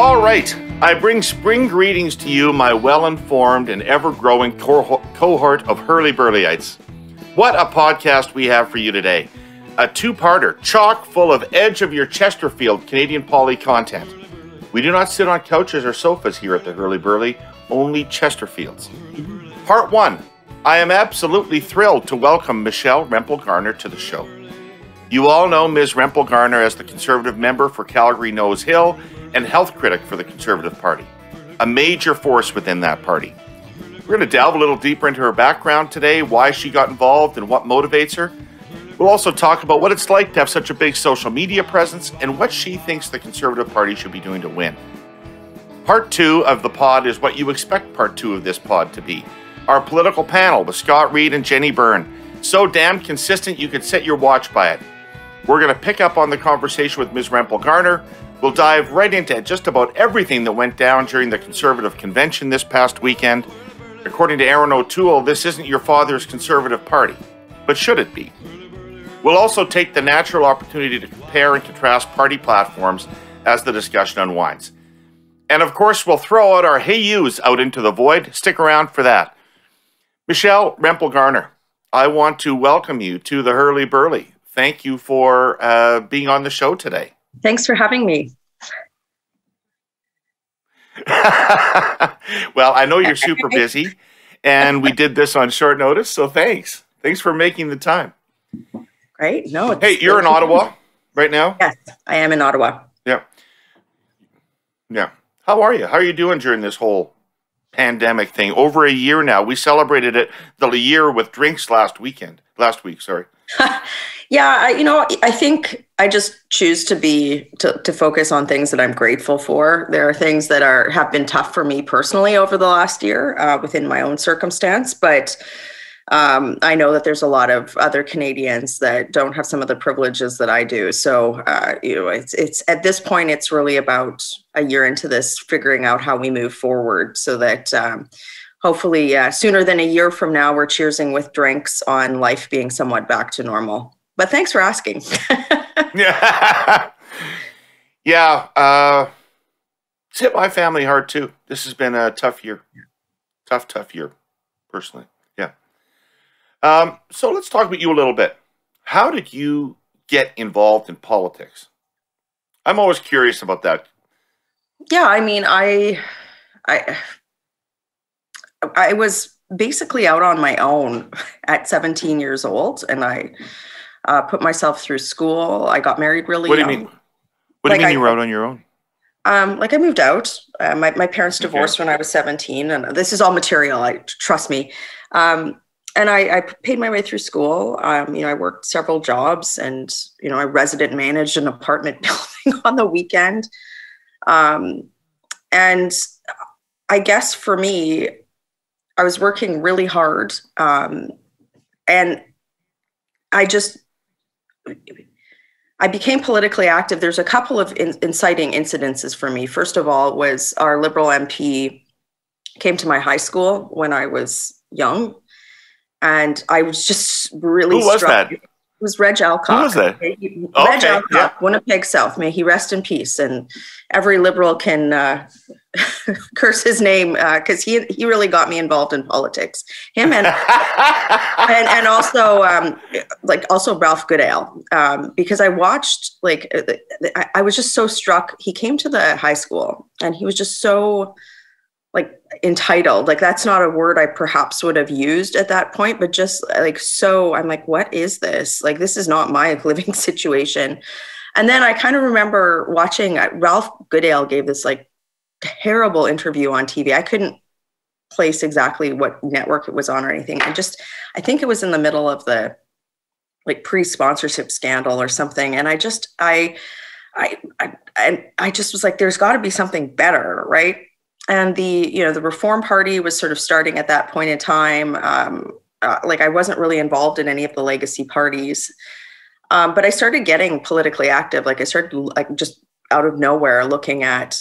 All right, I bring spring greetings to you, my well informed and ever growing cohort of Herle Burlyites. What a podcast we have for you today! A two parter, chock full of edge of your Chesterfield Canadian Poly content. We do not sit on couches or sofas here at the Herle Burly, only Chesterfields. Part one I am absolutely thrilled to welcome Michelle Rempel Garner to the show. You all know Ms. Rempel Garner as the Conservative member for Calgary Nose Hill and health critic for the Conservative Party, a major force within that party. We're going to delve a little deeper into her background today, why she got involved, and what motivates her. We'll also talk about what it's like to have such a big social media presence and what she thinks the Conservative Party should be doing to win. Part two of the pod is what you expect part two of this pod to be our political panel with Scott Reid and Jenni Byrne. So damn consistent you could set your watch by it. We're going to pick up on the conversation with Ms. Rempel Garner, We'll dive right into just about everything that went down during the Conservative Convention this past weekend. According to Erin O'Toole, this isn't your father's Conservative Party, but should it be? We'll also take the natural opportunity to compare and contrast party platforms as the discussion unwinds. And of course, we'll throw out our hey yous out into the void. Stick around for that. Michelle Rempel Garner, I want to welcome you to the Herle Burly. Thank you for uh, being on the show today. Thanks for having me. well, I know you're super busy, and we did this on short notice, so thanks. Thanks for making the time. Great. No. Hey, you're in Ottawa right now? Yes, I am in Ottawa. Yeah. Yeah. How are you? How are you doing during this whole pandemic thing? Over a year now. We celebrated it the year with drinks last weekend. Last week, sorry. yeah, I, you know, I think I just choose to be to, to focus on things that I'm grateful for. There are things that are have been tough for me personally over the last year uh, within my own circumstance, but um, I know that there's a lot of other Canadians that don't have some of the privileges that I do. So uh, you know, it's it's at this point, it's really about a year into this, figuring out how we move forward, so that. Um, hopefully, uh, sooner than a year from now, we're cheersing with drinks on life being somewhat back to normal. But thanks for asking. yeah. yeah. Uh, it's hit my family hard too. This has been a tough year. Tough, tough year, personally. Yeah. Um, so let's talk about you a little bit. How did you get involved in politics? I'm always curious about that. Yeah, I mean, I, I, I was basically out on my own at 17 years old, and I uh, put myself through school. I got married really what young. Do you mean? What like do you mean I, you were out on your own? Um, like I moved out. Uh, my, my parents divorced okay. when I was 17, and this is all material. I trust me. Um, and I, I, paid my way through school. Um, you know, I worked several jobs, and you know, I resident managed an apartment building on the weekend. Um, and I guess for me, I was working really hard, um, and I just I became politically active. There's a couple of in, inciting incidences for me. First of all, was our Liberal MP came to my high school when I was young, and I was just really Who was struck. that? It was Reg Alcock. Who was that? He, Reg okay, Alcock, yeah. Winnipeg South. May he rest in peace. And every liberal can uh, curse his name because uh, he he really got me involved in politics. Him and and, and also um, like also Ralph Goodale um, because I watched like uh, I, I was just so struck. He came to the high school and he was just so like entitled like that's not a word i perhaps would have used at that point but just like so i'm like what is this like this is not my living situation and then i kind of remember watching uh, ralph goodale gave this like terrible interview on TV. I couldn't place exactly what network it was on or anything. I just, I think it was in the middle of the like pre-sponsorship scandal or something. And I just, I, I, I, I just was like, there's got to be something better, right? And the, you know, the Reform Party was sort of starting at that point in time. Um, uh, like I wasn't really involved in any of the legacy parties, um, but I started getting politically active. Like I started like just out of nowhere looking at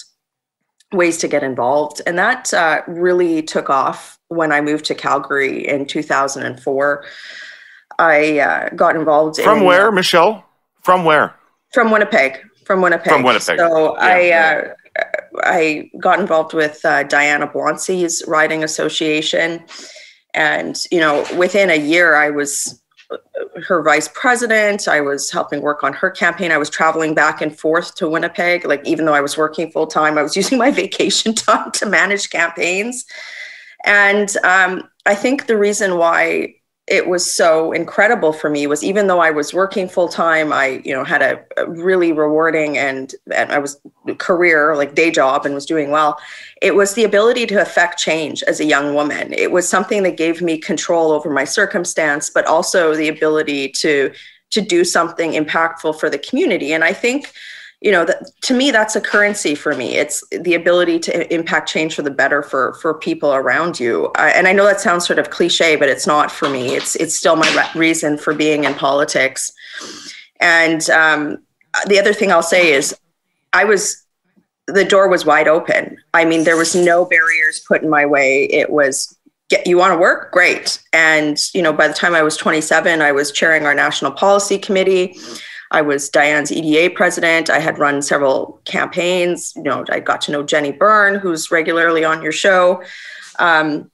ways to get involved. And that uh, really took off when I moved to Calgary in 2004. I uh, got involved from in, where, Michelle? From where? From Winnipeg. From Winnipeg. From Winnipeg. So yeah, I, uh, I got involved with uh, Diane Ablonczy's riding association. And, you know, within a year, I was her vice president. I was helping work on her campaign. I was traveling back and forth to Winnipeg. Like, even though I was working full time, I was using my vacation time to manage campaigns. And um, I think the reason why it was so incredible for me was even though I was working full time, I you know had a, a, really rewarding and and I was career like day job and was doing well. It was the ability to affect change as a young woman. It was something that gave me control over my circumstance, but also the ability to to do something impactful for the community. And I think you know that to me that's a currency for me. It's the ability to impact change for the better for for people around you. I, and i know that sounds sort of cliche but it's not for me. It's it's still my re- reason for being in politics. And um, the other thing i'll say is i was the door was wide open. I mean there was no barriers put in my way. It was get you want to work? Great. And you know by the time i was 27 i was chairing our national policy committee I was Diane's EDA president. I had run several campaigns. You know, I got to know Jenni Byrne, who's regularly on your show. Um,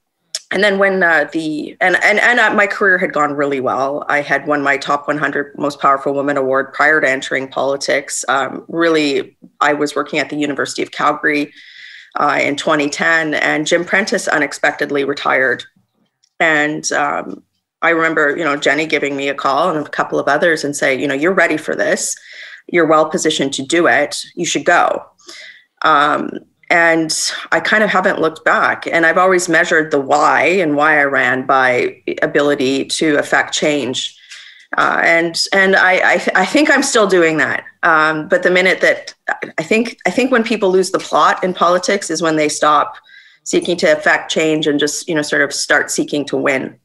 and then when uh, the and and and uh, my career had gone really well, I had won my top 100 most powerful women award prior to entering politics. Um, really, I was working at the University of Calgary uh, in 2010, and Jim Prentice unexpectedly retired, and um, I remember, you know, Jenni giving me a call and a couple of others and say, you know, you're ready for this. You're well positioned to do it. You should go. Um, and I kind of haven't looked back. And I've always measured the why and why I ran by ability to affect change. Uh, and and I, I, I think I'm still doing that. Um, but the minute that I think I think when people lose the plot in politics is when they stop seeking to affect change and just you know sort of start seeking to win.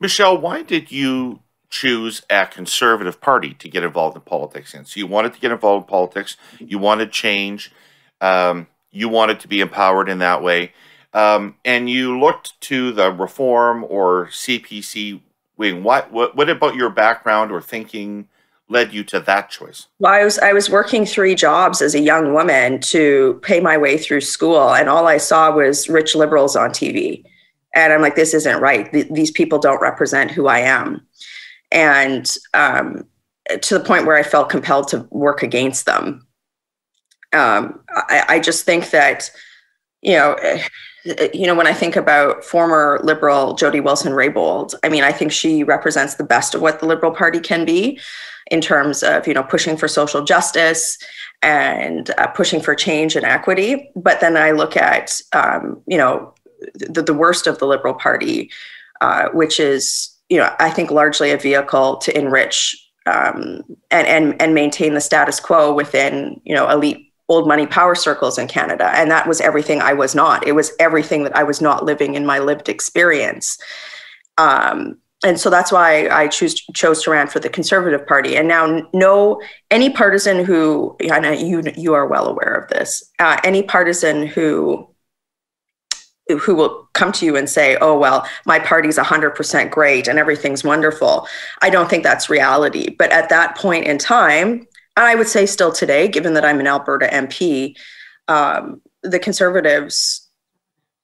Michelle, why did you choose a conservative party to get involved in politics in? So you wanted to get involved in politics, you wanted change, um, you wanted to be empowered in that way, um, and you looked to the reform or CPC wing. What, what what about your background or thinking led you to that choice? Well, I was I was working three jobs as a young woman to pay my way through school, and all I saw was rich liberals on TV and i'm like this isn't right. Th- these people don't represent who i am. And um, to the point where i felt compelled to work against them. Um, I, I, just think that you know eh, you know when i think about former liberal jody wilson-raybould i mean i think she represents the best of what the liberal party can be in terms of you know pushing for social justice and uh, pushing for change and equity. But then i look at um, you know the, the worst of the Liberal Party, uh, which is, you know, I think largely a vehicle to enrich um, and, and, and maintain the status quo within, you know, elite old money power circles in Canada. And that was everything I was not. It was everything that I was not living in my lived experience. Um, and so that's why I choose chose to run for the Conservative Party. And now, no any partisan who, and you you are well aware of this, uh, any partisan who who will come to you and say, oh, well, my party's 100% great and everything's wonderful. I don't think that's reality. But at that point in time, and I would say still today, given that I'm an Alberta MP, um, the Conservatives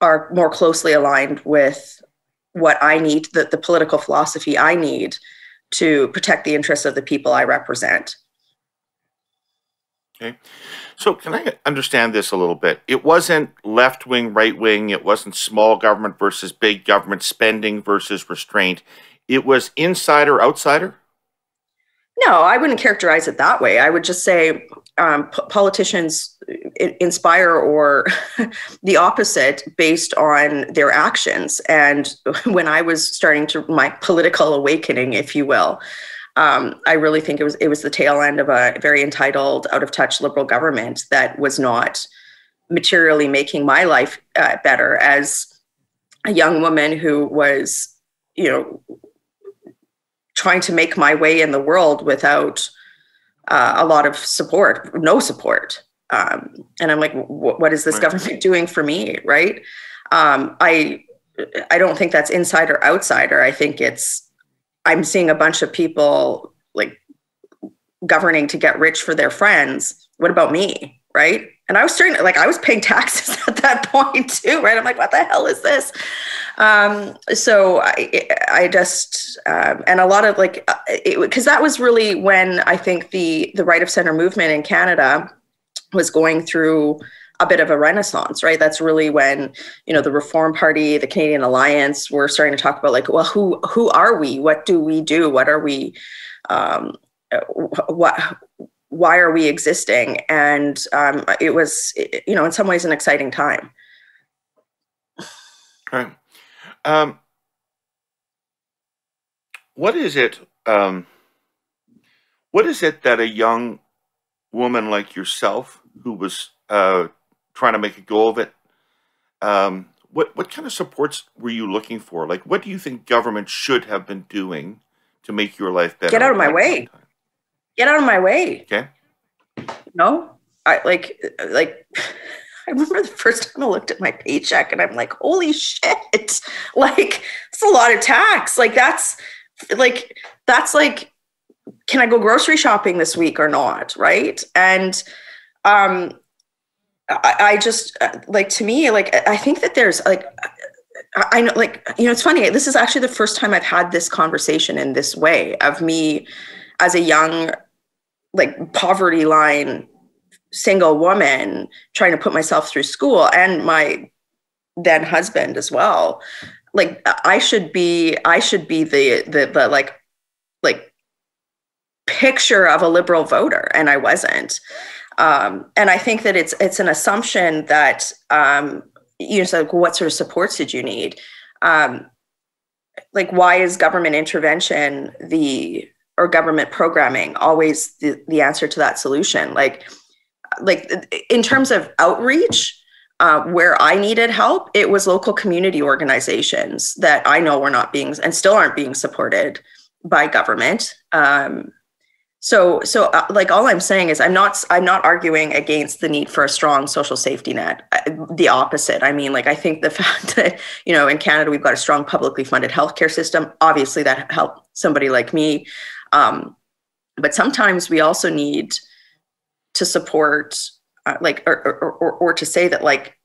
are more closely aligned with what I need, the, the political philosophy I need to protect the interests of the people I represent. Okay. So, can I understand this a little bit? It wasn't left wing, right wing. It wasn't small government versus big government, spending versus restraint. It was insider, outsider? No, I wouldn't characterize it that way. I would just say um, p- politicians inspire or the opposite based on their actions. And when I was starting to my political awakening, if you will, um, I really think it was it was the tail end of a very entitled, out of touch liberal government that was not materially making my life uh, better as a young woman who was, you know, trying to make my way in the world without uh, a lot of support, no support. Um, and I'm like, what is this right. government doing for me? Right? Um, I I don't think that's insider or outsider. I think it's I'm seeing a bunch of people like governing to get rich for their friends. What about me? right? And I was starting like I was paying taxes at that point too, right? I'm like, what the hell is this? Um, so I, I just um, and a lot of like because uh, that was really when I think the the right of center movement in Canada was going through a bit of a renaissance, right? That's really when you know the Reform Party, the Canadian Alliance, were starting to talk about like, well, who who are we? What do we do? What are we? Um, what why are we existing? And um, it was, you know, in some ways, an exciting time. Right. Um, what is it? Um, what is it that a young woman like yourself, who was uh, trying to make a go of it, um, what what kind of supports were you looking for? Like, what do you think government should have been doing to make your life better? Get out of my way. Get out of my way. Okay. No, I like like. I remember the first time I looked at my paycheck and I'm like, holy shit. Like, it's a lot of tax. Like, that's like, that's like, can I go grocery shopping this week or not? Right. And, um, I, I just uh, like to me, like, I think that there's like, I know, like, you know, it's funny. This is actually the first time I've had this conversation in this way of me as a young, like, poverty line single woman trying to put myself through school and my then husband as well like i should be i should be the the, the like like picture of a liberal voter and i wasn't um, and i think that it's it's an assumption that um, you know so like what sort of supports did you need um, like why is government intervention the or government programming always the, the answer to that solution like like in terms of outreach uh, where I needed help, it was local community organizations that I know were not being and still aren't being supported by government. Um, so, so uh, like all I'm saying is I'm not I'm not arguing against the need for a strong social safety net. I, the opposite. I mean, like I think the fact that you know in Canada we've got a strong publicly funded healthcare system, obviously that helped somebody like me. Um, but sometimes we also need to support uh, like or, or, or, or to say that like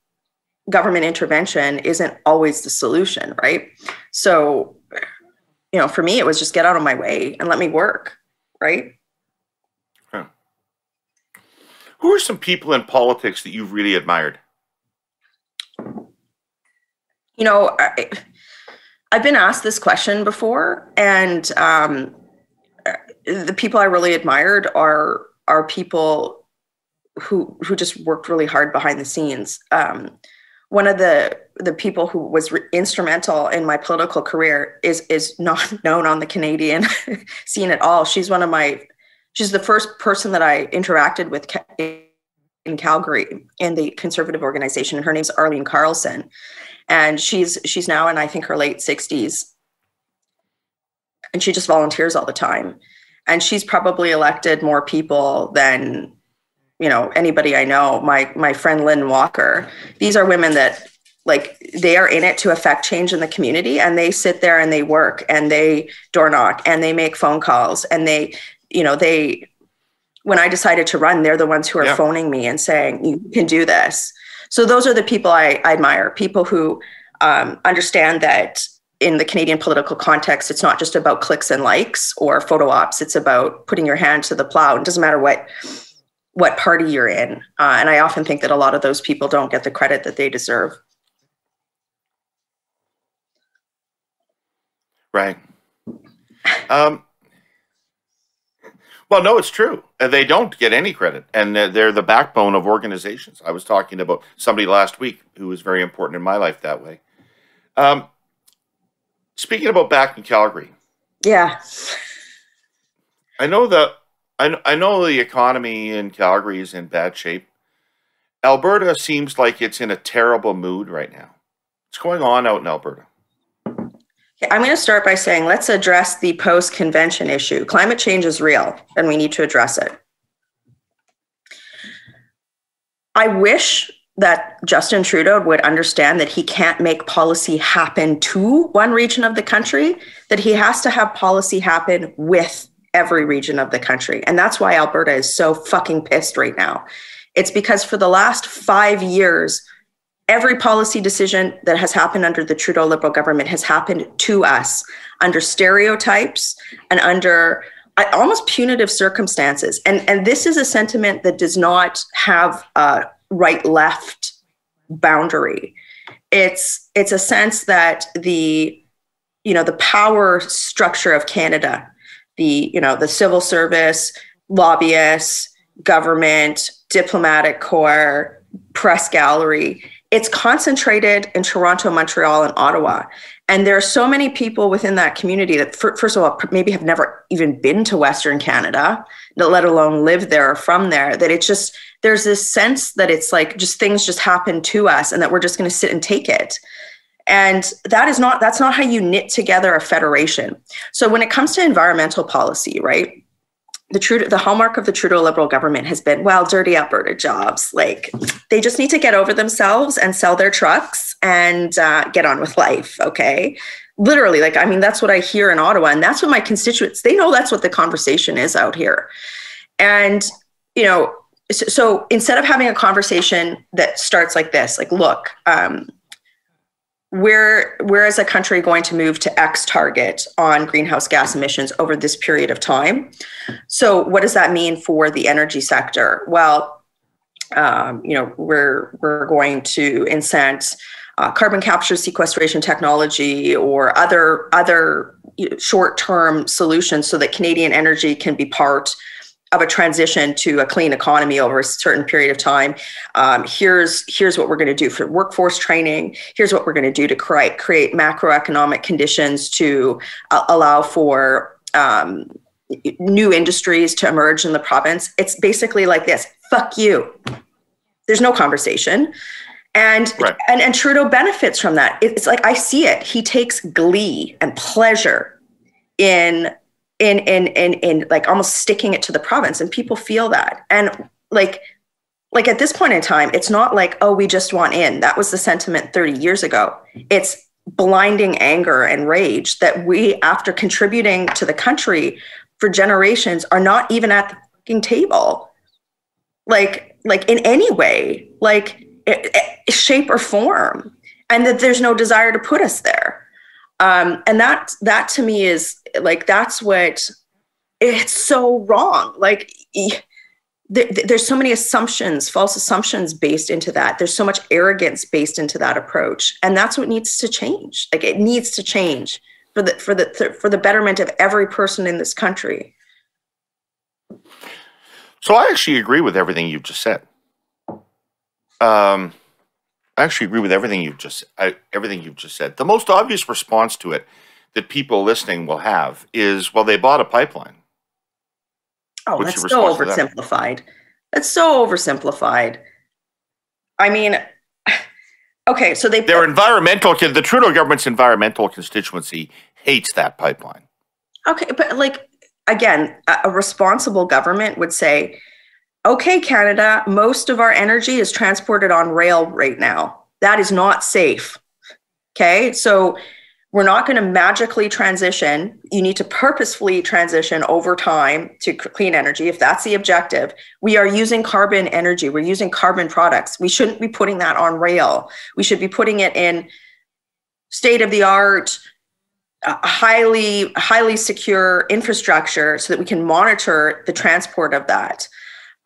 government intervention isn't always the solution right so you know for me it was just get out of my way and let me work right who are some people in politics that you've really admired you know I, have been asked this question before and um, the people i really admired are are people who who just worked really hard behind the scenes. Um, one of the the people who was re- instrumental in my political career is is not known on the Canadian scene at all. She's one of my she's the first person that I interacted with in Calgary in the conservative organization, and her name's Arlene Carlson, and she's she's now in I think her late sixties, and she just volunteers all the time. And she's probably elected more people than you know anybody i know. My my friend lynn walker. These are women that like they are in it to affect change in the community and they sit there and they work and they door knock and they make phone calls and they you know they when i decided to run they're the ones who are yeah. phoning me and saying you can do this so those are the people i, I admire people who um, understand that in the Canadian political context, it's not just about clicks and likes or photo ops. It's about putting your hand to the plow. It doesn't matter what what party you're in. Uh, and I often think that a lot of those people don't get the credit that they deserve. Right. Um, well, no, it's true. Uh, they don't get any credit, and they're the backbone of organizations. I was talking about somebody last week who was very important in my life that way. Um, Speaking about back in Calgary. Yeah. I know that I, I know the economy in Calgary is in bad shape. Alberta seems like it's in a terrible mood right now. What's going on out in Alberta? I'm going to start by saying let's address the post convention issue. Climate change is real and we need to address it. I wish that Justin Trudeau would understand that he can't make policy happen to one region of the country, that he has to have policy happen with every region of the country. And that's why Alberta is so fucking pissed right now It's because for the last five years, every policy decision that has happened under the Trudeau Liberal government has happened to us under stereotypes and under uh, almost punitive circumstances. And, and this is a sentiment that does not have a right left boundary. It's, it's a sense that the, you know, the power structure of Canada, the, you know, the civil service, lobbyists, government, diplomatic corps, press gallery, it's concentrated in Toronto, Montreal, and Ottawa. And there are so many people within that community that, first of all, maybe have never even been to Western Canada, let alone live there or from there, that it's just, there's this sense that it's like just things just happen to us and that we're just going to sit and take it. And that is not, that's not how you knit together a federation. So when it comes to environmental policy, right? The Trudeau, the hallmark of the Trudeau Liberal government has been, well, dirty Alberta jobs. Like they just need to get over themselves and sell their trucks and uh, get on with life. Okay. Literally, like, I mean, that's what I hear in Ottawa. And that's what my constituents, they know that's what the conversation is out here. And, you know, so, so instead of having a conversation that starts like this, like, look, um, we're we're as a country going to move to X target on greenhouse gas emissions over this period of time. So, what does that mean for the energy sector? Well, um, you know, we're we're going to incent uh, carbon capture sequestration technology or other other short-term solutions so that Canadian energy can be part of a transition to a clean economy over a certain period of time. Um, here's here's what we're going to do for workforce training. Here's what we're going to do to create create macroeconomic conditions to uh, allow for um, new industries to emerge in the province. It's basically like this: "Fuck you." There's no conversation. And, right. and and Trudeau benefits from that. It's like I see it. He takes glee and pleasure in in in in in like almost sticking it to the province and people feel that. And like like at this point in time it's not like oh we just want in. That was the sentiment 30 years ago. It's blinding anger and rage that we after contributing to the country for generations are not even at the fucking table. Like like in any way like it, it, shape or form. And that there's no desire to put us there um, and that that to me is like that's what it's so wrong. Like there's so many assumptions false assumptions based into that. There's so much arrogance based into that approach. And that's what needs to change. Like it needs to change for the for the for the betterment of every person in this country. So i actually agree with everything you've just said. Um I actually agree with everything you've just I, everything you've just said. The most obvious response to it that people listening will have is, well, they bought a pipeline. Oh, What's that's so oversimplified. That? That's so oversimplified. I mean, okay, so they their environmental the Trudeau government's environmental constituency hates that pipeline. Okay, but like again, a responsible government would say okay, Canada, most of our energy is transported on rail right now. That is not safe. Okay, so we're not going to magically transition. You need to purposefully transition over time to clean energy if that's the objective. We are using carbon energy, we're using carbon products. We shouldn't be putting that on rail. We should be putting it in state of the art, uh, highly highly secure infrastructure so that we can monitor the transport of that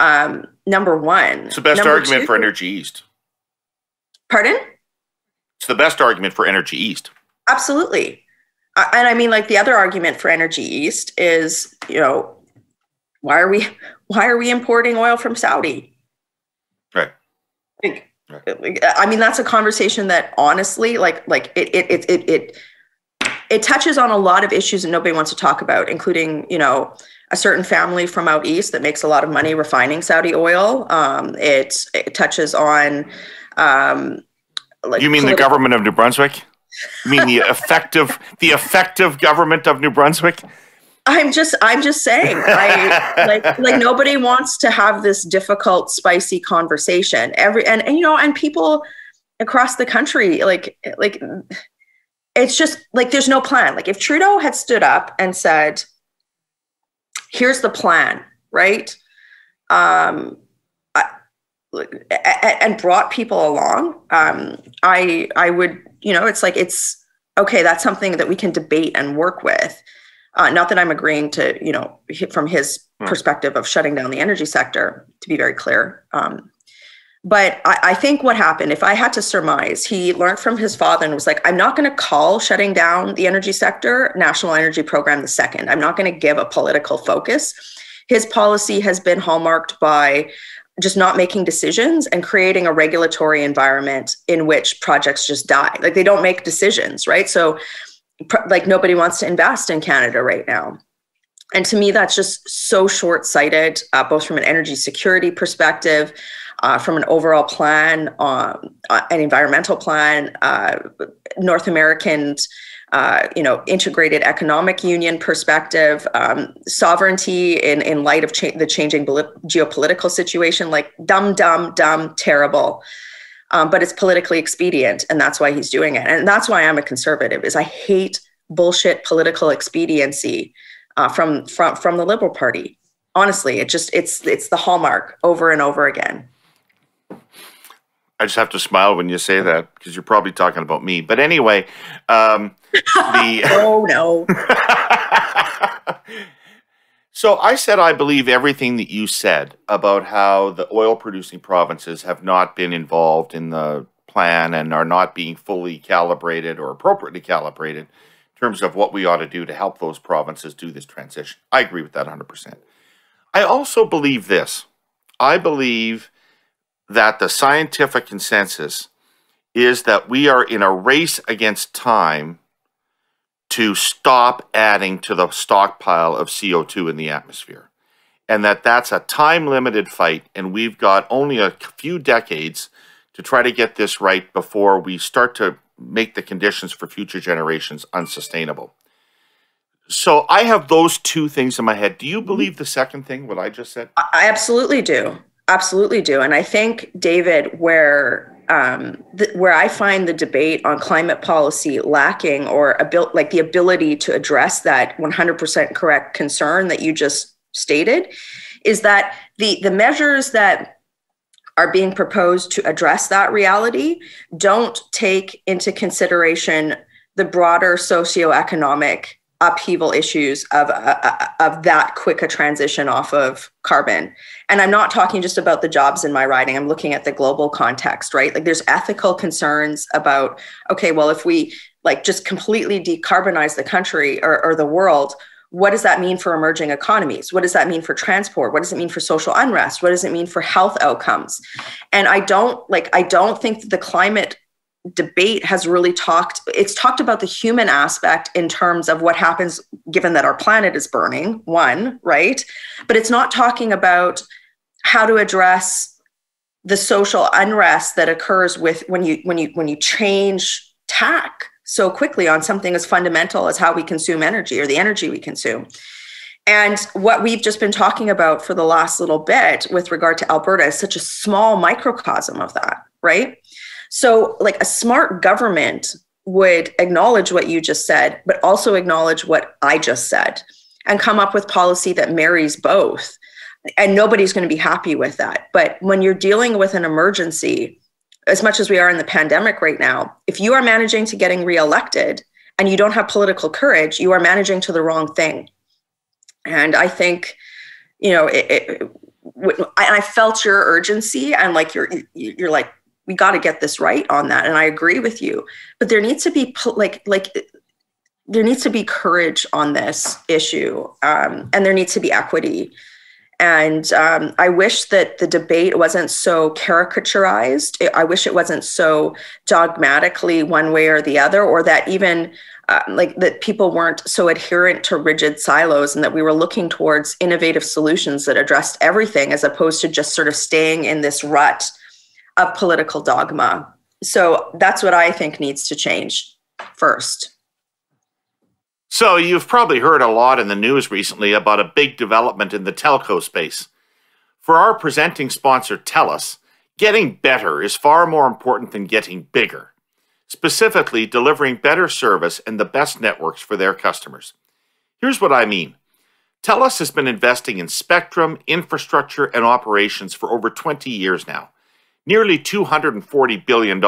um, number one. It's the best number argument two, for Energy East. Pardon? It's the best argument for Energy East. Absolutely. Uh, and I mean, like the other argument for Energy East is, you know, why are we why are we importing oil from Saudi? Right. Like, right. I mean, that's a conversation that honestly, like, like it, it, it, it, it, it touches on a lot of issues that nobody wants to talk about, including, you know, a certain family from out east that makes a lot of money refining Saudi oil. Um, it, it touches on. Um, like you mean political- the government of New Brunswick? You mean the effective, the effective government of New Brunswick? I'm just, I'm just saying, I like, like nobody wants to have this difficult, spicy conversation. Every and, and you know, and people across the country, like, like, it's just like there's no plan. Like if Trudeau had stood up and said, here's the plan, right? Um, I, and brought people along, um, I I would you know it's like it's okay. That's something that we can debate and work with. Uh, not that I'm agreeing to you know from his hmm. perspective of shutting down the energy sector. To be very clear, um, but I, I, think what happened, if I had to surmise, he learned from his father and was like, I'm not going to call shutting down the energy sector National Energy Program the second. I'm not going to give a political focus. His policy has been hallmarked by just not making decisions and creating a regulatory environment in which projects just die. Like they don't make decisions, right? So, like, nobody wants to invest in Canada right now. And to me, that's just so short sighted, uh, both from an energy security perspective uh, from an overall plan, um, uh, an environmental plan, uh, North American, uh, you know, integrated economic union perspective, um, sovereignty in in light of cha- the changing geopolitical situation, like dumb, dumb, dumb, terrible. Um, but it's politically expedient, and that's why he's doing it, and that's why I'm a conservative. Is I hate bullshit political expediency uh, from from from the Liberal Party honestly it just it's it's the hallmark over and over again I just have to smile when you say that because you're probably talking about me. But anyway, um, the oh no. so I said I believe everything that you said about how the oil producing provinces have not been involved in the plan and are not being fully calibrated or appropriately calibrated in terms of what we ought to do to help those provinces do this transition. I agree with that 100%. I also believe this. I believe that the scientific consensus is that we are in a race against time to stop adding to the stockpile of CO2 in the atmosphere. And that that's a time limited fight, and we've got only a few decades to try to get this right before we start to make the conditions for future generations unsustainable. So I have those two things in my head. Do you mm-hmm. believe the second thing, what I just said? I absolutely do absolutely do. And i think david where um, the, where i find the debate on climate policy lacking or abil- like the ability to address that 100% correct concern that you just stated is that the the measures that are being proposed to address that reality don't take into consideration the broader socioeconomic upheaval issues of uh, uh, of that quick a transition off of carbon. And i'm not talking just about the jobs in my riding. I'm looking at the global context right? Like there's ethical concerns about okay well if we like just completely decarbonize the country or, or the world what does that mean for emerging economies? What does that mean for transport? What does it mean for social unrest? What does it mean for health outcomes? And i don't like i don't think the climate debate has really talked it's talked about the human aspect in terms of what happens given that our planet is burning one right but it's not talking about how to address the social unrest that occurs with when you when you when you change tack so quickly on something as fundamental as how we consume energy or the energy we consume and what we've just been talking about for the last little bit with regard to Alberta is such a small microcosm of that, right? So, like a smart government would acknowledge what you just said, but also acknowledge what I just said and come up with policy that marries both. And nobody's going to be happy with that. But when you're dealing with an emergency, as much as we are in the pandemic right now, if you are managing to getting reelected and you don't have political courage, you are managing to the wrong thing. And I think, you know, it, it, I felt your urgency and like you're you're like we got to get this right on that and i agree with you. But there needs to be like like there needs to be courage on this issue um, and there needs to be equity. And um, i wish that the debate wasn't so caricaturized. I wish it wasn't so dogmatically one way or the other or that even uh, like that people weren't so adherent to rigid silos and that we were looking towards innovative solutions that addressed everything as opposed to just sort of staying in this rut political dogma. So that's what I think needs to change first. So you've probably heard a lot in the news recently about a big development in the telco space. For our presenting sponsor, TELUS, getting better is far more important than getting bigger, specifically delivering better service and the best networks for their customers. Here's what I mean. TELUS has been investing in spectrum, infrastructure, and operations for over 20 years now nearly $240 billion.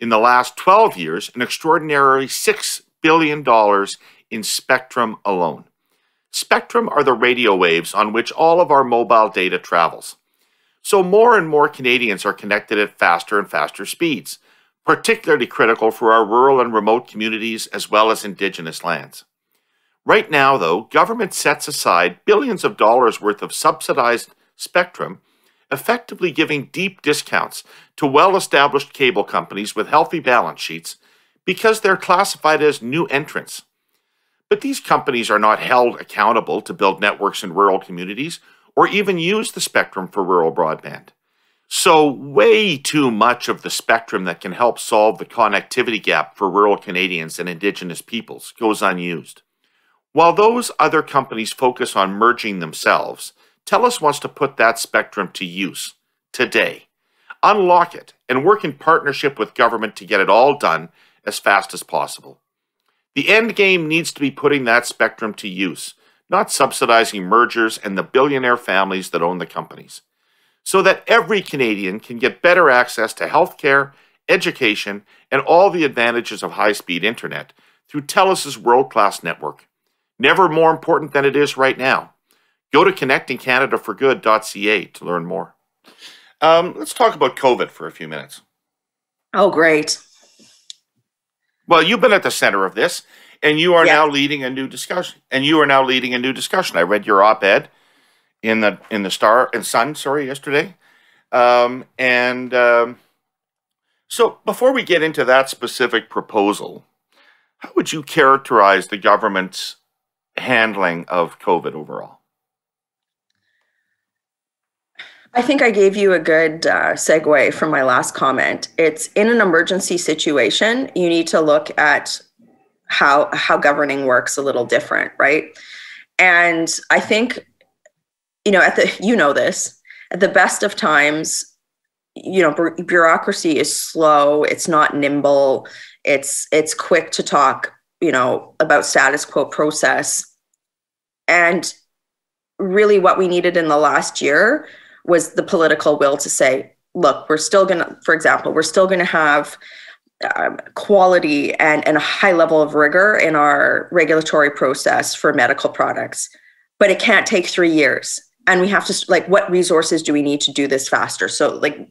In the last 12 years, an extraordinary $6 billion in spectrum alone. Spectrum are the radio waves on which all of our mobile data travels. So more and more Canadians are connected at faster and faster speeds, particularly critical for our rural and remote communities as well as Indigenous lands. Right now, though, government sets aside billions of dollars worth of subsidized spectrum, effectively giving deep discounts to well established cable companies with healthy balance sheets because they're classified as new entrants. But these companies are not held accountable to build networks in rural communities or even use the spectrum for rural broadband. So, way too much of the spectrum that can help solve the connectivity gap for rural Canadians and Indigenous peoples goes unused. While those other companies focus on merging themselves, TELUS wants to put that spectrum to use today. Unlock it and work in partnership with government to get it all done as fast as possible. The end game needs to be putting that spectrum to use, not subsidizing mergers and the billionaire families that own the companies, so that every Canadian can get better access to healthcare, education, and all the advantages of high speed internet through TELUS's world class network. Never more important than it is right now. Go to connectingcanadaforgood.ca to learn more. Um, let's talk about COVID for a few minutes. Oh, great. Well, you've been at the center of this, and you are yeah. now leading a new discussion. And you are now leading a new discussion. I read your op-ed in the in the Star and Sun, sorry, yesterday. Um, and um, so, before we get into that specific proposal, how would you characterize the government's handling of COVID overall? I think I gave you a good uh, segue from my last comment. It's in an emergency situation, you need to look at how how governing works a little different, right? And I think, you know, at the you know this at the best of times, you know, bureaucracy is slow. It's not nimble. It's it's quick to talk, you know, about status quo process, and really what we needed in the last year was the political will to say, look, we're still going to, for example, we're still going to have um, quality and, and a high level of rigor in our regulatory process for medical products, but it can't take three years. And we have to, like, what resources do we need to do this faster? So, like,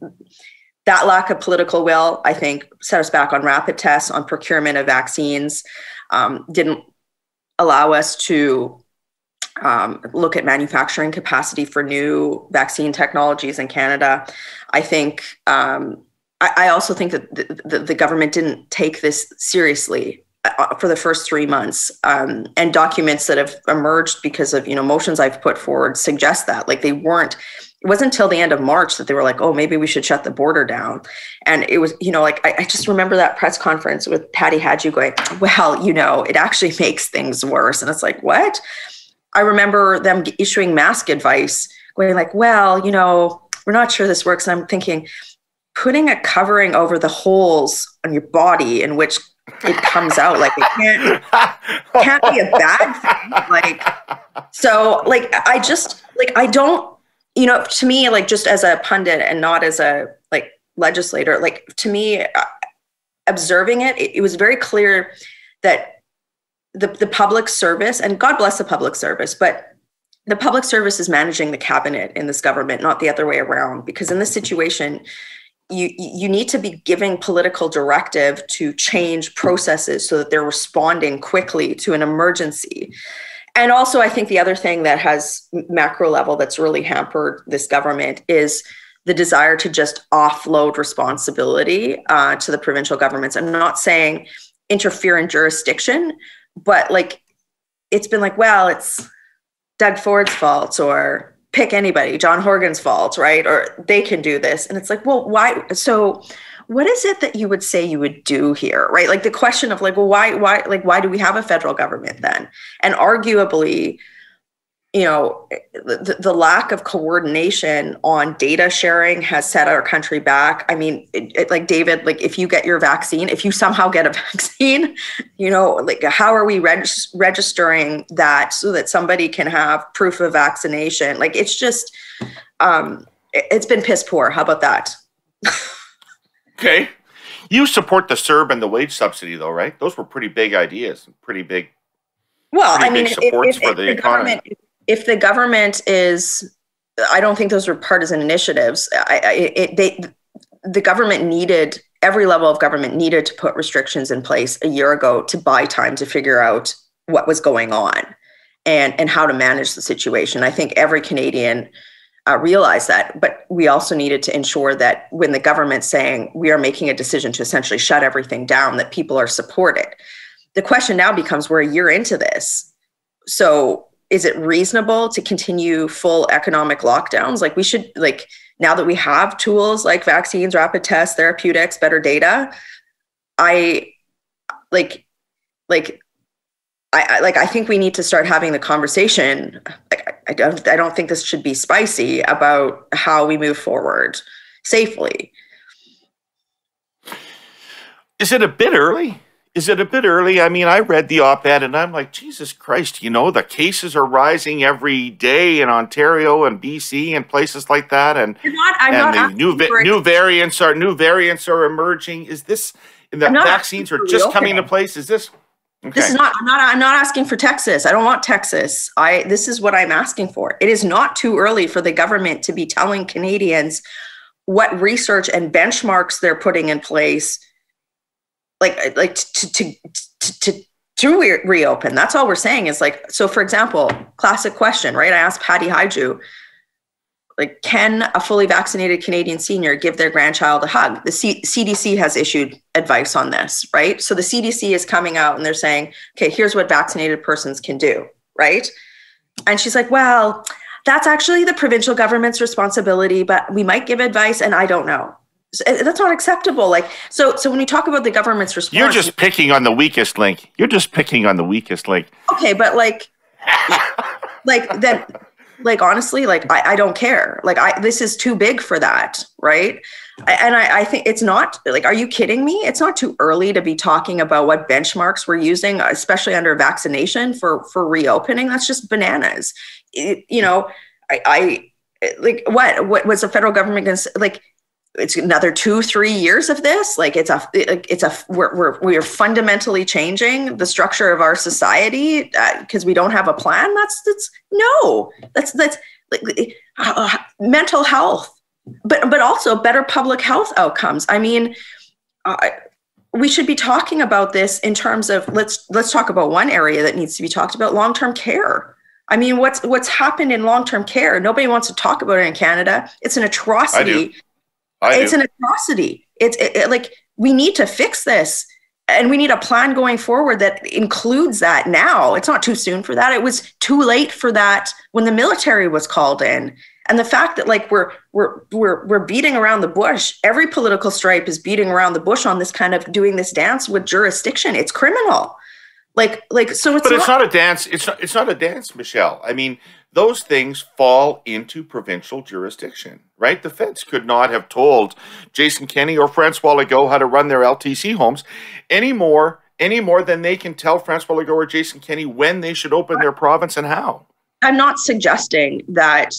that lack of political will, I think, set us back on rapid tests, on procurement of vaccines, um, didn't allow us to um, look at manufacturing capacity for new vaccine technologies in Canada. I think um, I, I, also think that the, the, the, government didn't take this seriously uh, for the first three months, um, and documents that have emerged because of you know motions I've put forward suggest that like they weren't. It wasn't until the end of March that they were like, "Oh, maybe we should shut the border down," and it was you know like I, I just remember that press conference with Patty Hajdu going, "Well, you know, it actually makes things worse," and it's like, "What?" I remember them issuing mask advice, going like, well, you know, we're not sure this works. And I'm thinking, putting a covering over the holes on your body in which it comes out, like it can't can't be a bad thing. Like so, like I just like I don't, you know, to me, like just as a pundit and not as a like legislator, like to me, uh, observing it, it, it was very clear that the, the public service, and God bless the public service, but the public service is managing the cabinet in this government, not the other way around. Because in this situation, you you need to be giving political directive to change processes so that they're responding quickly to an emergency. And also, I think the other thing that has macro level that's really hampered this government is the desire to just offload responsibility uh, to the provincial governments. I'm not saying interfere in jurisdiction, but like it's been like, well, it's Doug Ford's fault or pick anybody, John Horgan's fault, right? Or they can do this. And it's like, well, why? So what is it that you would say you would do here right like the question of like well why why like why do we have a federal government then and arguably you know the, the, lack of coordination on data sharing has set our country back i mean it, it, like david like if you get your vaccine if you somehow get a vaccine you know like how are we reg- registering that so that somebody can have proof of vaccination like it's just um it, it's been piss poor how about that Okay. You support the CERB and the wage subsidy, though, right? Those were pretty big ideas, pretty big. Well, pretty I mean, supports if, if, for the, the economy. If the government is, I don't think those were partisan initiatives. I, I, it, they, the government needed every level of government needed to put restrictions in place a year ago to buy time to figure out what was going on and and how to manage the situation. I think every Canadian uh, realized that, but we also needed to ensure that when the government's saying we are making a decision to essentially shut everything down, that people are supported. The question now becomes: We're a year into this, so is it reasonable to continue full economic lockdowns? Like we should like now that we have tools like vaccines, rapid tests, therapeutics, better data. I like like I, I, like I think we need to start having the conversation. Like I don't I don't think this should be spicy about how we move forward safely. Is it a bit early? Is it a bit early? I mean, I read the op-ed and I'm like, Jesus Christ, you know, the cases are rising every day in Ontario and BC and places like that, and not, and the new new variants are new variants are emerging. Is this? And the vaccines are just coming to place. Is this? Okay. This is not. I'm not. I'm not asking for Texas. I don't want Texas. I. This is what I'm asking for. It is not too early for the government to be telling Canadians what research and benchmarks they're putting in place, like uh, like to to to. to to re- reopen. That's all we're saying is like so for example classic question right? I asked Patty Hajdu like can a fully vaccinated canadian senior give their grandchild a hug? The C- cdc has issued advice on this right? So the cdc is coming out and they're saying okay here's what vaccinated persons can do right? And she's like well that's actually the provincial government's responsibility but we might give advice and i don't know Eh, that's not acceptable like so so when you talk about the government's response you're just picking on the weakest link. You're just picking on the weakest link. Okay but like like that like honestly like I, I don't care. Like i this is too big for that right? And I, I think it's not like are you kidding me? It's not too early to be talking about what benchmarks we're using especially under vaccination for for reopening. That's just bananas. It, you know I, I like what what was the federal government going to like it's another two three years of this. Like it's a it's a we're we're, we're fundamentally changing the structure of our society because uh, we don't have a plan. That's that's no. That's that's like uh, mental health. But but also better public health outcomes. I mean uh, we should be talking about this in terms of let's let's talk about one area that needs to be talked about long-term care. I mean, what's what's happened in long-term care? Nobody wants to talk about it in Canada. It's an atrocity I it's do. an atrocity. It's it, it, like we need to fix this and we need a plan going forward that includes that now. It's not too soon for that. It was too late for that when the military was called in. And the fact that like we're we're we're we're beating around the bush, every political stripe is beating around the bush on this kind of doing this dance with jurisdiction. It's criminal. Like like so it's But it's not, not a dance. It's not it's not a dance, Michelle. I mean, those things fall into provincial jurisdiction, right? The feds could not have told Jason Kenney or Francois Legault how to run their LTC homes any more, any more than they can tell Francois Legault or Jason Kenney when they should open their province and how. I'm not suggesting that,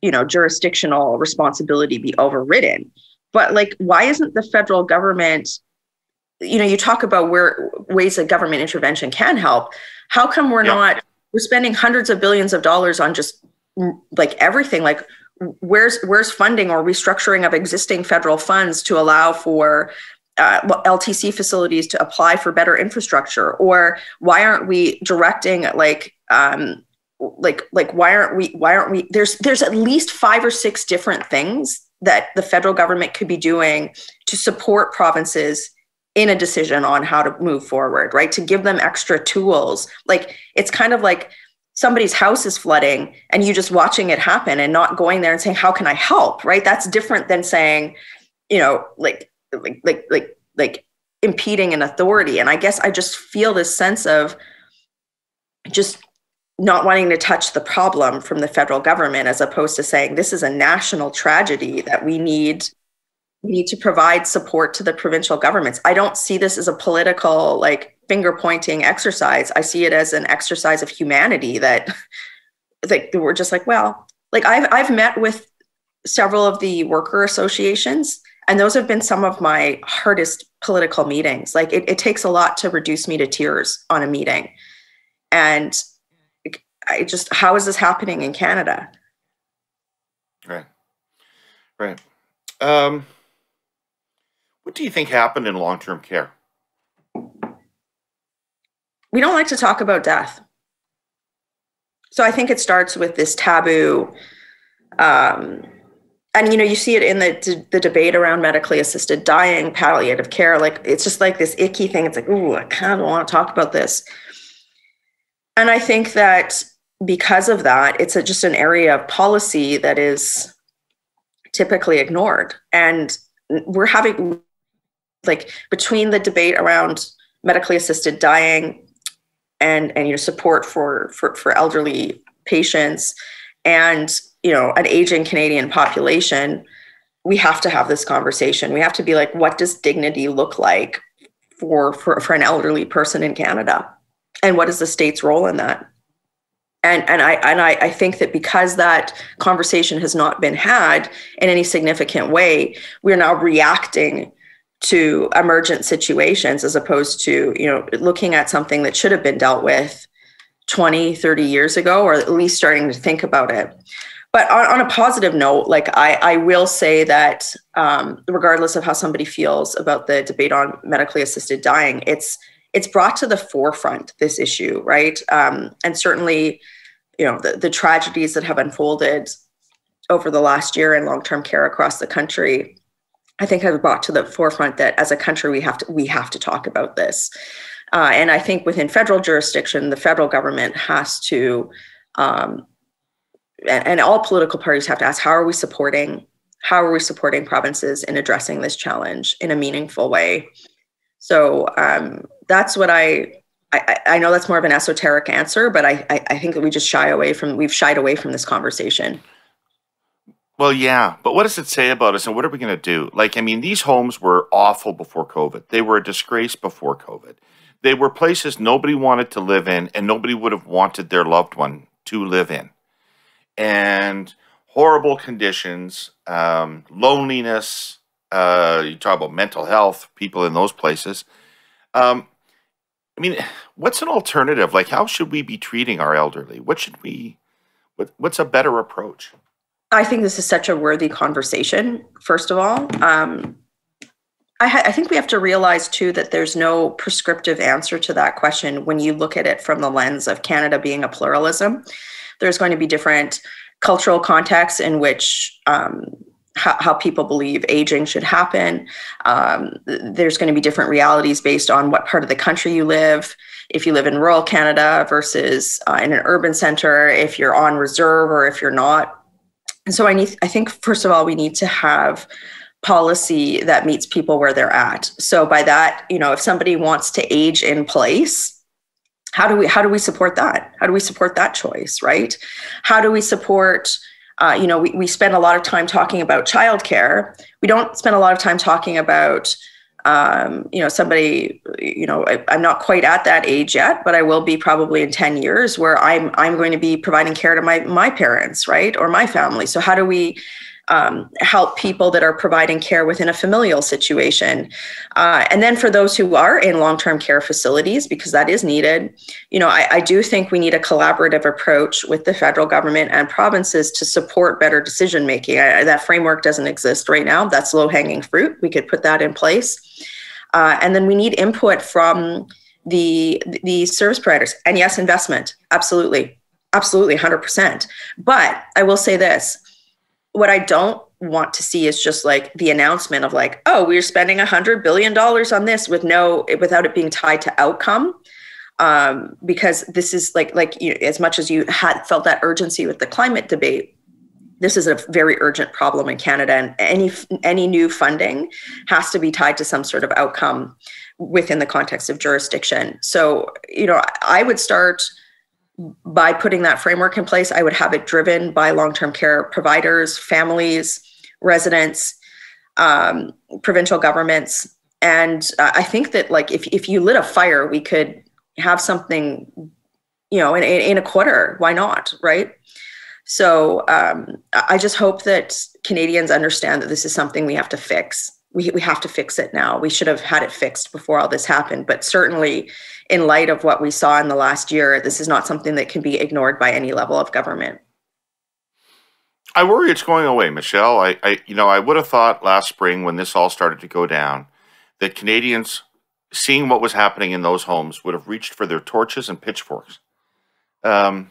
you know, jurisdictional responsibility be overridden, but like, why isn't the federal government, you know, you talk about where ways that government intervention can help. How come we're yeah. not we're spending hundreds of billions of dollars on just like everything like where's where's funding or restructuring of existing federal funds to allow for uh, LTC facilities to apply for better infrastructure, or why aren't we directing like um, like like why aren't we why aren't we there's there's at least five or six different things that the federal government could be doing to support provinces in a decision on how to move forward, right? To give them extra tools. Like it's kind of like somebody's house is flooding and you just watching it happen and not going there and saying, How can I help? Right. That's different than saying, you know, like like like like like impeding an authority. And I guess I just feel this sense of just not wanting to touch the problem from the federal government as opposed to saying this is a national tragedy that we need we need to provide support to the provincial governments. I don't see this as a political like finger pointing exercise. I see it as an exercise of humanity that that we're just like, well, like I've I've met with several of the worker associations And those have been some of my hardest political meetings. Like it, it takes a lot to reduce me to tears on a meeting. And I just, how is this happening in Canada? Right. Right. Um, what do you think happened in long term care? We don't like to talk about death. So I think it starts with this taboo. Um, and you know you see it in the the debate around medically assisted dying palliative care like it's just like this icky thing it's like ooh i kind of want to talk about this and i think that because of that it's a, just an area of policy that is typically ignored and we're having like between the debate around medically assisted dying and and you know support for for for elderly patients and you know an aging canadian population we have to have this conversation. We have to be like what does dignity look like for for, for an elderly person in canada? And what is the state's role in that? And and I and I, I think that because that conversation has not been had in any significant way, we're now reacting to emergent situations as opposed to you know looking at something that should have been dealt with 20 30 years ago or at least starting to think about it. But on, on a positive note like i, I will say that um, regardless of how somebody feels about the debate on medically assisted dying it's it's brought to the forefront this issue right? Um, and certainly you know the, the tragedies that have unfolded over the last year in long-term care across the country I think have brought to the forefront that as a country we have to we have to talk about this. Uh, and I think within federal jurisdiction, the federal government has to, um, and, and, all political parties have to ask: How are we supporting? How are we supporting provinces in addressing this challenge in a meaningful way? So um, that's what I, I. I know that's more of an esoteric answer, but I, I, I think that we just shy away from. We've shied away from this conversation. Well, yeah, but what does it say about us and what are we going to do? Like, I mean, these homes were awful before COVID. They were a disgrace before COVID. They were places nobody wanted to live in and nobody would have wanted their loved one to live in. And horrible conditions, um, loneliness, uh, you talk about mental health, people in those places. Um, I mean, what's an alternative? Like, how should we be treating our elderly? What should we, what, what's a better approach? I think this is such a worthy conversation, first of all. Um, I, ha- I, think we have to realize too that there's no prescriptive answer to that question when you look at it from the lens of Canada being a pluralism. There's going to be different cultural contexts in which um, how, how, people believe aging should happen. Um, there's going to be different realities based on what part of the country you live. If you live in rural Canada versus uh, in an urban center, if you're on reserve or if you're not, and so I need I think first of all we need to have policy that meets people where they're at. So by that, you know, if somebody wants to age in place, how do we how do we support that? How do we support that choice, right? How do we support uh, you know, we, we spend a lot of time talking about childcare. We don't spend a lot of time talking about um, you know, somebody, you know, I, am not quite at that age yet, but I will be probably in 10 years where I'm, I'm going to be providing care to my, my parents, right. Or my family. So how do we, um, help people that are providing care within a familial situation. Uh, and then for those who are in long term care facilities, because that is needed, you know, I, I, do think we need a collaborative approach with the federal government and provinces to support better decision making. that framework doesn't exist right now. That's low hanging fruit. We could put that in place. Uh, and then we need input from the the service providers and yes investment absolutely absolutely 100% but i will say this what I don't want to see is just like the announcement of like, oh, we're spending a hundred billion dollars on this with no without it being tied to outcome. Um, because this is like like you know, as much as you had felt that urgency with the climate debate, this is a very urgent problem in Canada, and any any new funding has to be tied to some sort of outcome within the context of jurisdiction. So you know, I would start by putting that framework in place, I would have it driven by long term care providers, families, residents, um, provincial governments. And uh, I think that, like, if, if you lit a fire, we could have something, you know, in, in a quarter. Why not? Right. So um, I just hope that Canadians understand that this is something we have to fix we, we have to fix it now. We should have had it fixed before all this happened. But certainly, in light of what we saw in the last year, this is not something that can be ignored by any level of government. I worry it's going away, Michelle. I, I, you know, I would have thought last spring when this all started to go down that Canadians, seeing what was happening in those homes, would have reached for their torches and pitchforks. Um,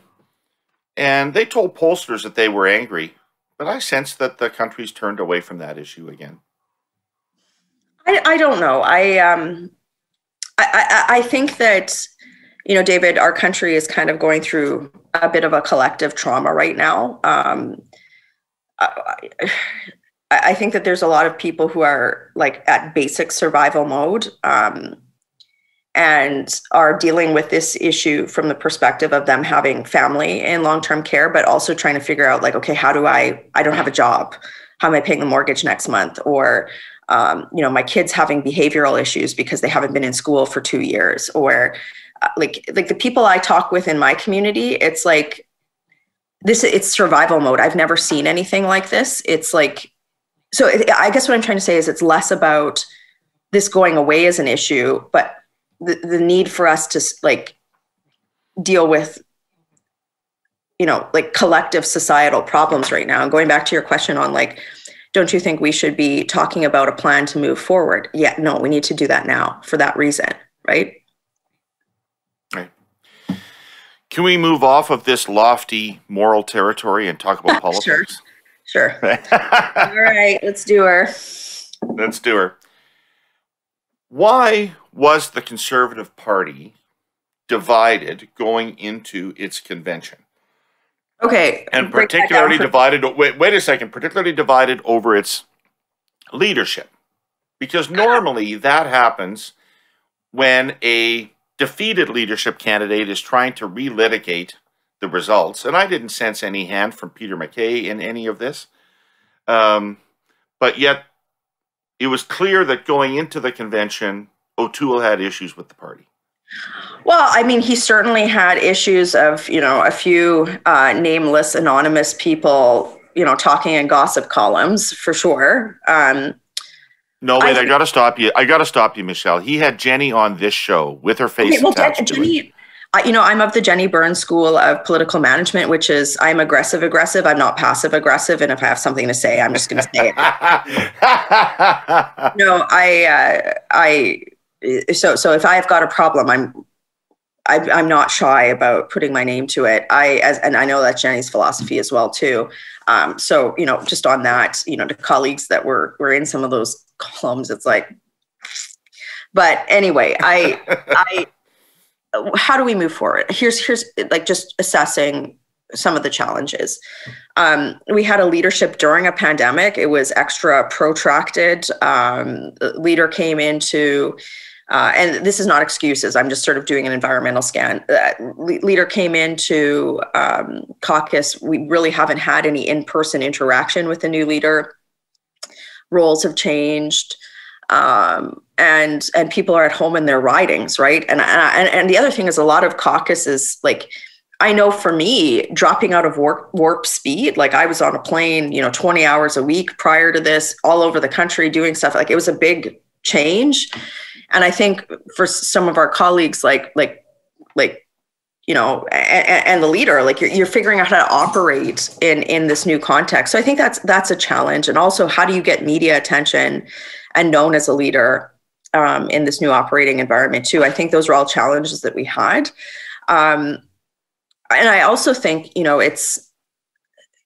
and they told pollsters that they were angry, but I sense that the country's turned away from that issue again. I, I don't know. I, um, I, I, I think that you know, David, our country is kind of going through a bit of a collective trauma right now. Um, I, I, think that there's a lot of people who are like at basic survival mode um, and are dealing with this issue from the perspective of them having family in long-term care, but also trying to figure out like, okay, how do I? I don't have a job. How am I paying the mortgage next month? Or um, you know, my kids having behavioral issues because they haven't been in school for two years, or uh, like like the people I talk with in my community, it's like this it's survival mode. I've never seen anything like this. It's like so i guess what i'm trying to say is it's less about this going away as an issue but the, the need for us to like deal with you know like collective societal problems right now. And going back to your question on like don't you think we should be talking about a plan to move forward yeah no we need to do that now for that reason right Can we move off of this lofty moral territory and talk about politics? Sure. Sure. All right, let's do her. Let's do her. Why was the Conservative Party divided going into its convention? Okay. And particularly divided, wait, wait a second, particularly divided over its leadership. Because normally that happens when a defeated leadership candidate is trying to relitigate the results. And I didn't sense any hand from Peter MacKay in any of this. Um, but yet, it was clear that going into the convention, O'Toole had issues with the party. Well, I mean, he certainly had issues of, you know, a few uh, nameless, anonymous people, you know, talking in gossip columns for sure. Um, no, wait, I, I got to stop you. I got to stop you, Michelle. He had Jenni on this show with her face okay, well, attached Jenni, to it. I, you know, I'm of the Jenni Byrne School of Political Management, which is I'm aggressive aggressive. I'm not passive aggressive, and if I have something to say, I'm just going to say it. no, I, uh, I, so so if I've got a problem, I'm I, I'm not shy about putting my name to it. I as and I know that's Jenni's philosophy as well too. Um, so you know, just on that, you know, to colleagues that were were in some of those columns, it's like. But anyway, I I how do we move forward? Here's here's like just assessing some of the challenges. Um, we had a leadership during a pandemic. It was extra protracted. Um, the leader came into uh, and this is not excuses. I'm just sort of doing an environmental scan. Uh, leader came into um, caucus. We really haven't had any in-person interaction with the new leader. Roles have changed, um, and and people are at home in their ridings, right? And and and the other thing is a lot of caucuses like. I know for me, dropping out of warp, warp speed, like I was on a plane, you know, 20 hours a week prior to this, all over the country doing stuff. Like it was a big change. And i think for some of our colleagues like like like you know and, and, the leader like you're, you're figuring out how to operate in in this new context. So i think that's that's a challenge. And also how do you get media attention and known as a leader um, in this new operating environment too? I think those are all challenges that we had. Um, and i also think you know it's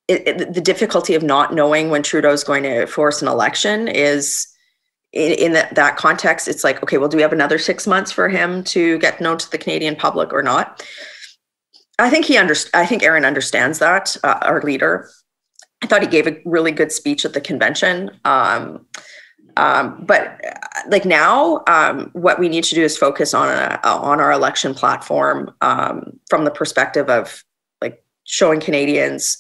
it, it, the difficulty of not knowing when Trudeau is going to force an election is in, in that, that context, it's like, okay, well, do we have another six months for him to get known to the Canadian public or not? I think he under, I think Erin understands that, uh, our leader. I thought he gave a really good speech at the convention. Um, um, but like now, um, what we need to do is focus on a, on our election platform um, from the perspective of like showing Canadians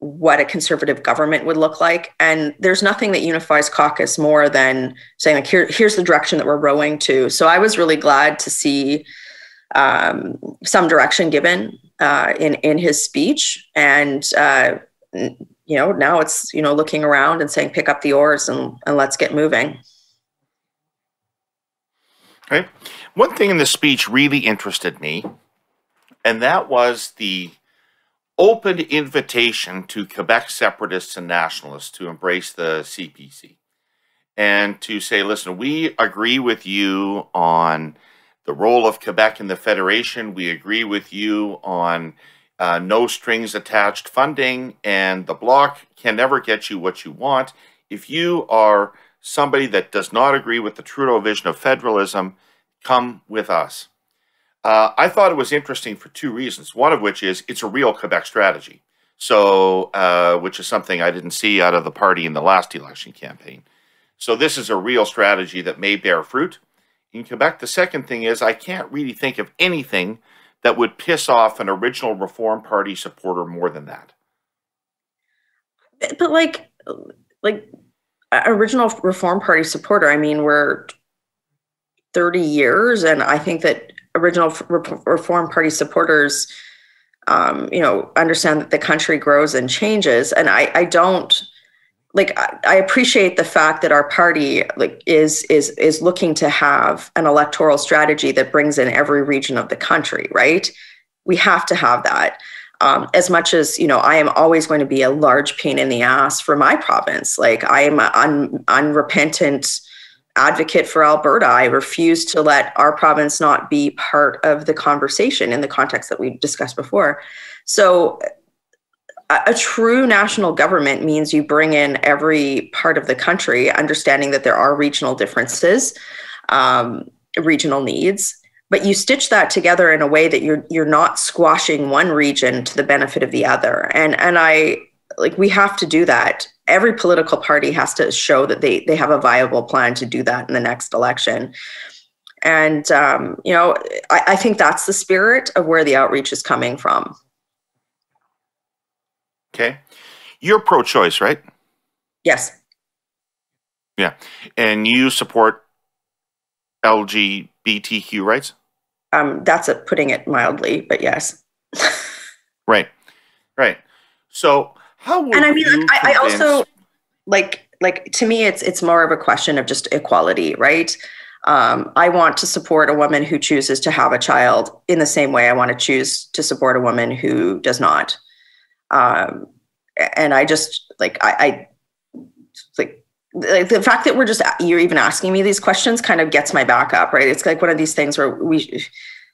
what a conservative government would look like. And there's nothing that unifies caucus more than saying like here, here's the direction that we're rowing to. So I was really glad to see um, some direction given uh, in in his speech, and uh, you know, now it's, you know, looking around and saying, pick up the oars and, and let's get moving. Right. One thing in the speech really interested me, and that was the open invitation to Quebec separatists and nationalists to embrace the CPC and to say, listen, we agree with you on the role of Quebec in the Federation. We agree with you on uh, no strings attached funding, and the bloc can never get you what you want. If you are somebody that does not agree with the Trudeau vision of federalism, come with us. Uh, I thought it was interesting for two reasons. One of which is it's a real Quebec strategy. So, uh, which is something I didn't see out of the party in the last election campaign. So, this is a real strategy that may bear fruit in Quebec. The second thing is I can't really think of anything that would piss off an original Reform Party supporter more than that. But like, like original Reform Party supporter, I mean, we're 30 years, and I think that original Reform Party supporters, um, you know, understand that the country grows and changes. And I, I don't like. I, I appreciate the fact that our party like is is is looking to have an electoral strategy that brings in every region of the country. Right? We have to have that. Um, as much as you know i am always going to be a large pain in the ass for my province like i am an un, unrepentant advocate for Alberta. I refuse to let our province not be part of the conversation in the context that we discussed before. So, a, a, true national government means you bring in every part of the country, understanding that there are regional differences, um, regional needs. But you stitch that together in a way that you're you're not squashing one region to the benefit of the other. And and I like we have to do that. Every political party has to show that they they have a viable plan to do that in the next election. And um, you know I, I think that's the spirit of where the outreach is coming from. Okay. You're pro-choice right? Yes. Yeah. And you support lgbtq rights? Um, that's a, putting it mildly but yes. Right. Right. So how and I mean, you I, I also like like to me, it's it's more of a question of just equality, right? Um, I want to support a woman who chooses to have a child in the same way I want to choose to support a woman who does not. Um, and I just like I, I like like the fact that we're just you're even asking me these questions kind of gets my back up, right? It's like one of these things where we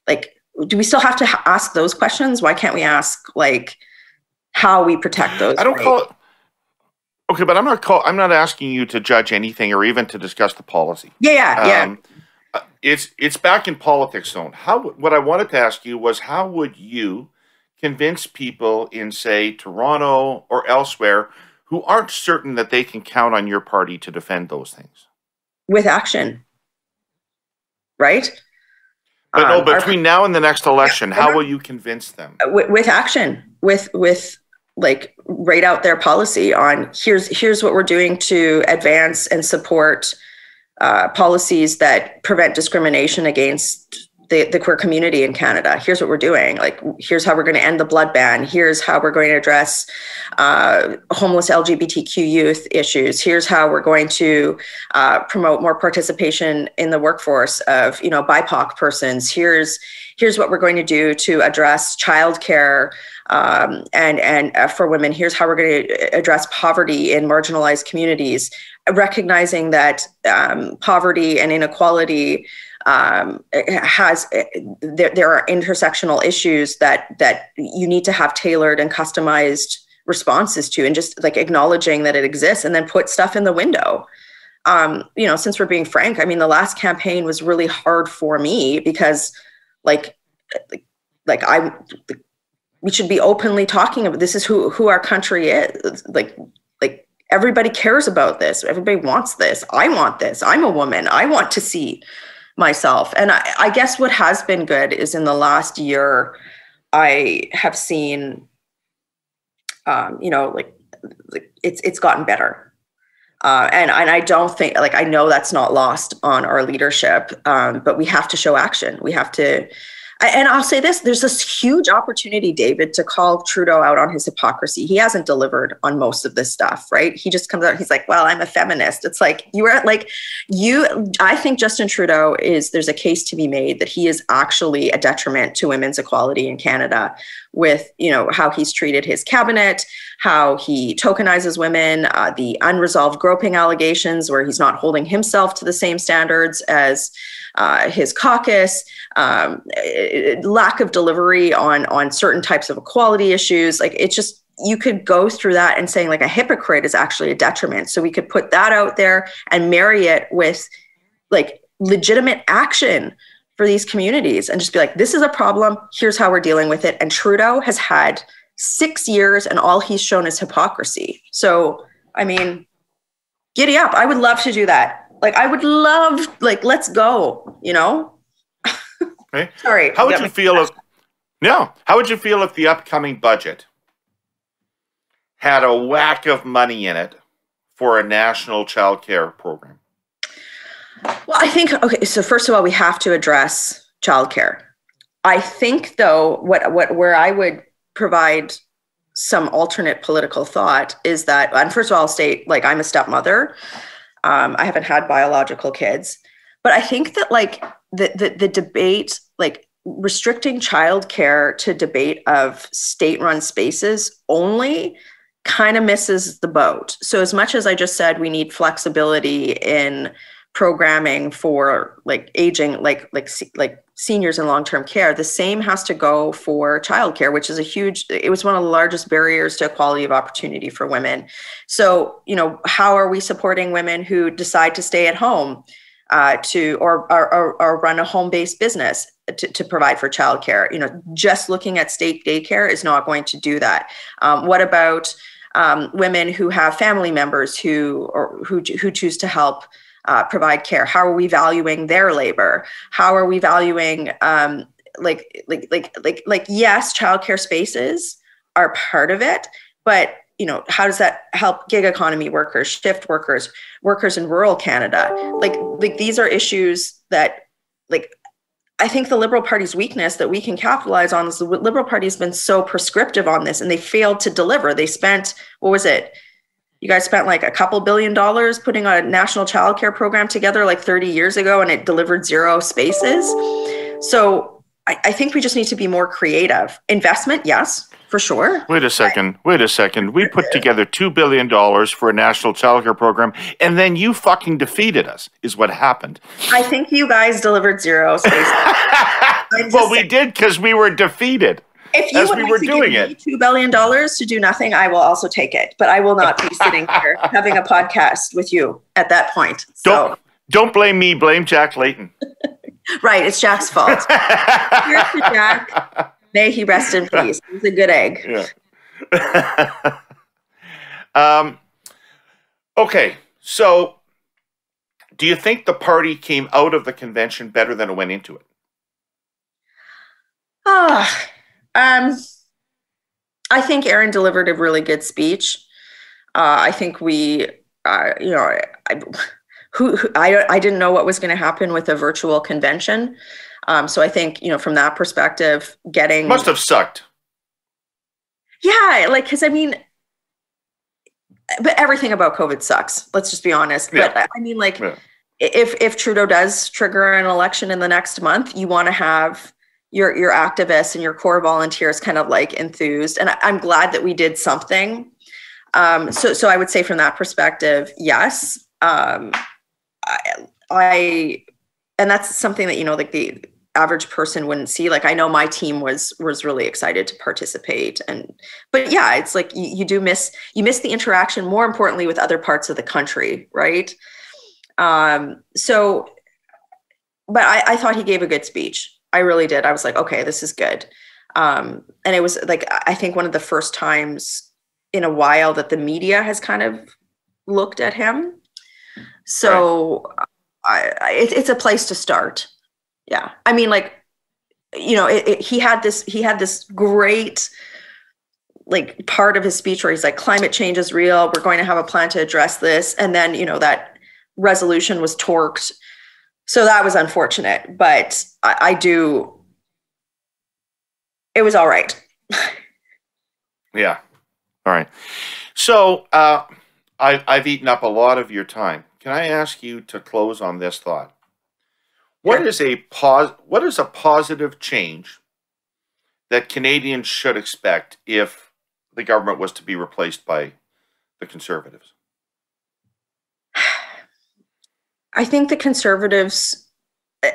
like do we still have to ask those questions? Why can't we ask like how we protect those. I don't call it. Okay, but I'm not call. I'm not asking you to judge anything or even to discuss the policy. Yeah, yeah, um, yeah. It's it's back in politics zone. How what I wanted to ask you was how would you convince people in say Toronto or elsewhere who aren't certain that they can count on your party to defend those things? With action, right? But um, no, between our, now and the next election, how will you convince them? With, with action, with with like write out their policy on here's here's what we're doing to advance and support uh, policies that prevent discrimination against the, the queer community in Canada. Here's what we're doing. Like, here's how we're going to end the blood ban. Here's how we're going to address uh, homeless LGBTQ youth issues. Here's how we're going to uh, promote more participation in the workforce of, you know, BIPOC persons. Here's here's what we're going to do to address childcare um, and and uh, for women. Here's how we're going to address poverty in marginalized communities, recognizing that um, poverty and inequality um, has there, there are intersectional issues that that you need to have tailored and customized responses to, and just like acknowledging that it exists, and then put stuff in the window. Um, you know, since we're being frank, I mean, the last campaign was really hard for me because, like, like, I we should be openly talking about this is who who our country is like like everybody cares about this. Everybody wants this. I want this. I'm a woman. I want to see myself and I, I guess what has been good is in the last year i have seen um, you know like, like it's it's gotten better uh, and and I don't think like I know that's not lost on our leadership, um, but we have to show action. We have to and I'll say this there's this huge opportunity, David, to call Trudeau out on his hypocrisy. He hasn't delivered on most of this stuff, right? He just comes out, he's like, well, I'm a feminist. It's like, you are like, you, I think Justin Trudeau is, there's a case to be made that he is actually a detriment to women's equality in Canada with, you know, how he's treated his cabinet, how he tokenizes women, uh, the unresolved groping allegations where he's not holding himself to the same standards as uh, his caucus, um, lack of delivery on on certain types of equality issues. Like it's just you could go through that and saying like a hypocrite is actually a detriment. So we could put that out there and marry it with like legitimate action for these communities and just be like, this is a problem. Here's how we're dealing with it. And Trudeau has had six years and all he's shown is hypocrisy. So, I mean, giddy up. I would love to do that. Like, I would love, like, let's go, you know? Okay. Sorry. How would you feel if, no, how would you feel if the upcoming budget had a whack of money in it for a national child care program? Well, I think, okay, so first of all, we have to address childcare. I think, though, what, what, where I would provide some alternate political thought is that, and first of all, I'll state like I'm a stepmother. Um, I haven't had biological kids, but I think that like the the, the debate, like restricting childcare to debate of state-run spaces only kind of misses the boat. So as much as I just said we need flexibility in programming for like aging like like like seniors in long-term care the same has to go for childcare which is a huge it was one of the largest barriers to equality of opportunity for women. So you know how are we supporting women who decide to stay at home uh, to or, or, or run a home-based business to, to provide for childcare? You know just looking at state daycare is not going to do that. Um, what about um, women who have family members who or who, who choose to help uh, provide care? How are we valuing their labor? How are we valuing um, like like like like like yes, childcare spaces are part of it, but you know how does that help gig economy workers, shift workers, workers in rural Canada? Like like these are issues that like I think the Liberal Party's weakness that we can capitalize on is the Liberal Party has been so prescriptive on this and they failed to deliver. They spent, what was it, you guys spent like a couple billion dollars putting a national childcare program together like 30 years ago and it delivered zero spaces. So I, I think we just need to be more creative. Investment, yes, for sure. Wait a second. Wait a second. We put together $2 billion for a national childcare program, and then you fucking defeated us, is what happened. I think you guys delivered zero spaces. well, we did because we were defeated if you as would we like were to doing give it. me two billion dollars to do nothing, I will also take it. But I will not be sitting here having a podcast with you at that point. So. Don't don't blame me. Blame Jack Layton. right, it's Jack's fault. Here's to Jack. May he rest in peace. He's a good egg. Yeah. um. Okay, so do you think the party came out of the convention better than it went into it? Ah, um, I think Erin delivered a really good speech. Uh, I think we, uh, you know, I, who, who I, I didn't know what was going to happen with a virtual convention. Um, so I think, you know, from that perspective, getting Must have sucked. yeah, like because I mean, but everything about COVID sucks. Let's just be honest. Yeah. But I mean, like, Yeah. if if Trudeau does trigger an election in the next month, you want to have your your activists and your core volunteers kind of like enthused. And I, I'm glad that we did something. Um, so so I would say from that perspective, yes. Um, I, I and that's something that you know like the average person wouldn't see like i know my team was was really excited to participate and but yeah it's like you, you do miss you miss the interaction more importantly with other parts of the country right um so but i i thought he gave a good speech i really did. I was like okay this is good. Um and it was like i think one of the first times in a while that the media has kind of looked at him. So I, I it, it's a place to start. Yeah. I mean like you know it, it, he had this he had this great like part of his speech where he's like climate change is real. We're going to have a plan to address this. And then you know that resolution was torqued so that was unfortunate but i, I do it was all right. yeah. All right. So uh, I, I've eaten up a lot of your time. Can I ask you to close on this thought? What is a pos- What is a positive change that Canadians should expect if the government was to be replaced by the Conservatives? I think the Conservatives,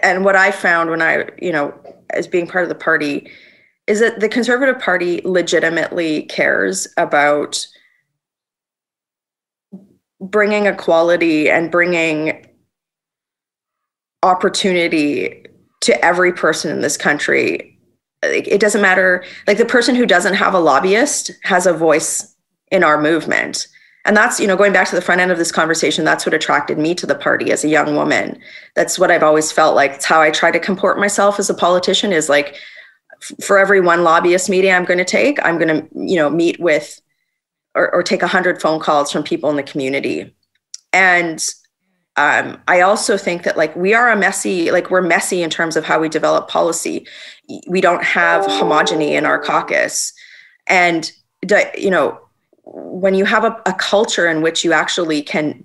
and what I found when I, you know, as being part of the party, is that the Conservative Party legitimately cares about bringing equality and bringing opportunity to every person in this country. It doesn't matter, like the person who doesn't have a lobbyist has a voice in our movement. And that's, you know, going back to the front end of this conversation, that's what attracted me to the party as a young woman. That's what I've always felt like. It's how I try to comport myself as a politician is like, for every one lobbyist meeting I'm going to take, I'm going to, you know, meet with or, or take 100 phone calls from people in the community. And um, I also think that like we are a messy, like we're messy in terms of how we develop policy. We don't have homogeny in our caucus. And, you know, when you have a, a culture in which you actually can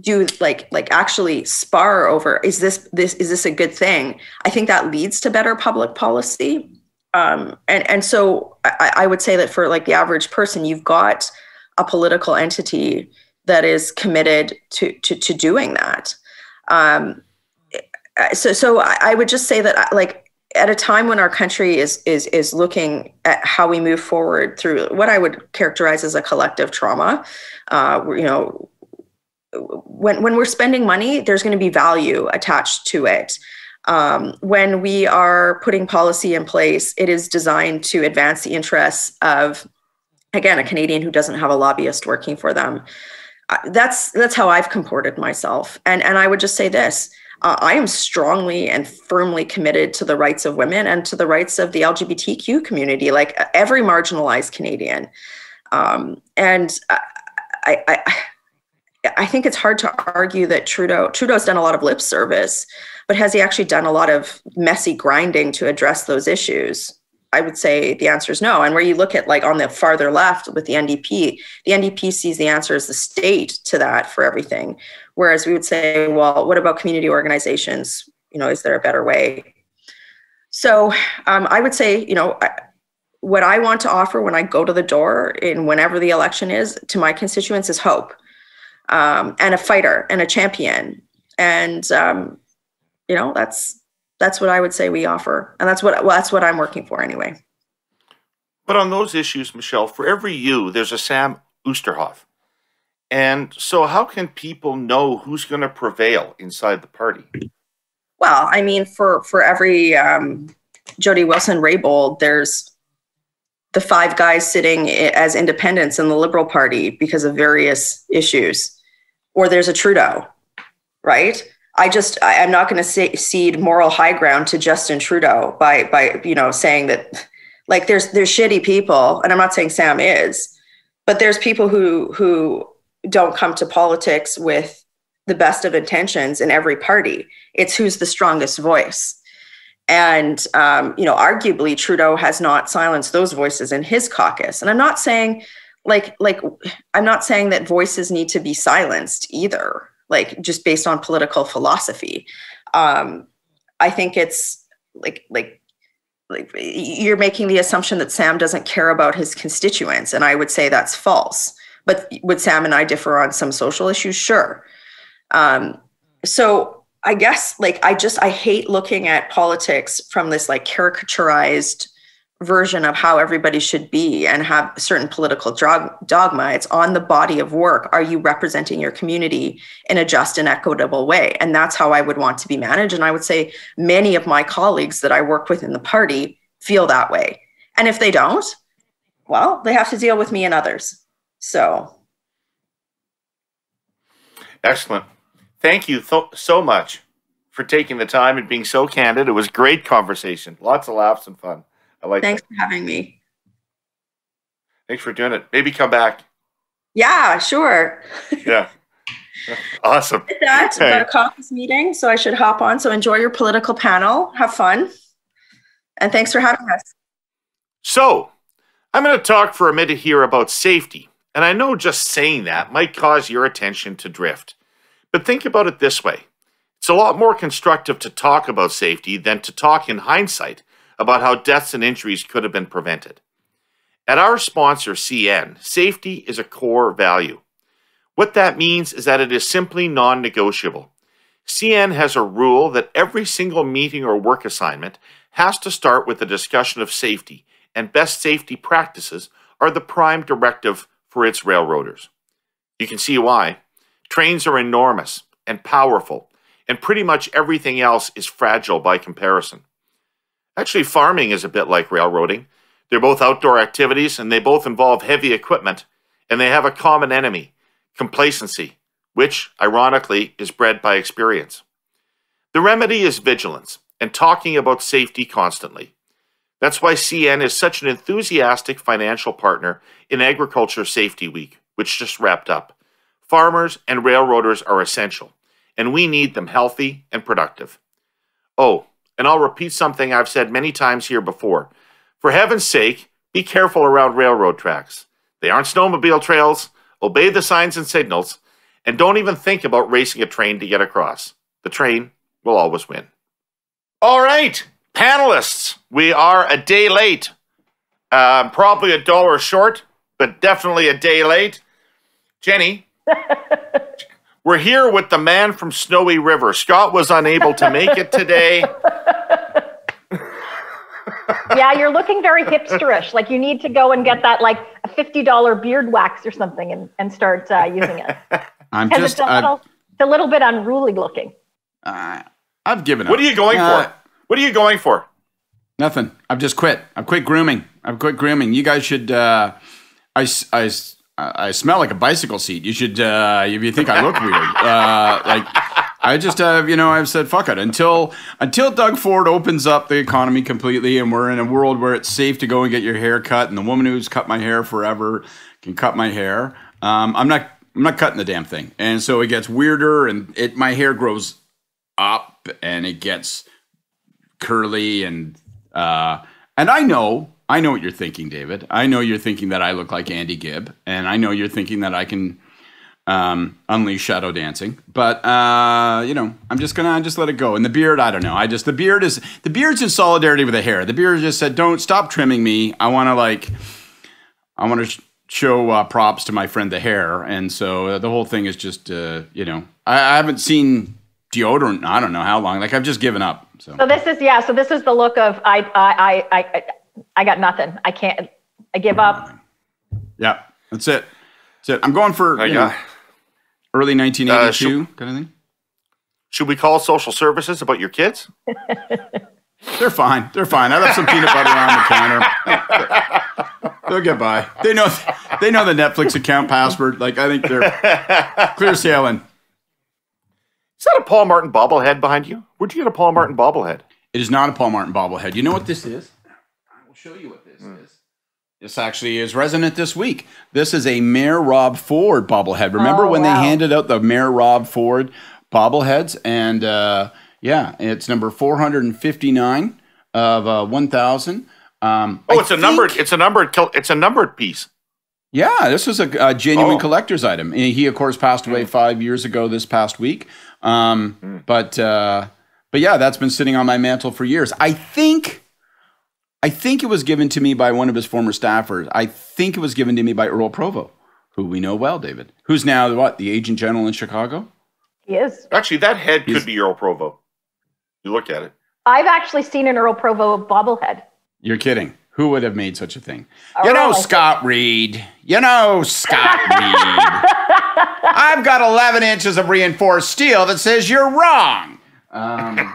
do like like actually spar over is this this is this a good thing i think that leads to better public policy um, and and so I, I would say that for like the average person, you've got a political entity that is committed to to, to doing that. Um, so so I would just say that like at a time when our country is is is looking at how we move forward through what I would characterize as a collective trauma, uh, you know, when when we're spending money, there's going to be value attached to it um, when we are putting policy in place, it is designed to advance the interests of, again, a Canadian who doesn't have a lobbyist working for them. Uh, that's that's how I've comported myself, and and I would just say this: uh, I am strongly and firmly committed to the rights of women and to the rights of the LGBTQ community, like every marginalized Canadian. Um, and I, I, I think it's hard to argue that Trudeau Trudeau's done a lot of lip service but has he actually done a lot of messy grinding to address those issues? I would say the answer is no. And where you look at like on the farther left with the NDP, the NDP sees the answer as the state to that for everything. Whereas we would say, well, what about community organizations? You know, is there a better way? So um, I would say, you know, I, what I want to offer when I go to the door in whenever the election is to my constituents is hope um, and a fighter and a champion. And um, you know that's that's what i would say we offer and that's what well, that's what i'm working for anyway but on those issues michelle for every you there's a sam oosterhoff and so how can people know who's going to prevail inside the party? Well i mean for for every um, jody wilson-raybould there's the five guys sitting as independents in the liberal party because of various issues. Or there's a trudeau right? I just I, am not going to cede moral high ground to Justin Trudeau by by you know saying that like there's there's shitty people, and I'm not saying Sam is, but there's people who who don't come to politics with the best of intentions in every party. It's who's the strongest voice. And um, you know, arguably Trudeau has not silenced those voices in his caucus. And I'm not saying like like I'm not saying that voices need to be silenced either like just based on political philosophy. Um, I think it's like like like you're making the assumption that Sam doesn't care about his constituents, and I would say that's false. But would Sam and I differ on some social issues? Sure. Um, so I guess like I just I hate looking at politics from this like caricaturized version of how everybody should be and have certain political dogma. It's on the body of work. Are you representing your community in a just and equitable way? And that's how I would want to be managed. And I would say many of my colleagues that I work with in the party feel that way. And if they don't, well, they have to deal with me and others. So. Excellent. Thank you th- so much for taking the time and being so candid. It was great conversation. Lots of laughs and fun. I like. Thanks that. for having me. Thanks for doing it. Maybe come back. Yeah, sure. yeah. Awesome. With that, hey. got a caucus meeting, so I should hop on. So enjoy your political panel. Have fun. And thanks for having us. So, I'm going to talk for a minute here about safety. And I know just saying that might cause your attention to drift. But think about it this way it's a lot more constructive to talk about safety than to talk in hindsight about how deaths and injuries could have been prevented. At our sponsor, CN, safety is a core value. What that means is that it is simply non negotiable. CN has a rule that every single meeting or work assignment has to start with a discussion of safety, and best safety practices are the prime directive for its railroaders. You can see why. Trains are enormous and powerful, and pretty much everything else is fragile by comparison. Actually, farming is a bit like railroading. They're both outdoor activities and they both involve heavy equipment, and they have a common enemy complacency, which, ironically, is bred by experience. The remedy is vigilance and talking about safety constantly. That's why CN is such an enthusiastic financial partner in Agriculture Safety Week, which just wrapped up. Farmers and railroaders are essential, and we need them healthy and productive. Oh, and I'll repeat something I've said many times here before. For heaven's sake, be careful around railroad tracks. They aren't snowmobile trails. Obey the signs and signals, and don't even think about racing a train to get across. The train will always win. All right, panelists, we are a day late. Uh, probably a dollar short, but definitely a day late. Jenni, we're here with the man from Snowy River. Scott was unable to make it today. yeah, you're looking very hipsterish. Like you need to go and get that like a fifty dollar beard wax or something and, and start uh, using it. I'm just it's a, little, it's a little bit unruly looking. Uh, I've given up. What are you going uh, for? What are you going for? Nothing. I've just quit. I've quit grooming. I've quit grooming. You guys should. Uh, I, I, I smell like a bicycle seat. You should. Uh, if you think I look weird, uh, like I just have, you know, I've said fuck it until until Doug Ford opens up the economy completely, and we're in a world where it's safe to go and get your hair cut, and the woman who's cut my hair forever can cut my hair. Um, I'm not. I'm not cutting the damn thing, and so it gets weirder, and it my hair grows up, and it gets curly, and uh, and I know. I know what you're thinking, David. I know you're thinking that I look like Andy Gibb, and I know you're thinking that I can um, unleash shadow dancing. But uh, you know, I'm just gonna just let it go. And the beard, I don't know. I just the beard is the beard's in solidarity with the hair. The beard just said, "Don't stop trimming me. I want to like, I want to sh- show uh, props to my friend the hair." And so uh, the whole thing is just, uh, you know, I, I haven't seen deodorant. I don't know how long. Like I've just given up. So. so this is yeah. So this is the look of I I I I I got nothing. I can't. I give up. Yeah, that's it. That's it. I'm going for you know, early 1982 uh, should, kind of thing. Should we call social services about your kids? They're fine. They're fine. I left some peanut butter on the counter. They'll get by. They know. They know the Netflix account password. Like I think they're clear sailing. Is that a Paul Martin bobblehead behind you? Where'd you get a Paul Martin bobblehead? It is not a Paul Martin bobblehead. You know what this is? I will show you what this mm. is. This actually is resonant this week. This is a Mayor Rob Ford bobblehead. Remember oh, when wow. they handed out the Mayor Rob Ford bobbleheads? And uh, yeah, it's number 459 of uh, 1,000. Um, oh, I it's a numbered. It's a numbered. It's a numbered piece. Yeah, this was a, a genuine oh. collector's item. He, of course, passed away mm. five years ago this past week. Um, mm. But uh, but yeah, that's been sitting on my mantle for years. I think I think it was given to me by one of his former staffers. I think it was given to me by Earl Provo, who we know well, David, who's now what the agent general in Chicago. He is actually that head He's, could be Earl Provo. You look at it. I've actually seen an Earl Provo bobblehead. You're kidding. Who would have made such a thing? you know, Scott Reid. You know, Scott Reed. I've got 11 inches of reinforced steel that says you're wrong. Um,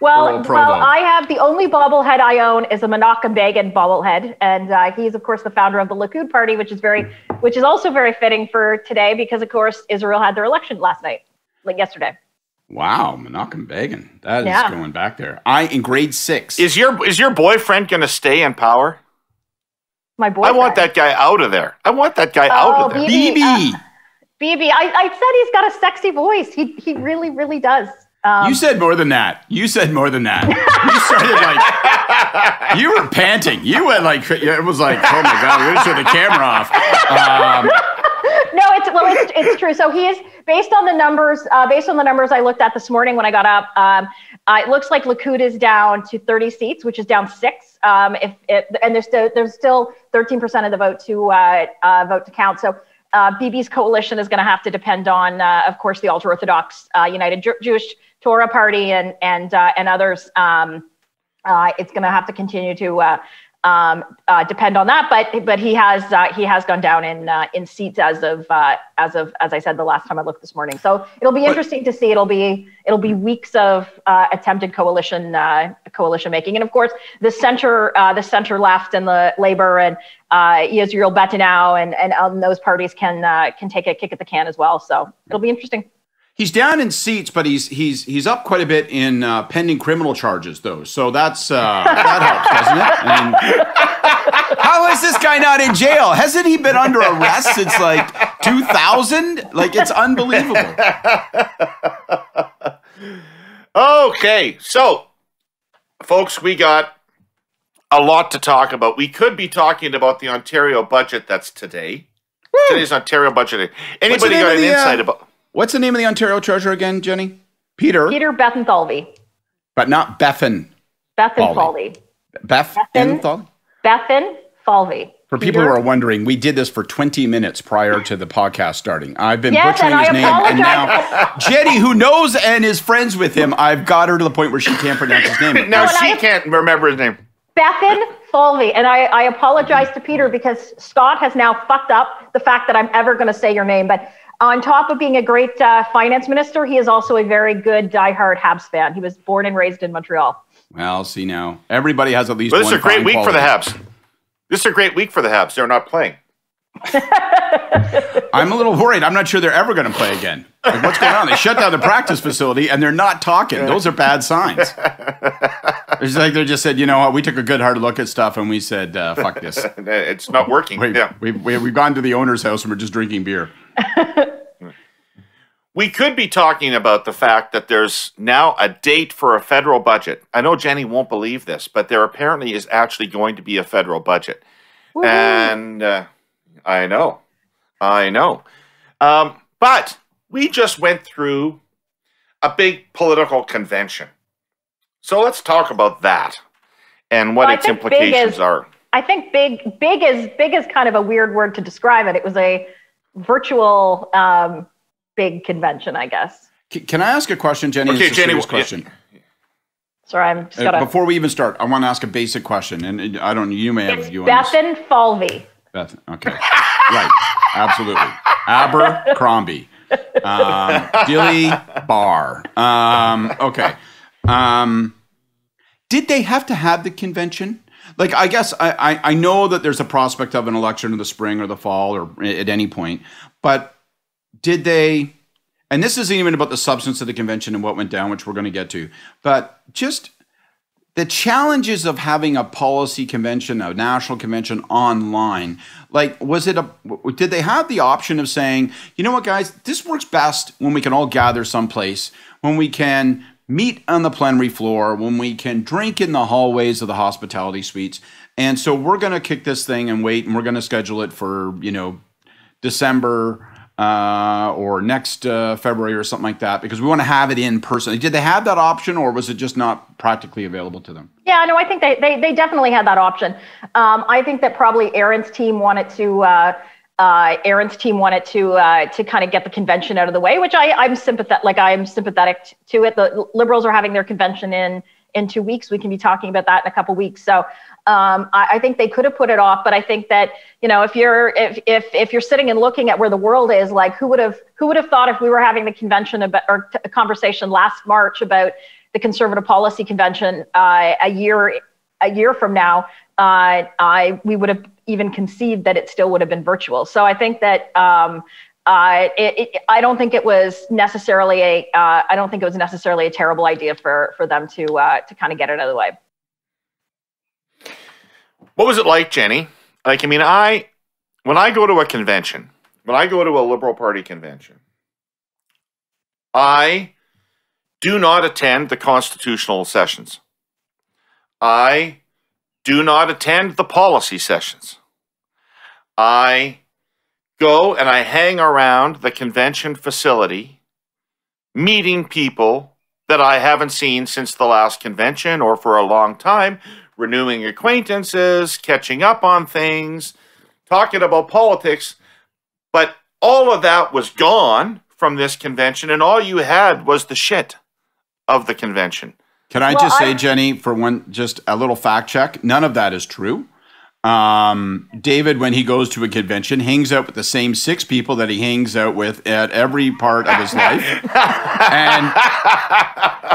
well, well, I have the only bobblehead I own is a Menachem Begin bobblehead, and uh, he's of course the founder of the Likud Party, which is very, which is also very fitting for today because of course Israel had their election last night, like yesterday. Wow, Menachem Begin, that is yeah. going back there. I in grade six. Is your is your boyfriend going to stay in power? My boyfriend. I want that guy out of there. I want that guy oh, out of there. Bibi. Uh, Bibi, I, I said he's got a sexy voice. He he really really does. Um, you said more than that. You said more than that. you started like you were panting. You went like it was like oh my god, we're gonna turn the camera off. Um, no, it's well, it's, it's true. So he is based on the numbers. Uh, based on the numbers I looked at this morning when I got up, um, uh, it looks like Likud is down to 30 seats, which is down six. Um, if it, and there's still there's still 13 percent of the vote to uh, uh vote to count. So uh, Bibi's coalition is going to have to depend on, uh, of course, the ultra orthodox United Jew- Jewish Torah Party and and and others. Um, it's going to have to continue to um, uh, depend on that. But but he has uh, he has gone down in uh, in seats as of as of as I said the last time I looked this morning. So it'll be interesting to see. It'll be it'll be weeks of attempted coalition coalition making, and of course the center the center left and the Labor and Yisrael Beiteinu and and um, those parties can can take a kick at the can as well. So it'll be interesting. He's down in seats, but he's he's he's up quite a bit in uh, pending criminal charges, though. So that's uh, that helps, doesn't it? I mean, how is this guy not in jail? Hasn't he been under arrest since like 2000? Like it's unbelievable. okay, so folks, we got a lot to talk about. We could be talking about the Ontario budget that's today. Woo! Today's Ontario budget. Anybody got an the, insight uh, about? What's the name of the Ontario treasurer again, Jenni? Peter. Peter Bethlenfalvy. But not Bethan. Bethan Falvey. Beth Bethan Bethan Falvey. For people who are wondering, we did this for 20 minutes prior to the podcast starting. I've been yes, butchering his I name, apologize. and now Jenni, who knows and is friends with him, I've got her to the point where she can't pronounce his name. now she I, can't remember his name. Bethan Falvey, and I, I apologize to Peter because Scott has now fucked up the fact that I'm ever going to say your name, but on top of being a great uh, finance minister, he is also a very good diehard Habs fan. He was born and raised in Montreal. Well, see now, everybody has at least. Well, this is a great week quality. for the Habs. This is a great week for the Habs. They're not playing. I'm a little worried. I'm not sure they're ever going to play again. Like, what's going on? They shut down the practice facility and they're not talking. Those are bad signs. It's like they just said, you know what? We took a good hard look at stuff and we said, uh, "Fuck this." it's not working. We, yeah, we, we, we've gone to the owner's house and we're just drinking beer. We could be talking about the fact that there's now a date for a federal budget. I know Jenni won't believe this, but there apparently is actually going to be a federal budget. Woo-hoo. And uh, I know, I know. Um, but we just went through a big political convention. So let's talk about that and what well, its implications is, are. I think big, big is big is kind of a weird word to describe it. It was a virtual um, big convention, I guess. Can I ask a question, Jenni? Okay, Jenni. question. Sorry, I'm just gotta... uh, Before we even start, I want to ask a basic question, and I don't. You may it's have you. Bethan Falvey. Bethan. Okay. right. Absolutely. Abercrombie. Um, Dilly Bar. Um, okay. Um, did they have to have the convention? Like, I guess I, I, I know that there's a prospect of an election in the spring or the fall or at any point, but did they? And this isn't even about the substance of the convention and what went down, which we're going to get to, but just the challenges of having a policy convention, a national convention online. Like, was it a, did they have the option of saying, you know what, guys, this works best when we can all gather someplace, when we can meet on the plenary floor, when we can drink in the hallways of the hospitality suites. And so we're going to kick this thing and wait, and we're going to schedule it for, you know, December uh, or next uh, February or something like that because we want to have it in person. Did they have that option or was it just not practically available to them? Yeah, no, I think they, they, they definitely had that option. Um, I think that probably Erin's team wanted to. Uh, uh, Erin's team wanted to uh, to kind of get the convention out of the way, which I, I'm sympathetic. Like I'm sympathetic to it. The liberals are having their convention in in two weeks. We can be talking about that in a couple weeks. So um, I, I, think they could have put it off, but I think that you know if you're if if if you're sitting and looking at where the world is, like who would have who would have thought if we were having the convention about or a conversation last March about the conservative policy convention uh, a year a year from now, uh, I we would have even conceived that it still would have been virtual. So I think that. Um, uh, it, it, I don't think it was necessarily a. Uh, I don't think it was necessarily a terrible idea for for them to uh, to kind of get it out of the way. What was it like, Jenni? Like, I mean, I when I go to a convention, when I go to a Liberal Party convention, I do not attend the constitutional sessions. I do not attend the policy sessions. I go and I hang around the convention facility, meeting people that I haven't seen since the last convention or for a long time, renewing acquaintances, catching up on things, talking about politics. But all of that was gone from this convention, and all you had was the shit of the convention. Can I well, just say, I, Jenni, for one, just a little fact check? None of that is true. Um, David, when he goes to a convention, hangs out with the same six people that he hangs out with at every part of his life. and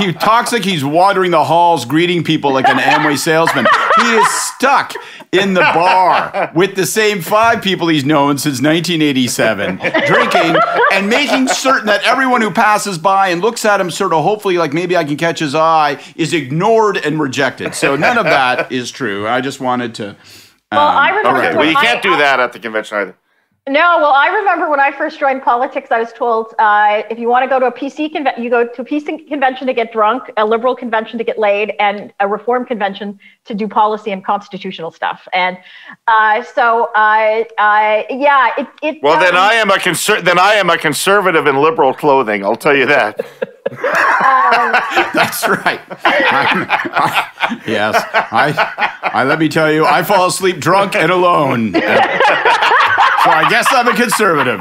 he talks like he's wandering the halls, greeting people like an Amway salesman. He is stuck in the bar with the same five people he's known since 1987, drinking and making certain that everyone who passes by and looks at him, sort of hopefully like maybe I can catch his eye, is ignored and rejected. So none of that is true. I just wanted to. Well, um, I remember. Okay. Well, you can't I, do that at the convention either. No, well, I remember when I first joined politics, I was told uh, if you want to go to a PC convention, you go to a PC convention to get drunk, a liberal convention to get laid, and a reform convention to do policy and constitutional stuff. And uh, so, uh, yeah, it. it well, um, then I am a conser- Then I am a conservative in liberal clothing. I'll tell you that. um, That's right. I, yes, I, I. Let me tell you, I fall asleep drunk and alone. so I guess I'm a conservative.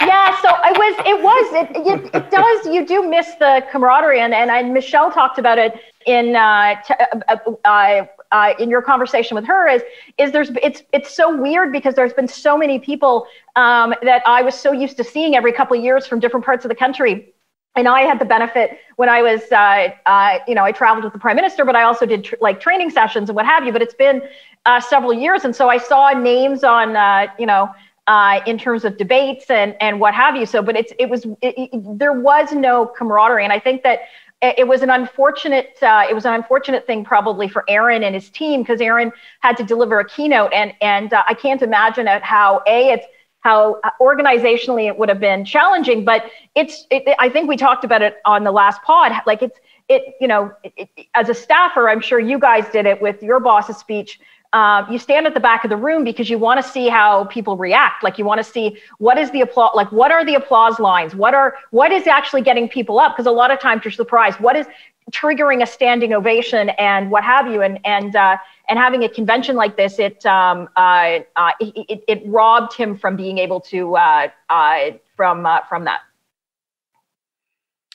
Yeah, so it was, it was, it, it, it does, you do miss the camaraderie. And, and, Michelle talked about it in, uh, t- uh, uh, uh, in your conversation with her is, is there's, it's, it's so weird because there's been so many people um, that I was so used to seeing every couple of years from different parts of the country and I had the benefit when I was, uh, uh, you know, I traveled with the prime minister, but I also did tr- like training sessions and what have you. But it's been uh, several years, and so I saw names on, uh, you know, uh, in terms of debates and and what have you. So, but it's it was it, it, there was no camaraderie, and I think that it was an unfortunate uh, it was an unfortunate thing probably for Erin and his team because Erin had to deliver a keynote, and and uh, I can't imagine at how a it's how organizationally it would have been challenging, but it's it, I think we talked about it on the last pod. Like it's it you know it, as a staffer, I'm sure you guys did it with your boss's speech um, you stand at the back of the room because you want to see how people react. Like you want to see what is the applause, like what are the applause lines? What are what is actually getting people up? Because a lot of times you're surprised. What is triggering a standing ovation and what have you? And and uh, and having a convention like this, it um, uh, uh, it, it, robbed him from being able to uh, uh, from uh, from that.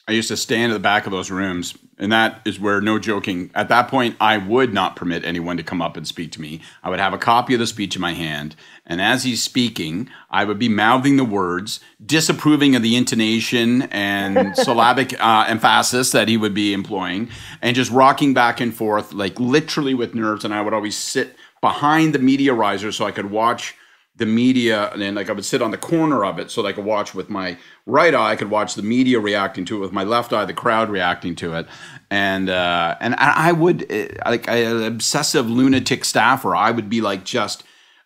I used to stand at the back of those rooms, and that is where, no joking, at that point, I would not permit anyone to come up and speak to me. I would have a copy of the speech in my hand, and as he's speaking, I would be mouthing the words, disapproving of the intonation and syllabic uh, emphasis that he would be employing, and just rocking back and forth, like literally with nerves. And I would always sit behind the media riser so I could watch the media and then like I would sit on the corner of it so that I could watch with my right eye. I could watch the media reacting to it with my left eye the crowd reacting to it. And uh, and I would uh, like an obsessive lunatic staffer I would be like just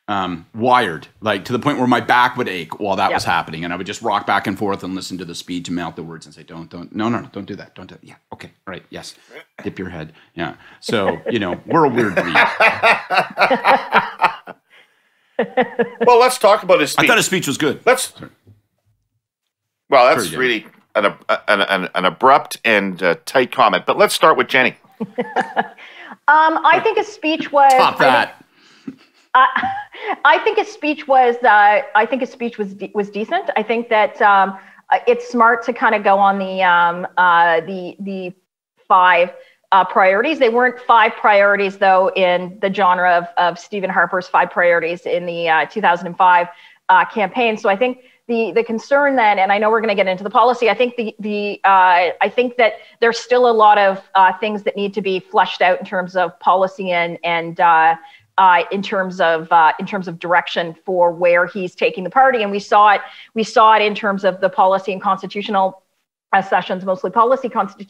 um, wired like to the point where my back would ache while that was happening. And I would just rock back and forth and listen to the speech and mouth the words and say don't don't no no no don't do that. Don't do that. Yeah. Okay. All right. Yes. Dip your head. Yeah. So you know we're a weird breed well, let's talk about his speech. I thought his speech was good. Let's. Well, that's Sorry, really an, an, an, an, abrupt and uh, tight comment. But let's start with Jenni. um, I think his speech was. Top that. I think, uh, I think his speech was. Uh, I think his speech was de- was decent. I think that um, uh, it's smart to kind of go on the um, uh, the the five uh, priorities. They weren't five priorities, though, in the genre of, of Stephen Harper's five priorities in the uh, 2005 uh, campaign. So I think the the concern then, and I know we're going to get into the policy. I think the the uh, I think that there's still a lot of uh, things that need to be fleshed out in terms of policy and and uh, uh, in terms of uh, in terms of direction for where he's taking the party. And we saw it we saw it in terms of the policy and constitutional uh, sessions, mostly policy constitu-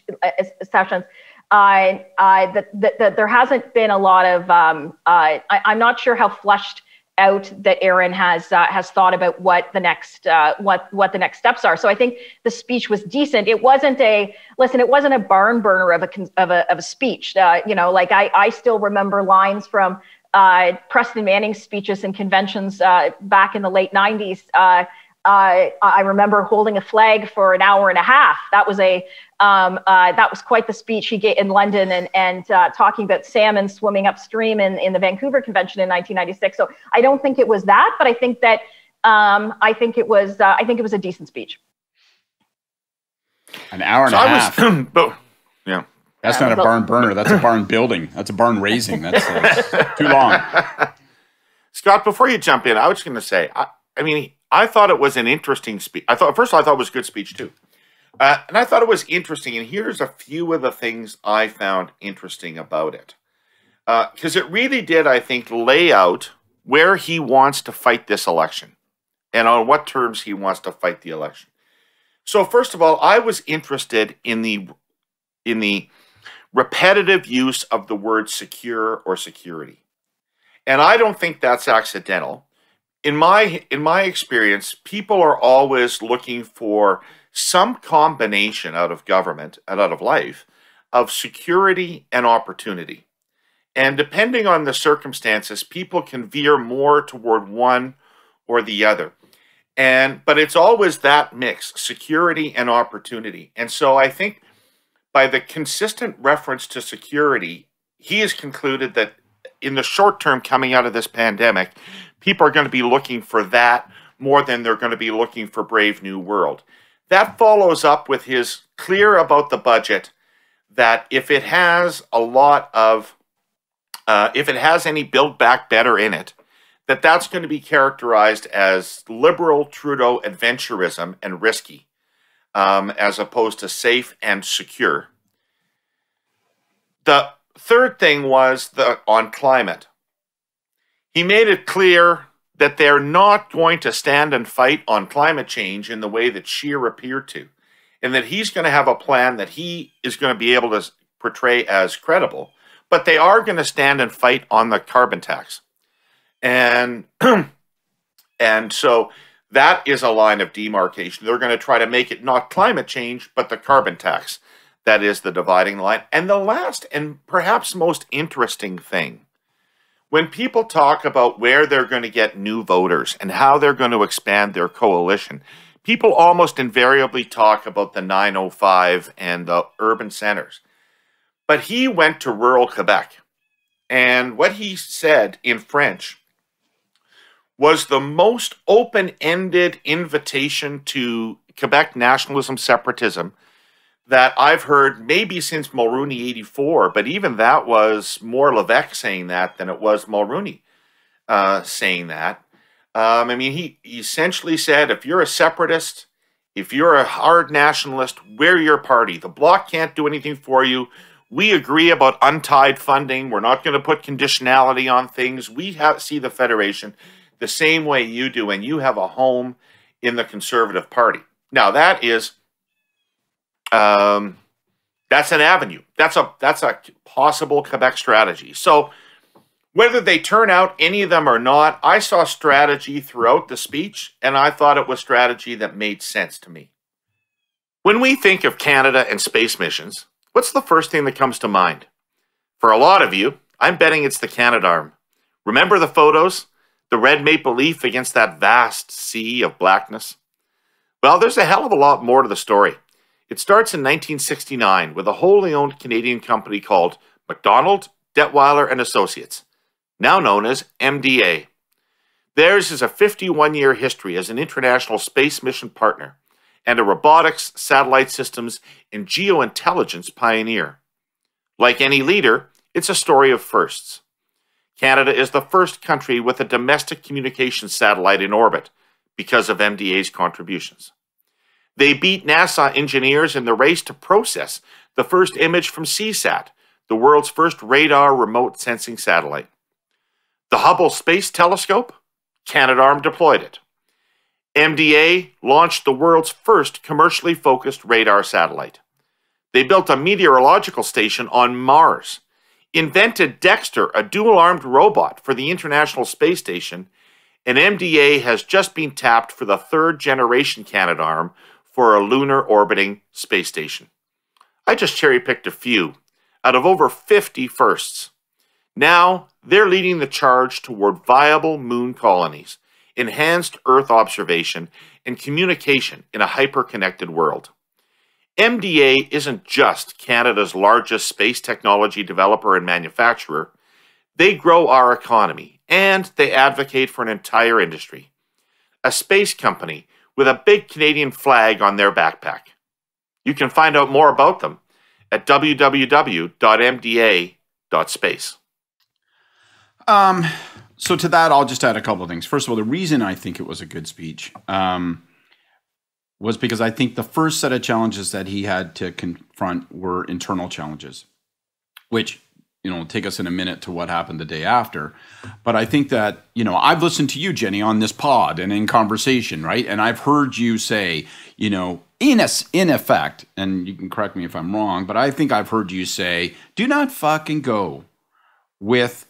sessions uh, uh, that, that, that, there hasn't been a lot of, um, uh, I, am not sure how flushed out that Erin has uh, has thought about what the next uh, what what the next steps are. So I think the speech was decent. It wasn't a listen. It wasn't a barn burner of a of a of a speech. Uh, you know, like I I still remember lines from uh, Preston Manning's speeches and conventions uh, back in the late '90s. Uh, I remember holding a flag for an hour and a half. That was a um, uh, that was quite the speech he gave in London and, and uh, talking about salmon swimming upstream in, in the Vancouver Convention in 1996. So I don't think it was that, but I think that um, I think it was uh, I think it was a decent speech. An hour and so a I half. Was, but, yeah. That's yeah, not a barn burner. That's a barn building. That's a barn raising. That's uh, too long. Scott, before you jump in, I was going to say, I, I mean, I thought it was an interesting speech. I thought, first of all, I thought it was a good speech too. Uh, and I thought it was interesting. And here's a few of the things I found interesting about it. Because uh, it really did, I think, lay out where he wants to fight this election and on what terms he wants to fight the election. So first of all, I was interested in the in the repetitive use of the word secure or security. And I don't think that's accidental. In my in my experience, people are always looking for some combination out of government and out of life of security and opportunity. And depending on the circumstances, people can veer more toward one or the other. And but it's always that mix, security and opportunity. And so I think by the consistent reference to security, he has concluded that in the short term coming out of this pandemic, people are going to be looking for that more than they're going to be looking for Brave New World. That follows up with his clear about the budget that if it has a lot of, uh, if it has any build back better in it, that that's going to be characterized as liberal Trudeau adventurism and risky, um, as opposed to safe and secure. The third thing was the on climate. He made it clear that they're not going to stand and fight on climate change in the way that Scheer appeared to, and that he's going to have a plan that he is going to be able to portray as credible, but they are going to stand and fight on the carbon tax. And and so that is a line of demarcation. They're going to try to make it not climate change, but the carbon tax. That is the dividing line. And the last and perhaps most interesting thing when people talk about where they're going to get new voters and how they're going to expand their coalition, people almost invariably talk about the 905 and the urban centers. But he went to rural Quebec. And what he said in French was the most open ended invitation to Quebec nationalism separatism that I've heard maybe since Mulroney 84, but even that was more Levesque saying that than it was Mulroney uh, saying that. Um, I mean, he, essentially said if you're a separatist, if you're a hard nationalist, we're your party. The bloc can't do anything for you. We agree about untied funding. We're not going to put conditionality on things. We have, see the Federation the same way you do, and you have a home in the Conservative Party. Now, that is um, that's an avenue. That's a that's a possible Quebec strategy. So whether they turn out any of them or not, I saw strategy throughout the speech, and I thought it was strategy that made sense to me. When we think of Canada and space missions, what's the first thing that comes to mind? For a lot of you, I'm betting it's the Canadarm. Remember the photos? The red maple leaf against that vast sea of blackness? Well, there's a hell of a lot more to the story. It starts in 1969 with a wholly owned Canadian company called MacDonald, Dettwiler and Associates, now known as MDA. Theirs is a 51 year history as an international space mission partner and a robotics, satellite systems, and geointelligence pioneer. Like any leader, it's a story of firsts. Canada is the first country with a domestic communications satellite in orbit because of MDA's contributions. They beat NASA engineers in the race to process the first image from Seasat, the world's first radar remote sensing satellite. The Hubble Space Telescope, Canadarm deployed it. MDA launched the world's first commercially focused radar satellite. They built a meteorological station on Mars, invented Dexter, a dual armed robot for the International Space Station, and MDA has just been tapped for the third generation Canadarm for a lunar orbiting space station. I just cherry picked a few out of over 50 firsts. Now they're leading the charge toward viable moon colonies, enhanced Earth observation, and communication in a hyper connected world. MDA isn't just Canada's largest space technology developer and manufacturer, they grow our economy and they advocate for an entire industry. A space company with a big Canadian flag on their backpack. You can find out more about them at www.mda.space. Um, so to that, I'll just add a couple of things. First of all, the reason I think it was a good speech um, was because I think the first set of challenges that he had to confront were internal challenges, which you know take us in a minute to what happened the day after. But I think that you know I've listened to you, Jenni, on this pod and in conversation, right? And I've heard you say, you know, in a, in effect, and you can correct me if I'm wrong, but I think I've heard you say, do not fucking go with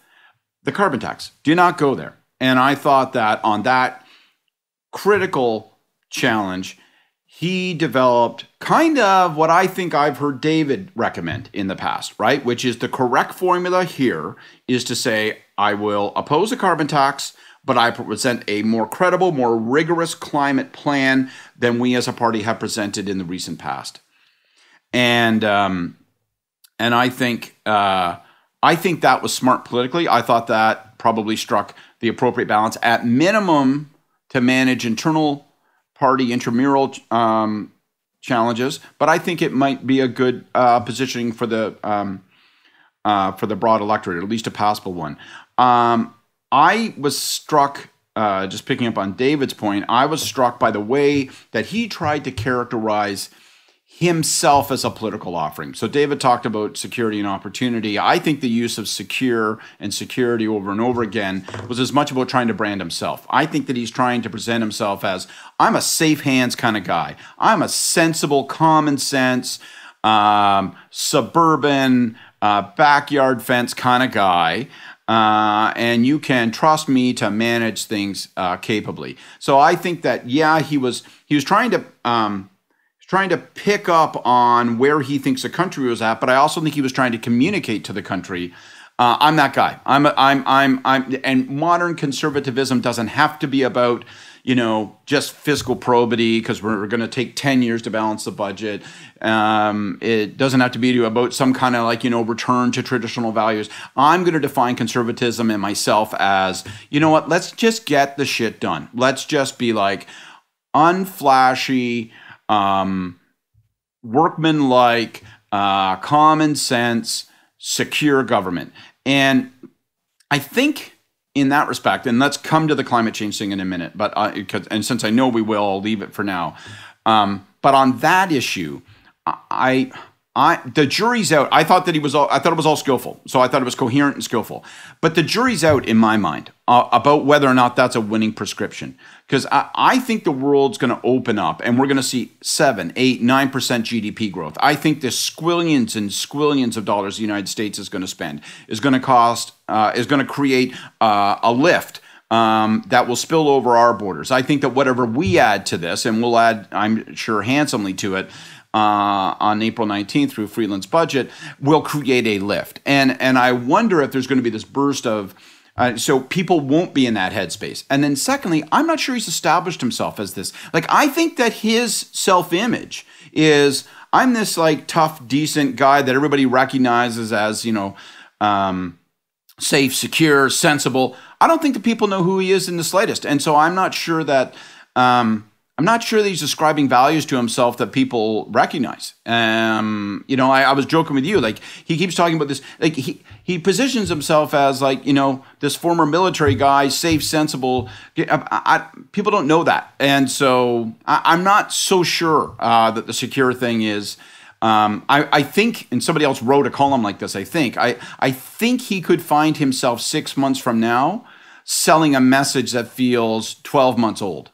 the carbon tax. Do not go there. And I thought that on that critical challenge, he developed kind of what I think I've heard David recommend in the past, right? Which is the correct formula here is to say, I will oppose a carbon tax, but I present a more credible, more rigorous climate plan than we as a party have presented in the recent past. And um, and I think uh, I think that was smart politically. I thought that probably struck the appropriate balance at minimum to manage internal party intramural um, challenges, but I think it might be a good uh, positioning for the um, uh, for the broad electorate, at least a possible one. Um, I was struck. Uh, just picking up on David's point, I was struck by the way that he tried to characterize himself as a political offering. So David talked about security and opportunity. I think the use of secure and security over and over again was as much about trying to brand himself. I think that he's trying to present himself as I'm a safe hands kind of guy. I'm a sensible, common sense, um, suburban, uh, backyard fence kind of guy. Uh, and you can trust me to manage things uh, capably. So I think that yeah, he was he was trying to um, trying to pick up on where he thinks the country was at, but I also think he was trying to communicate to the country. Uh, I'm that guy. I'm, a, I'm, I'm, I'm, and modern conservatism doesn't have to be about, you know, just fiscal probity because we're going to take 10 years to balance the budget. Um, it doesn't have to be about some kind of like, you know, return to traditional values. I'm going to define conservatism and myself as, you know what, let's just get the shit done. Let's just be like unflashy, um, workmanlike, uh, common sense, secure government. And I think in that respect, and let's come to the climate change thing in a minute, but uh, and since I know we will, I'll leave it for now. Um, but on that issue, I I the jury's out. I thought that he was all. I thought it was all skillful. So I thought it was coherent and skillful. But the jury's out in my mind uh, about whether or not that's a winning prescription. Because I, I think the world's going to open up and we're going to see seven, eight, nine percent GDP growth. I think the squillions and squillions of dollars the United States is going to spend is going to cost uh, is going to create uh, a lift um, that will spill over our borders. I think that whatever we add to this, and we'll add, I'm sure, handsomely to it, uh, on April 19th through Freeland's budget will create a lift. And, and I wonder if there's going to be this burst of, uh, so people won't be in that headspace. And then secondly, I'm not sure he's established himself as this. Like, I think that his self image is I'm this like tough, decent guy that everybody recognizes as, you know, um, safe, secure, sensible. I don't think the people know who he is in the slightest. And so I'm not sure that. Um, I'm not sure that he's ascribing values to himself that people recognize. Um, you know, I, I, was joking with you. Like he keeps talking about this. Like he he positions himself as like you know this former military guy, safe, sensible. I, I, people don't know that, and so I, am not so sure uh, that the secure thing is. Um, I, I think, and somebody else wrote a column like this. I think I I think he could find himself six months from now selling a message that feels 12 months old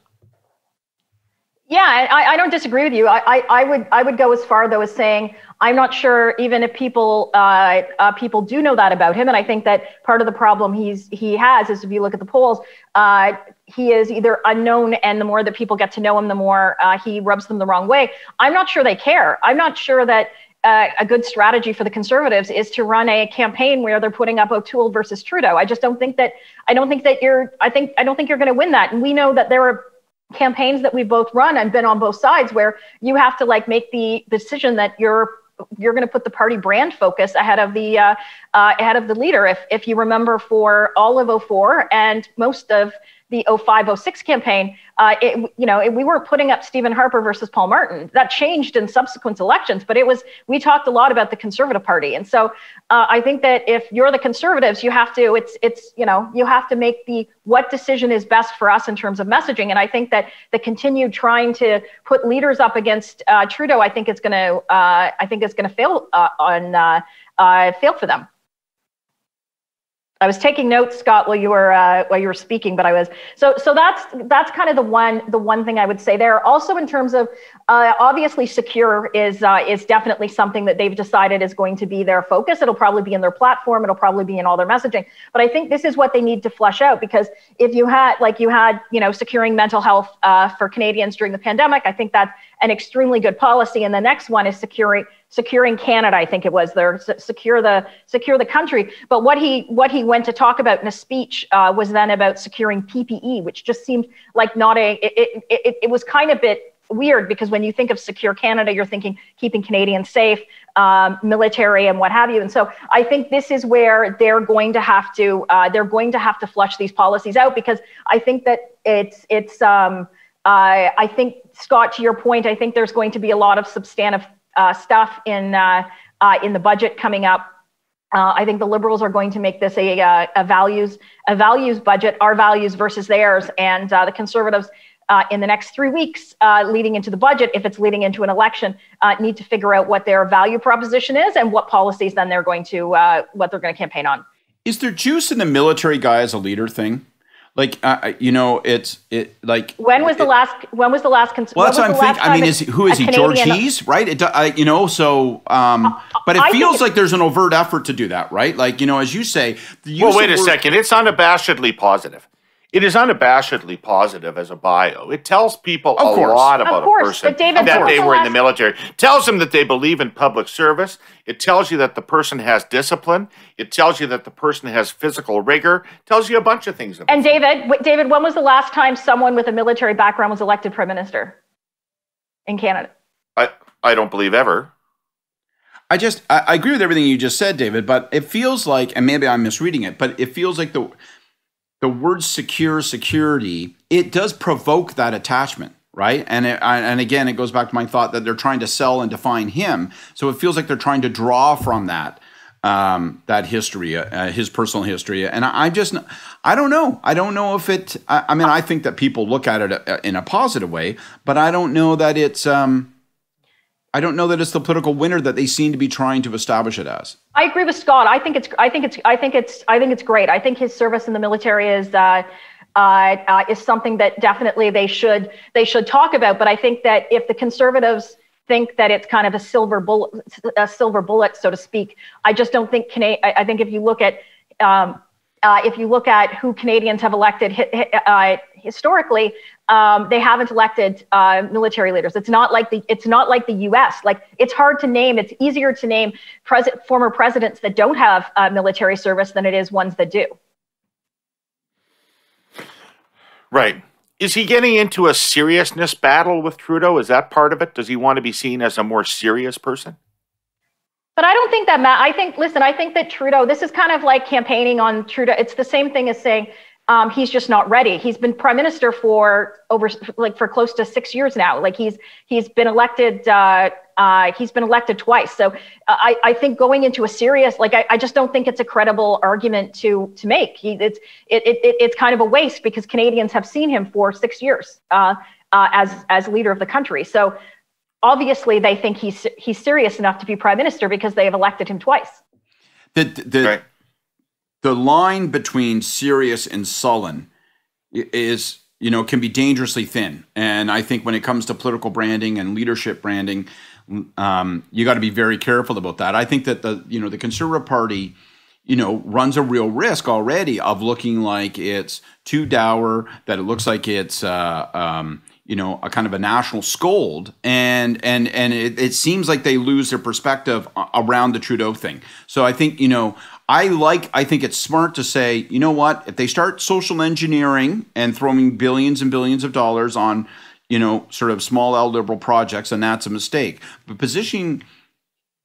Yeah, I, I don't disagree with you. I, I, I, would I would go as far though as saying I'm not sure even if people uh, uh, people do know that about him, and I think that part of the problem he's he has is if you look at the polls, uh, he is either unknown, and the more that people get to know him, the more uh, he rubs them the wrong way. I'm not sure they care. I'm not sure that uh, a good strategy for the conservatives is to run a campaign where they're putting up O'Toole versus Trudeau. I just don't think that I don't think that you're I think I don't think you're going to win that. And we know that there are campaigns that we both run and been on both sides where you have to like make the decision that you're you're going to put the party brand focus ahead of the uh, uh, ahead of the leader. If if you remember for all of 04 and most of the 0506 campaign, uh, it, you know, it, we weren't putting up Stephen Harper versus Paul Martin. That changed in subsequent elections, but it was we talked a lot about the Conservative Party, and so uh, I think that if you're the Conservatives, you have to it's it's you know you have to make the what decision is best for us in terms of messaging, and I think that the continued trying to put leaders up against uh, Trudeau, I think it's going to uh, I think it's going to fail uh, on uh, fail for them. I was taking notes, Scott, while you were uh, while you were speaking, but I was so so that's that's kind of the one the one thing I would say there. Also, in terms of uh, obviously, secure is uh, is definitely something that they've decided is going to be their focus. It'll probably be in their platform. It'll probably be in all their messaging. But I think this is what they need to flesh out because if you had like you had you know securing mental health uh, for Canadians during the pandemic, I think that's an extremely good policy. And the next one is securing securing Canada. I think it was there secure the secure the country. But what he what he went to talk about in a speech uh, was then about securing PPE, which just seemed like not a it, it, it, it was kind of bit weird because when you think of secure Canada, you're thinking keeping Canadians safe, um, military, and what have you. And so I think this is where they're going to have to uh, they're going to have to flush these policies out because I think that it's it's um, uh, I think Scott, to your point, I think there's going to be a lot of substantive uh, stuff in uh, uh, in the budget coming up. Uh, I think the liberals are going to make this a, uh, a values a values budget, our values versus theirs, and the conservatives. in the next three weeks, leading into the budget, if it's leading into an election, need to figure out what their value proposition is and what policies then they're going to what they're going to campaign on. Is there juice in the military guy as a leader thing? Like uh, you know it's it like when was the last when was the last cons- well that's what i'm thinking i mean is who is he Canadian george hees right? It, I, you know so um but it I feels like there's an overt effort to do that right? Like you know as you say well wait a word- second. It's unabashedly positive it is unabashedly positive as a bio. It tells people of a course. lot about course, a person David, that they were in the military. It tells them that they believe in public service. It tells you that the person has discipline. It tells you that the person has physical rigor. It tells you a bunch of things. and David, w- David, when was the last time someone with a military background was elected prime minister in Canada? I I don't believe ever. I just I, I agree with everything you just said, David. But it feels like, and maybe I'm misreading it, but it feels like the the word secure security it does provoke that attachment right? And it, and again it goes back to my thought that they're trying to sell and define him. So it feels like they're trying to draw from that um, that history uh, his personal history. And I, I, just i don't know. I don't know if it I, I, mean i think that people look at it uh, in a positive way but i don't know that it's um, I don't know that it's the political winner that they seem to be trying to establish it as. I agree with Scott. I think it's I think it's I think it's I think it's great. I think his service in the military is uh, uh, uh, is something that definitely they should they should talk about. But I think that if the conservatives think that it's kind of a silver bullet, a silver bullet, so to speak, I just don't think I think if you look at um, uh, if you look at who Canadians have elected uh, historically, um, they haven't elected uh, military leaders. It's not like the it's not like the U.S. Like it's hard to name. It's easier to name pres- former presidents that don't have uh, military service than it is ones that do. Right. Is he getting into a seriousness battle with Trudeau? Is that part of it? Does he want to be seen as a more serious person? But I don't think that Matt. I think listen. I think that Trudeau. This is kind of like campaigning on Trudeau. It's the same thing as saying um, he's just not ready. He's been prime minister for over like for close to six years now. Like he's he's been elected. Uh, uh, he's been elected twice. So uh, I, I think going into a serious like I, I just don't think it's a credible argument to to make. He, it's it, it, it's kind of a waste because Canadians have seen him for six years uh, uh, as as leader of the country. So obviously they think he's he's serious enough to be prime minister because they have elected him twice. The the right the line between serious and sullen is you know, can be dangerously thin. And I think when it comes to political branding and leadership branding, um, you got to be very careful about that. I think that the you know the Conservative Party, you know, runs a real risk already of looking like it's too dour, that it looks like it's. Uh, um, you know, a kind of a national scold, and and and it, it seems like they lose their perspective around the Trudeau thing. So I think you know, I like, I think it's smart to say, you know what, if they start social engineering and throwing billions and billions of dollars on, you know, sort of small L liberal projects, and that's a mistake. But positioning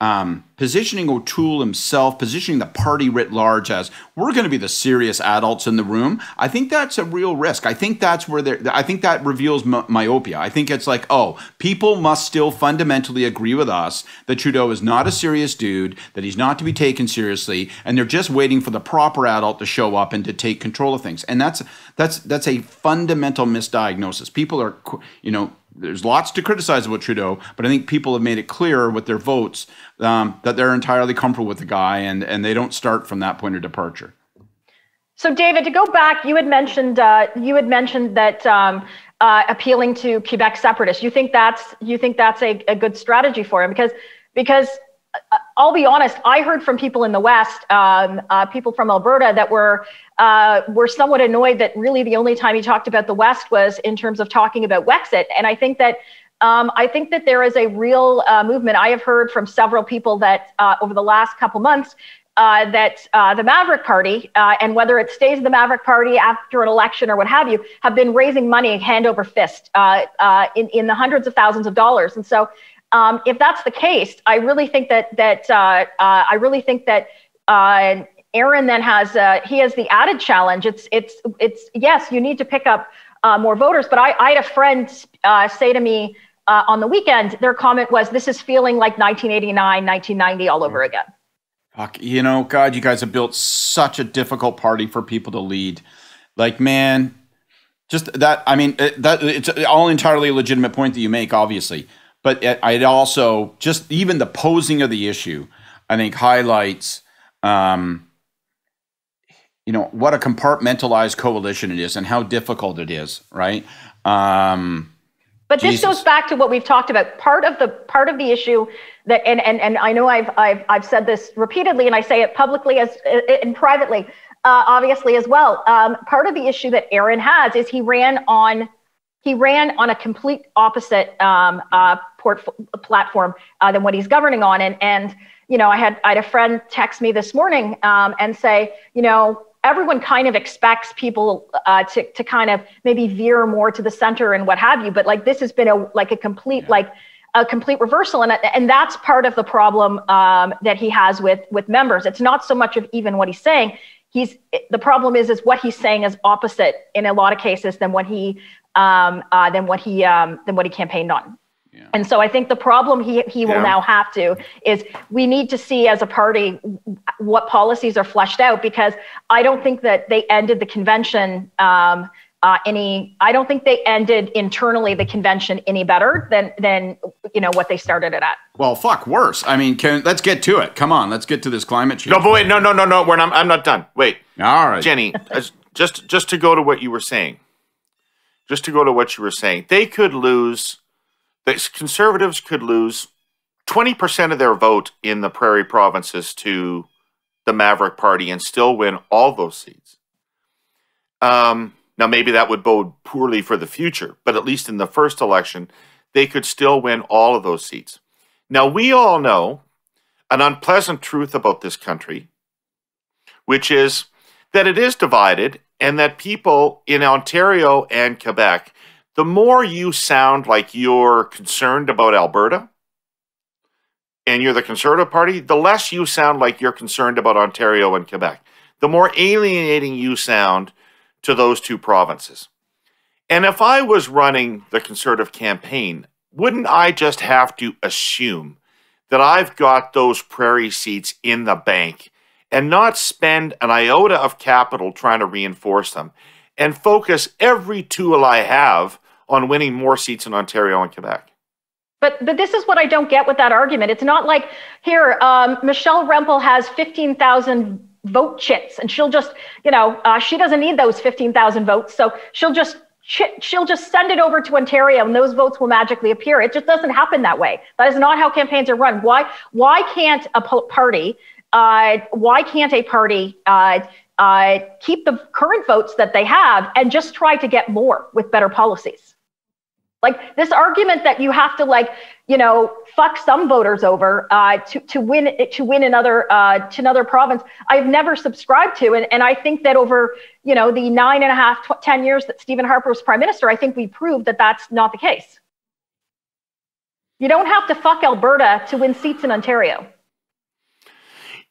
um, positioning O'Toole himself, positioning the party writ large as we're going to be the serious adults in the room. I think that's a real risk. I think that's where they I think that reveals myopia. I think it's like, oh, people must still fundamentally agree with us that Trudeau is not a serious dude, that he's not to be taken seriously, and they're just waiting for the proper adult to show up and to take control of things. And that's that's that's a fundamental misdiagnosis. People are, you know there's lots to criticize about Trudeau, but I think people have made it clear with their votes um, that they're entirely comfortable with the guy, and and they don't start from that point of departure. So, David, to go back, you had mentioned uh, you had mentioned that um, uh, appealing to Quebec separatists. You think that's you think that's a, a good strategy for him because because uh, I'll be honest, I heard from people in the West, um, uh, people from Alberta, that were uh, were somewhat annoyed that really the only time he talked about the West was in terms of talking about Wexit. And I think that um, I think that there is a real uh, movement. I have heard from several people that uh, over the last couple months uh, that uh, the Maverick Party, uh, and whether it stays the Maverick Party after an election or what have you, have been raising money hand over fist uh, uh, in, in the hundreds of thousands of dollars. And so, um, if that's the case, I really think that that uh, I really think that Erin then has he has the added challenge. It's it's it's yes, you need to pick up more voters, but I, I had a friend say to me uh, on the weekend, their comment was, "This is feeling like 1989, 1990 all over again." Fuck, you know, God, you guys have built such a difficult party for people to lead. Like, man, just that. I mean, that it's all entirely a legitimate point that you make, obviously. But it, it also just even the posing of the issue, I think, highlights. Um, you know what a compartmentalized coalition it is and how difficult it is right um, but Jesus. this goes back to what we've talked about. Part of the part of the issue that and and and I know I've I've I've said this repeatedly and I say it publicly as and privately, uh, obviously as well. Um, part of the issue that Erin has is he ran on he ran on a complete opposite um, uh, port, platform uh, than what he's governing on. And and you know I had I had a friend text me this morning um, and say you know everyone kind of expects people uh, to to kind of maybe veer more to the center and what have you. But like this has been a like a complete yeah. like a complete reversal, and and that's part of the problem um, that he has with with members. It's not so much of even what he's saying. He's the problem is is what he's saying is opposite in a lot of cases than what he um, uh, than what he um, than what he campaigned on. And so I think the problem he, he will yeah. now have to is we need to see as a party what policies are fleshed out because I don't think that they ended the convention um, uh, any. I don't think they ended internally the convention any better than than you know what they started it at. Well, fuck, worse. I mean, can, let's get to it. Come on, let's get to this climate change. No, but wait, no, no, no, no. We're not, I'm not done. Wait. All right, Jenni. just just to go to what you were saying. Just to go to what you were saying, they could lose the conservatives could lose 20% of their vote in the prairie provinces to the Maverick Party and still win all those seats. Um, now, maybe that would bode poorly for the future, but at least in the first election, they could still win all of those seats. Now, we all know an unpleasant truth about this country, which is that it is divided and that people in Ontario and Quebec the more you sound like you're concerned about Alberta and you're the Conservative Party, the less you sound like you're concerned about Ontario and Quebec. The more alienating you sound to those two provinces. And if I was running the Conservative campaign, wouldn't I just have to assume that I've got those prairie seats in the bank and not spend an iota of capital trying to reinforce them and focus every tool I have on winning more seats in Ontario and Quebec. But but this is what I don't get with that argument. It's not like here um, Michelle Rempel has fifteen thousand vote chits, and she'll just you know uh, she doesn't need those fifteen thousand votes, so she'll just she'll just send it over to Ontario and those votes will magically appear. It just doesn't happen that way. That is not how campaigns are run. Why, why can't a party, uh, why can't a party uh, uh, keep the current votes that they have and just try to get more with better policies? Like this argument that you have to like, you know, fuck some voters over uh, to to win it to win another uh, to another province. I've never subscribed to, and and I think that over you know the nine and a half, tw- ten years that Stephen Harper was prime minister, I think we proved that that's not the case. You don't have to fuck Alberta to win seats in Ontario.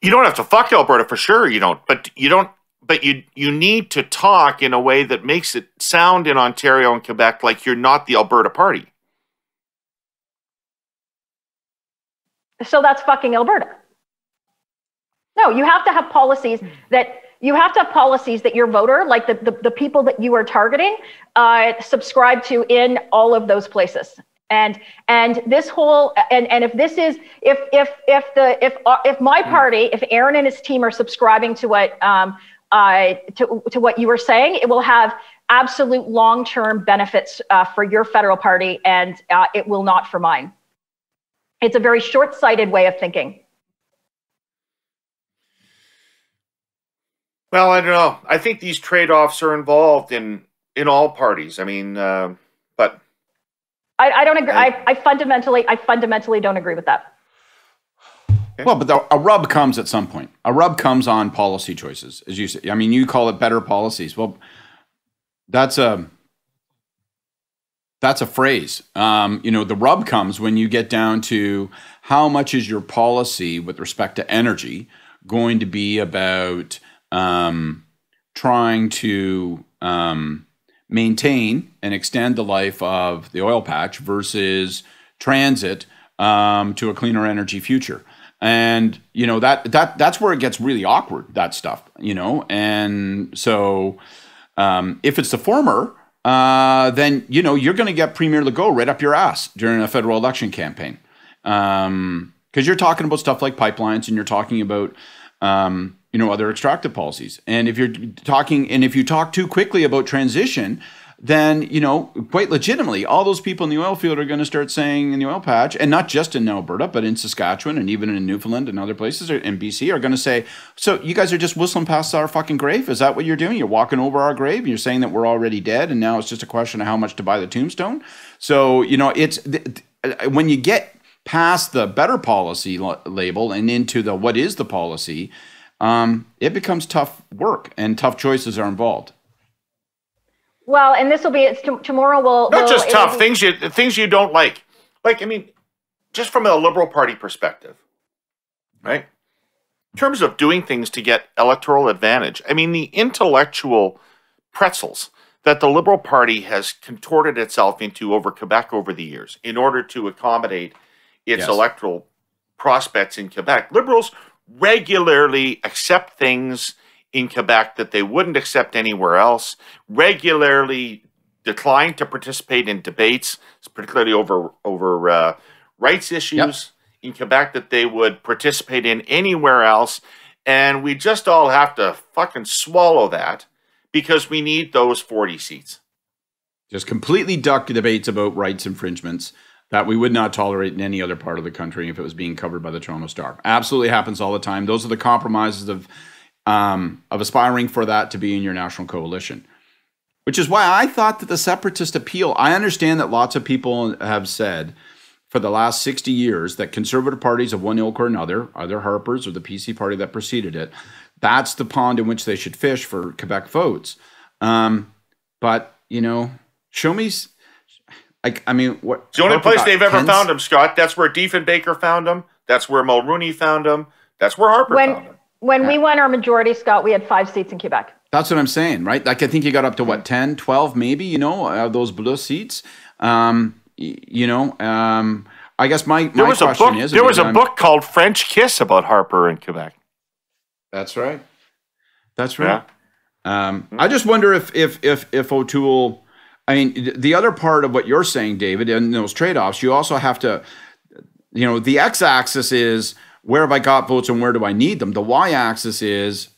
You don't have to fuck Alberta for sure. You don't, but you don't but you you need to talk in a way that makes it sound in Ontario and Quebec like you're not the Alberta party. So that's fucking Alberta. No, you have to have policies that you have to have policies that your voter, like the, the, the people that you are targeting, uh, subscribe to in all of those places. And and this whole and and if this is if if if the if uh, if my party, if Erin and his team are subscribing to what um, uh, to, to what you were saying, it will have absolute long-term benefits uh, for your federal party, and uh, it will not for mine. It's a very short-sighted way of thinking. Well, I don't know. I think these trade-offs are involved in in all parties. I mean, uh, but I, I don't agree. I, I fundamentally, I fundamentally don't agree with that. Well, but the, a rub comes at some point. A rub comes on policy choices, as you say. I mean, you call it better policies. Well, that's a that's a phrase. Um, you know, the rub comes when you get down to how much is your policy with respect to energy going to be about um, trying to um, maintain and extend the life of the oil patch versus transit um, to a cleaner energy future and you know that that that's where it gets really awkward that stuff you know? And so um, if it's the former uh, then you know you're going to get premier legault right up your ass during a federal election campaign. Because um, you're talking about stuff like pipelines and you're talking about um, you know other extractive policies. And if you're talking and if you talk too quickly about transition then you know quite legitimately all those people in the oil field are going to start saying in the oil patch and not just in alberta but in saskatchewan and even in newfoundland and other places in bc are going to say so you guys are just whistling past our fucking grave? Is that what you're doing? You're walking over our grave and you're saying that we're already dead and now it's just a question of how much to buy the tombstone? So you know it's when you get past the better policy label and into the what is the policy um, it becomes tough work and tough choices are involved well, and this will be it's t- tomorrow. We'll not we'll, just tough be- things you things you don't like. Like I mean, just from a liberal party perspective, right? In terms of doing things to get electoral advantage, I mean the intellectual pretzels that the Liberal Party has contorted itself into over Quebec over the years in order to accommodate its yes. electoral prospects in Quebec. Liberals regularly accept things in Quebec that they wouldn't accept anywhere else, regularly declined to participate in debates, particularly over over uh, rights issues yep. in Quebec that they would participate in anywhere else. And we just all have to fucking swallow that because we need those 40 seats. Just completely duck debates about rights infringements that we would not tolerate in any other part of the country if it was being covered by the Toronto Star. Absolutely happens all the time. Those are the compromises of um, of aspiring for that to be in your national coalition. Which is why I thought that the separatist appeal, I understand that lots of people have said for the last 60 years that conservative parties of one ilk or another, either Harper's or the PC party that preceded it, that's the pond in which they should fish for Quebec votes. Um, but, you know, show me. Like, I mean, what? the only place they've ever found him, Scott. That's where Diefenbaker found him. That's where Mulroney found him. That's where Harper when, found him. When we won our majority, Scott, we had five seats in Quebec. That's what I'm saying, right? Like I think you got up to what 10, 12 maybe, you know, uh, those blue seats. Um, y- you know, um, I guess my, my there was question a book, is there was a I'm, book called French Kiss about Harper in Quebec. That's right. That's right. Yeah. Um, I just wonder if if if if O'Toole. I mean, the other part of what you're saying, David, in those trade-offs, you also have to, you know, the x-axis is where have I got votes and where do I need them? The y axis is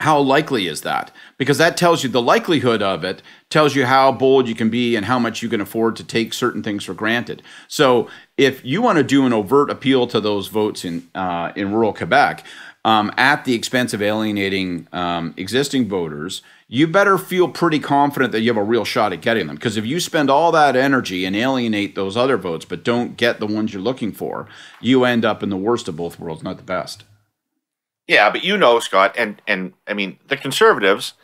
how likely is that? Because that tells you the likelihood of it, tells you how bold you can be and how much you can afford to take certain things for granted. So if you want to do an overt appeal to those votes in uh, in rural Quebec um, at the expense of alienating um, existing voters, you better feel pretty confident that you have a real shot at getting them. Because if you spend all that energy and alienate those other votes, but don't get the ones you're looking for, you end up in the worst of both worlds, not the best. Yeah, but you know, Scott, and and I mean the conservatives.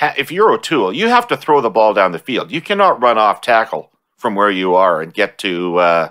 If you're O'Toole, you have to throw the ball down the field. You cannot run off tackle from where you are and get to uh,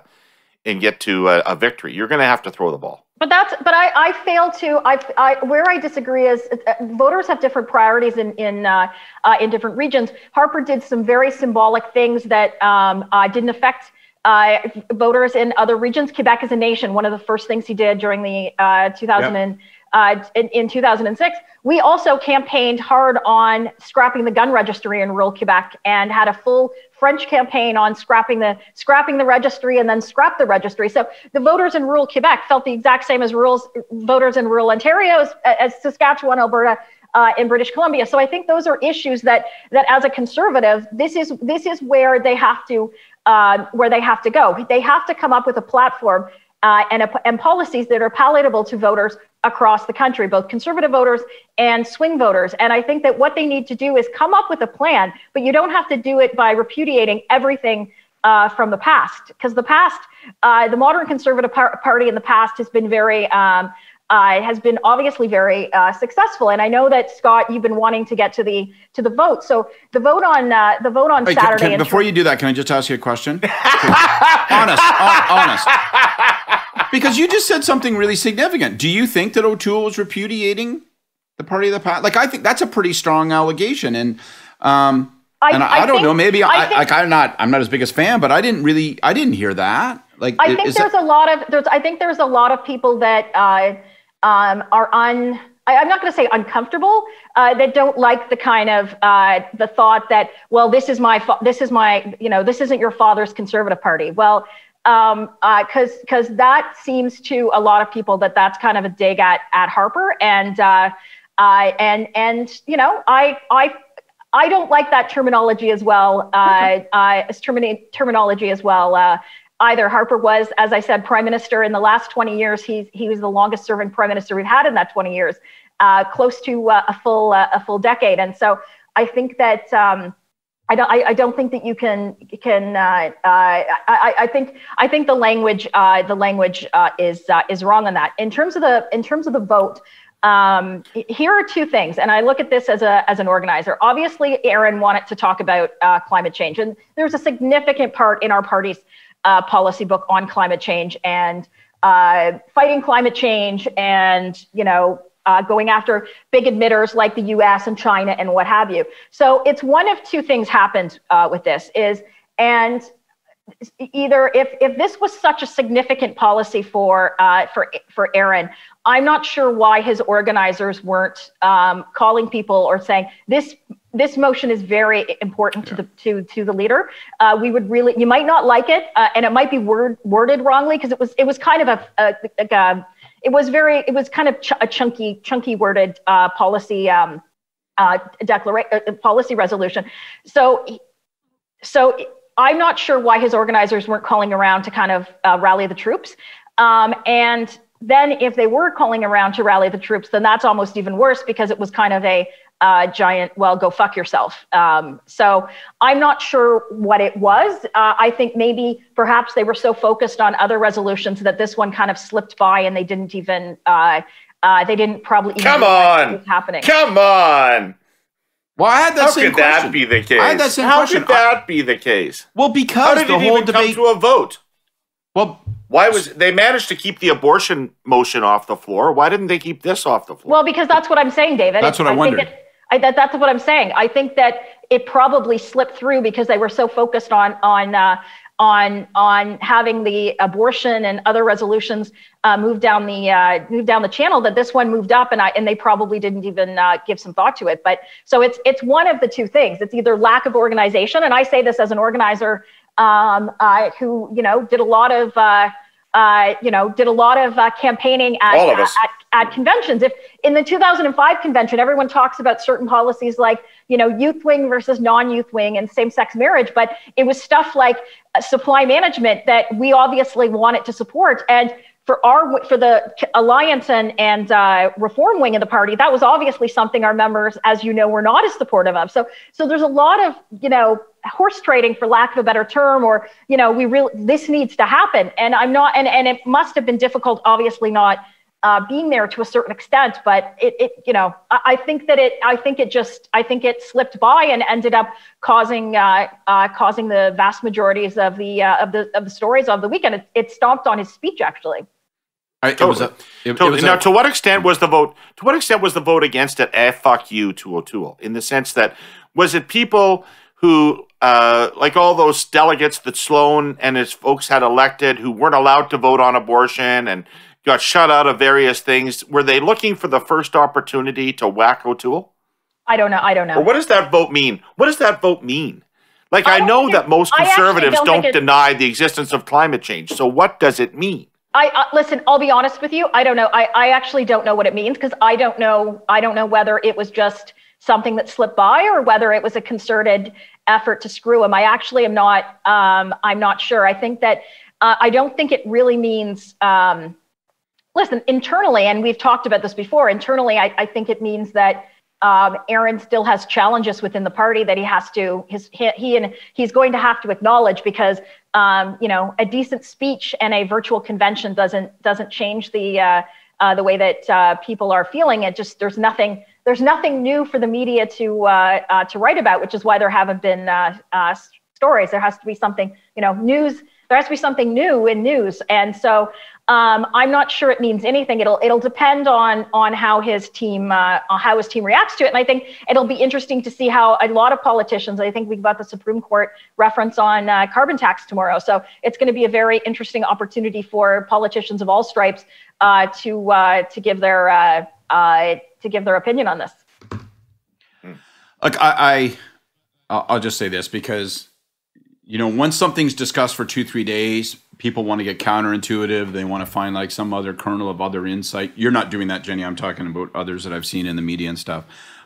and get to a, a victory. You're going to have to throw the ball. But that's but I, I fail to I, I where I disagree is uh, voters have different priorities in in uh, uh, in different regions. Harper did some very symbolic things that um, uh, didn't affect uh, voters in other regions. Quebec is a nation. One of the first things he did during the uh, 2000 yep. Uh, in, in 2006. We also campaigned hard on scrapping the gun registry in rural Quebec and had a full French campaign on scrapping the scrapping the registry and then scrap the registry. So the voters in rural Quebec felt the exact same as rural voters in rural Ontario, as, as Saskatchewan, Alberta, uh, in British Columbia. So I think those are issues that that as a conservative, this is this is where they have to uh, where they have to go. They have to come up with a platform uh, and, a, and policies that are palatable to voters across the country, both conservative voters and swing voters. And I think that what they need to do is come up with a plan, but you don't have to do it by repudiating everything uh, from the past, because the past, uh, the modern conservative par- party in the past has been very. Um, uh, has been obviously very uh, successful, and I know that Scott, you've been wanting to get to the to the vote. So the vote on uh, the vote on Wait, Saturday. Can, can, before you do that, can I just ask you a question? honest, honest because you just said something really significant. Do you think that O'Toole was repudiating the party of the past? Like, I think that's a pretty strong allegation, and um, I, and I, I, I don't think, know. Maybe I, think, like I'm not I'm not as big as fan, but I didn't really I didn't hear that. Like, I think there's that, a lot of there's I think there's a lot of people that uh, um, are un. I, am not going to say uncomfortable. Uh, that don't like the kind of uh, the thought that well, this is my fa- this is my you know this isn't your father's conservative party. Well, um, because uh, because that seems to a lot of people that that's kind of a dig at at Harper, and uh, uh, and and you know, I I I don't like that terminology as well. Uh, uh, as terminology as well. Uh, either Harper was, as I said, prime minister in the last 20 years. He he was the longest serving prime minister we've had in that 20 years, uh, close to uh, a full uh, a full decade. And so I think that. Um, I don't. I, I, don't think that you can can. Uh, uh, I, I, think. I think the language. Uh, the language uh, is uh, is wrong on that. In terms of the in terms of the vote, um, here are two things, and I look at this as a as an organizer. Obviously, Erin wanted to talk about uh, climate change, and there's a significant part in our party's policy book on climate change and fighting climate change, and you know uh, going after big emitters like the US and China and what have you. So it's one of two things happened uh, with this is, and either if, if this was such a significant policy for, uh, for, for Erin, I'm not sure why his organizers weren't um, calling people or saying this this motion is very important yeah. to the to to the leader. Uh, we would really you might not like it, uh, and it might be word, worded wrongly because it was it was kind of a, a, a, it was very it was kind of ch- a chunky chunky worded uh, policy um, uh, declaration uh, policy resolution. So so I'm not sure why his organizers weren't calling around to kind of uh, rally the troops. Um, and then if they were calling around to rally the troops, then that's almost even worse because it was kind of a uh, giant, well, go fuck yourself. Um, so I'm not sure what it was. Uh, I think maybe perhaps they were so focused on other resolutions that this one kind of slipped by and they didn't even, uh, uh they didn't probably even come on was happening. Come on. Well, I had that How same could question. that be the case? I had that same How question. could that be the case? Well, because How did the it whole even debate come to a vote. Well, why was they managed to keep the abortion motion off the floor? Why didn't they keep this off the floor? Well, because that's what I'm saying, David. That's what I, I wondered. I, that, that's what I'm saying. I think that it probably slipped through because they were so focused on on uh, on on having the abortion and other resolutions uh, move down the uh, move down the channel that this one moved up and I and they probably didn't even uh, give some thought to it. But so it's it's one of the two things. It's either lack of organization, and I say this as an organizer um, who you know did a lot of uh, uh, you know, did a lot of uh, campaigning at, of us. at, at conventions. If in the 2005 convention, everyone talks about certain policies like, you know, youth wing versus non-youth wing and same-sex marriage, but it was stuff like uh, supply management that we obviously wanted to support. And for our for the alliance and and uh, reform wing of the party, that was obviously something our members, as you know, were not as supportive of. So so there's a lot of you know horse trading, for lack of a better term, or you know we really this needs to happen. And I'm not, and and it must have been difficult, obviously not. Uh, being there to a certain extent, but it, it you know, I, I, think that it, I think it just, I think it slipped by and ended up causing, uh, uh, causing the vast majorities of the, uh, of the, of the stories of the weekend. It, it stomped on his speech, actually. I, totally. It was a, it, totally. it was now, a, to what extent was the vote? To what extent was the vote against it? Eh, fuck you to O'Toole. In the sense that was it people who, uh, like all those delegates that Sloan and his folks had elected, who weren't allowed to vote on abortion and got shut out of various things. Were they looking for the first opportunity to whack O'Toole? I don't know. I don't know. Or what does that vote mean? What does that vote mean? Like I, I know that most conservatives don't, don't deny the existence of climate change. So what does it mean? I uh, listen. I'll be honest with you. I don't know. I, I actually don't know what it means because I don't know. I don't know whether it was just something that slipped by or whether it was a concerted effort to screw him. I actually am not. Um, I'm not sure. I think that uh, I don't think it really means. Um, listen, internally, and we've talked about this before. Internally, I, I think it means that um, Erin still has challenges within the party that he has to his he, he and he's going to have to acknowledge because um, you know a decent speech and a virtual convention doesn't doesn't change the uh, uh, the way that uh, people are feeling. It just there's nothing there's nothing new for the media to uh, uh, to write about, which is why there haven't been uh, stories. There has to be something you know news. There has to be something new in news, and so um, I'm not sure it means anything. It'll it'll depend on on how his team uh, how his team reacts to it, and I think it'll be interesting to see how a lot of politicians. I think we've got the Supreme Court reference on uh, carbon tax tomorrow, so it's going to be a very interesting opportunity for politicians of all stripes uh, to uh, to give their uh, uh, to give their opinion on this. Look, I, I I'll just say this because you know once something's discussed for two three days people want to get counterintuitive. They want to find like some other kernel of other insight. You're not doing that, Jenni. I'm talking about others that I've seen in the media and stuff.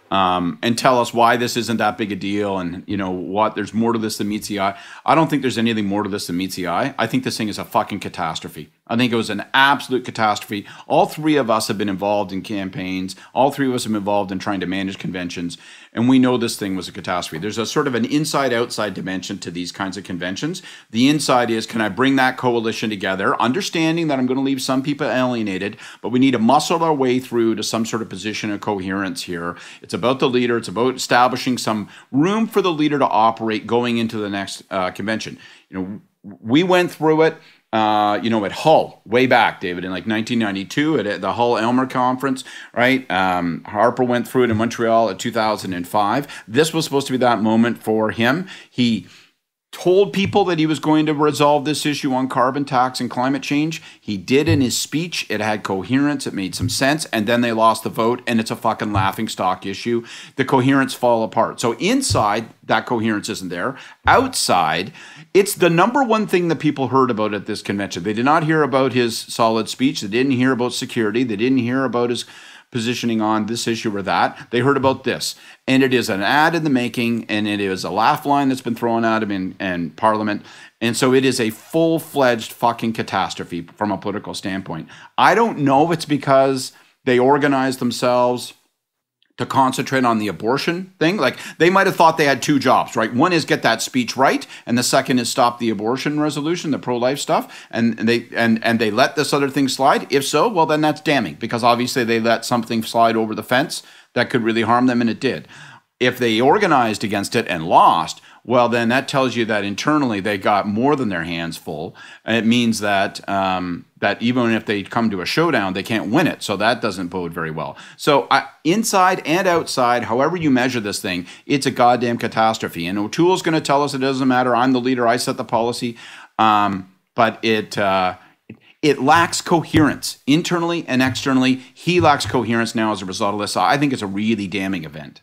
Um, and tell us why this isn't that big a deal and you know what there's more to this than meets the eye i don't think there's anything more to this than meets the eye i think this thing is a fucking catastrophe i think it was an absolute catastrophe all three of us have been involved in campaigns all three of us have been involved in trying to manage conventions and we know this thing was a catastrophe. There's a sort of an inside outside dimension to these kinds of conventions. The inside is can I bring that coalition together, understanding that I'm going to leave some people alienated, but we need to muscle our way through to some sort of position of coherence here. It's about the leader, it's about establishing some room for the leader to operate going into the next uh, convention. You know, we went through it uh, you know, at Hull way back, David, in like 1992 at, at the Hull Aylmer Conference, right? Um, Harper went through it in Montreal at 2005. This was supposed to be that moment for him. He told people that he was going to resolve this issue on carbon tax and climate change. He did in his speech. It had coherence. It made some sense. And then they lost the vote, and it's a fucking laughing stock issue. The coherence fall apart. So inside, that coherence isn't there. Outside, it's the number one thing that people heard about at this convention. They did not hear about his solid speech. They didn't hear about security. They didn't hear about his positioning on this issue or that. They heard about this. And it is an ad in the making, and it is a laugh line that's been thrown at him in, in Parliament. And so it is a full fledged fucking catastrophe from a political standpoint. I don't know if it's because they organized themselves to concentrate on the abortion thing. Like they might have thought they had two jobs, right? One is get that speech right, and the second is stop the abortion resolution, the pro-life stuff, and they and and they let this other thing slide. If so, well then that's damning because obviously they let something slide over the fence that could really harm them, and it did. If they organized against it and lost, well, then that tells you that internally they got more than their hands full. And it means that um, that even if they come to a showdown, they can't win it. So that doesn't bode very well. So I, inside and outside, however you measure this thing, it's a goddamn catastrophe. And O'Toole's going to tell us it doesn't matter. I'm the leader. I set the policy. Um, but it. Uh, it lacks coherence internally and externally. He lacks coherence now as a result of this. I think it's a really damning event.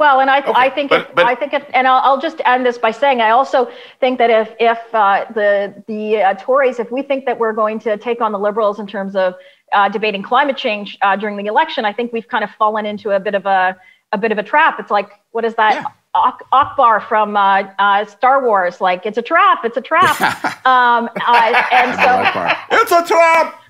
Well, and I, okay. I think, but, if, but, I think, if, and I'll, I'll, just end this by saying, I also think that if, if uh, the the uh, Tories, if we think that we're going to take on the Liberals in terms of uh, debating climate change uh, during the election, I think we've kind of fallen into a bit of a a bit of a trap. It's like, what is that? Yeah. Ak- Ackbar from uh, uh, Star Wars, like it's a trap, it's a trap. um, and so it's a trap.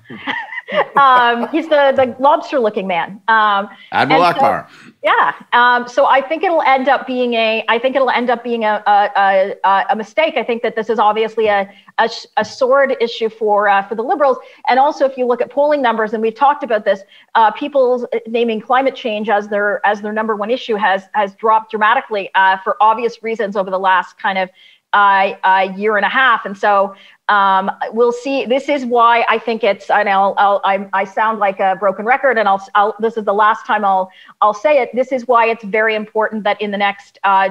Um, he's the the lobster looking man. Um, Admiral Ackbar. So, yeah. Um, so I think it'll end up being a. I think it'll end up being a a, a, a mistake. I think that this is obviously a a, a sword issue for uh, for the liberals, and also if you look at polling numbers, and we've talked about this, uh, people's naming climate change as their as their number one issue has has dropped dramatically uh, for obvious reasons over the last kind of uh, a year and a half. And so um, we'll see. This is why I think it's. And I'll, I'll I, I sound like a broken record, and I'll, I'll. This is the last time I'll I'll say it. This is why it's very important that in the next uh,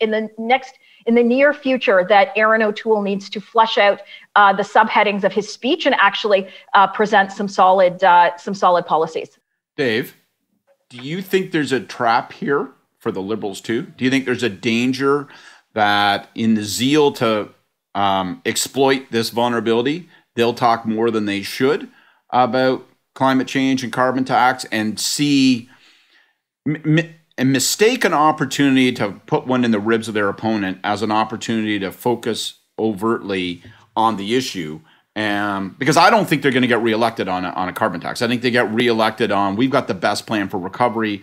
in the next in the near future that Erin O'Toole needs to flesh out uh, the subheadings of his speech and actually uh, present some solid uh, some solid policies. Dave, do you think there's a trap here for the Liberals too? Do you think there's a danger that in the zeal to um, exploit this vulnerability, they'll talk more than they should about climate change and carbon tax and see and mistake an opportunity to put one in the ribs of their opponent as an opportunity to focus overtly on the issue. Um, because I don't think they're going to get reelected on a, on a carbon tax. I think they get reelected on we've got the best plan for recovery.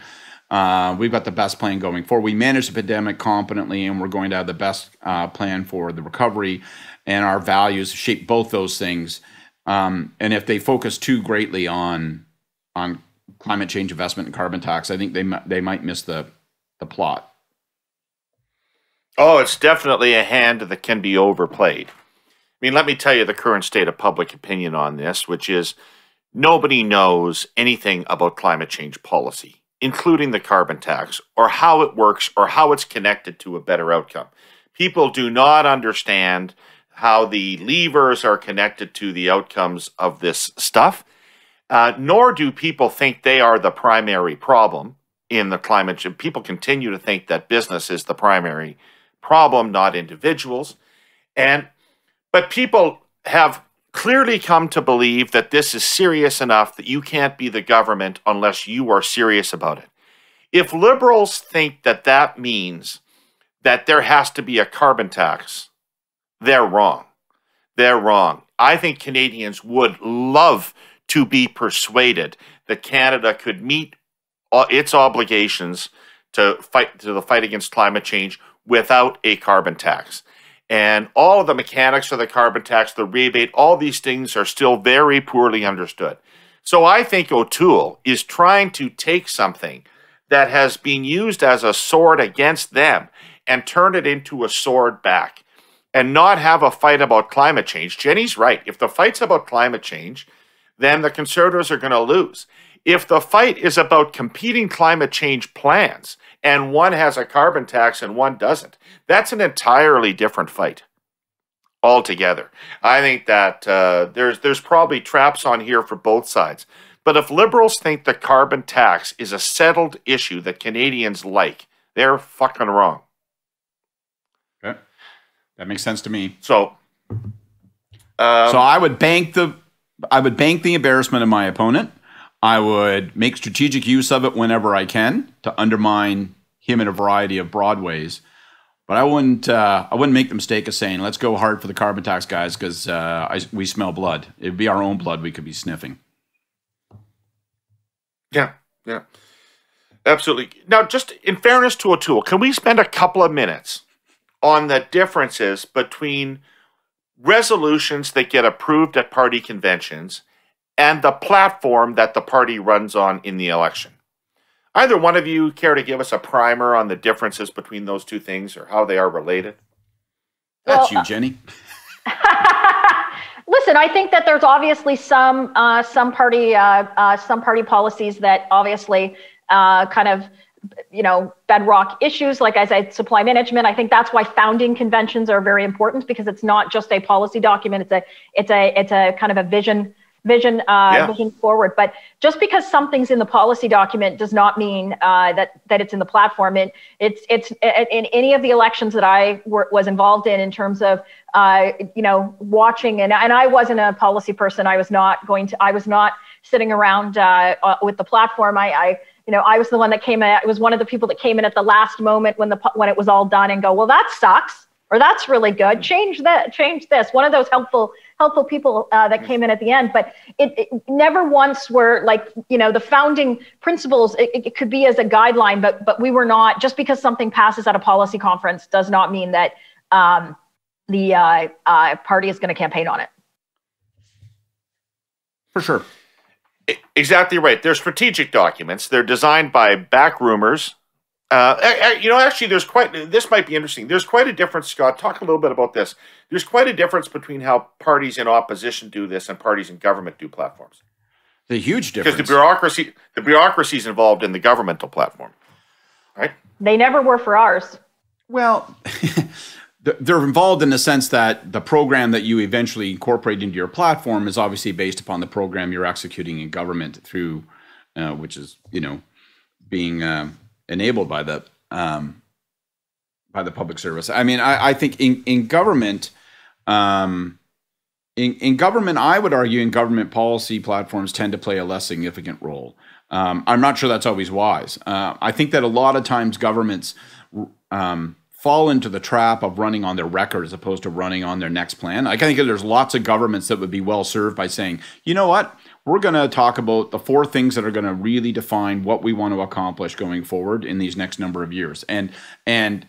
Uh, we've got the best plan going forward. We managed the pandemic competently, and we're going to have the best uh, plan for the recovery. And our values shape both those things. Um, and if they focus too greatly on on climate change investment and carbon tax, I think they they might miss the the plot. Oh, it's definitely a hand that can be overplayed. I mean, let me tell you the current state of public opinion on this, which is nobody knows anything about climate change policy including the carbon tax, or how it works, or how it's connected to a better outcome. People do not understand how the levers are connected to the outcomes of this stuff, uh, nor do people think they are the primary problem in the climate change. People continue to think that business is the primary problem, not individuals. And but people have clearly come to believe that this is serious enough that you can't be the government unless you are serious about it. If liberals think that that means that there has to be a carbon tax, they're wrong. They're wrong. I think Canadians would love to be persuaded that Canada could meet uh, its obligations to fight to the fight against climate change without a carbon tax. And all of the mechanics of the carbon tax, the rebate, all these things are still very poorly understood. So I think O'Toole is trying to take something that has been used as a sword against them and turn it into a sword back and not have a fight about climate change. Jenni's right. If the fight's about climate change, then the conservatives are going to lose. If the fight is about competing climate change plans and one has a carbon tax and one doesn't, that's an entirely different fight altogether. I think that uh, there's there's probably traps on here for both sides. But if liberals think the carbon tax is a settled issue that Canadians like, they're fucking wrong. Okay, that makes sense to me. So, um, so I would bank the I would bank the embarrassment of my opponent. I would make strategic use of it whenever I can to undermine him in a variety of broad ways. But I wouldn't. Uh, I wouldn't make the mistake of saying, "Let's go hard for the carbon tax guys," because uh, we smell blood. It'd be our own blood we could be sniffing. Yeah, yeah, absolutely. Now, just in fairness to O'Toole, can we spend a couple of minutes on the differences between resolutions that get approved at party conventions and the platform that the party runs on in the election. Either one of you care to give us a primer on the differences between those two things or how they are related? That's well, you, Jenni. Listen, I think that there's obviously some uh, some party uh, uh, some party policies that obviously uh, kind of you know bedrock issues like as I said supply management. I think that's why founding conventions are very important because it's not just a policy document. It's a it's a it's a kind of a vision vision uh, yeah. vision forward. But just because something's in the policy document does not mean uh, that that it's in the platform. And it's it's in any of the elections that I were, was involved in in terms of uh, you know watching and and I wasn't a policy person. I was not going to. I was not sitting around uh, uh, with the platform. I, I you know, I was the one that came in. I was one of the people that came in at the last moment when the when it was all done and go, well, that sucks, or that's really good. Change that, change this. One of those helpful helpful people uh, that came in at the end, but it, it, never once were like you know the founding principles. It, it, could be as a guideline, but but we were not just because something passes at a policy conference does not mean that um, the uh, uh, party is going to campaign on it. For sure. Exactly right. They're strategic documents. They're designed by backroomers. Uh, you know, actually, there's quite. This might be interesting. There's quite a difference, Scott. Talk a little bit about this. There's quite a difference between how parties in opposition do this and parties in government do platforms. The huge difference because the bureaucracy, the bureaucracy is involved in the governmental platform, right? They never were for ours. Well, they're involved in the sense that the program that you eventually incorporate into your platform is obviously based upon the program you're executing in government through, uh, which is you know being uh, enabled by the um, by the public service. I mean, I, I think in in government. Um, in, in government, I would argue in government policy platforms tend to play a less significant role. Um, I'm not sure that's always wise. Uh, I think that a lot of times governments um, fall into the trap of running on their record as opposed to running on their next plan. I think there's lots of governments that would be well served by saying, you know what, we're going to talk about the four things that are going to really define what we want to accomplish going forward in these next number of years, and and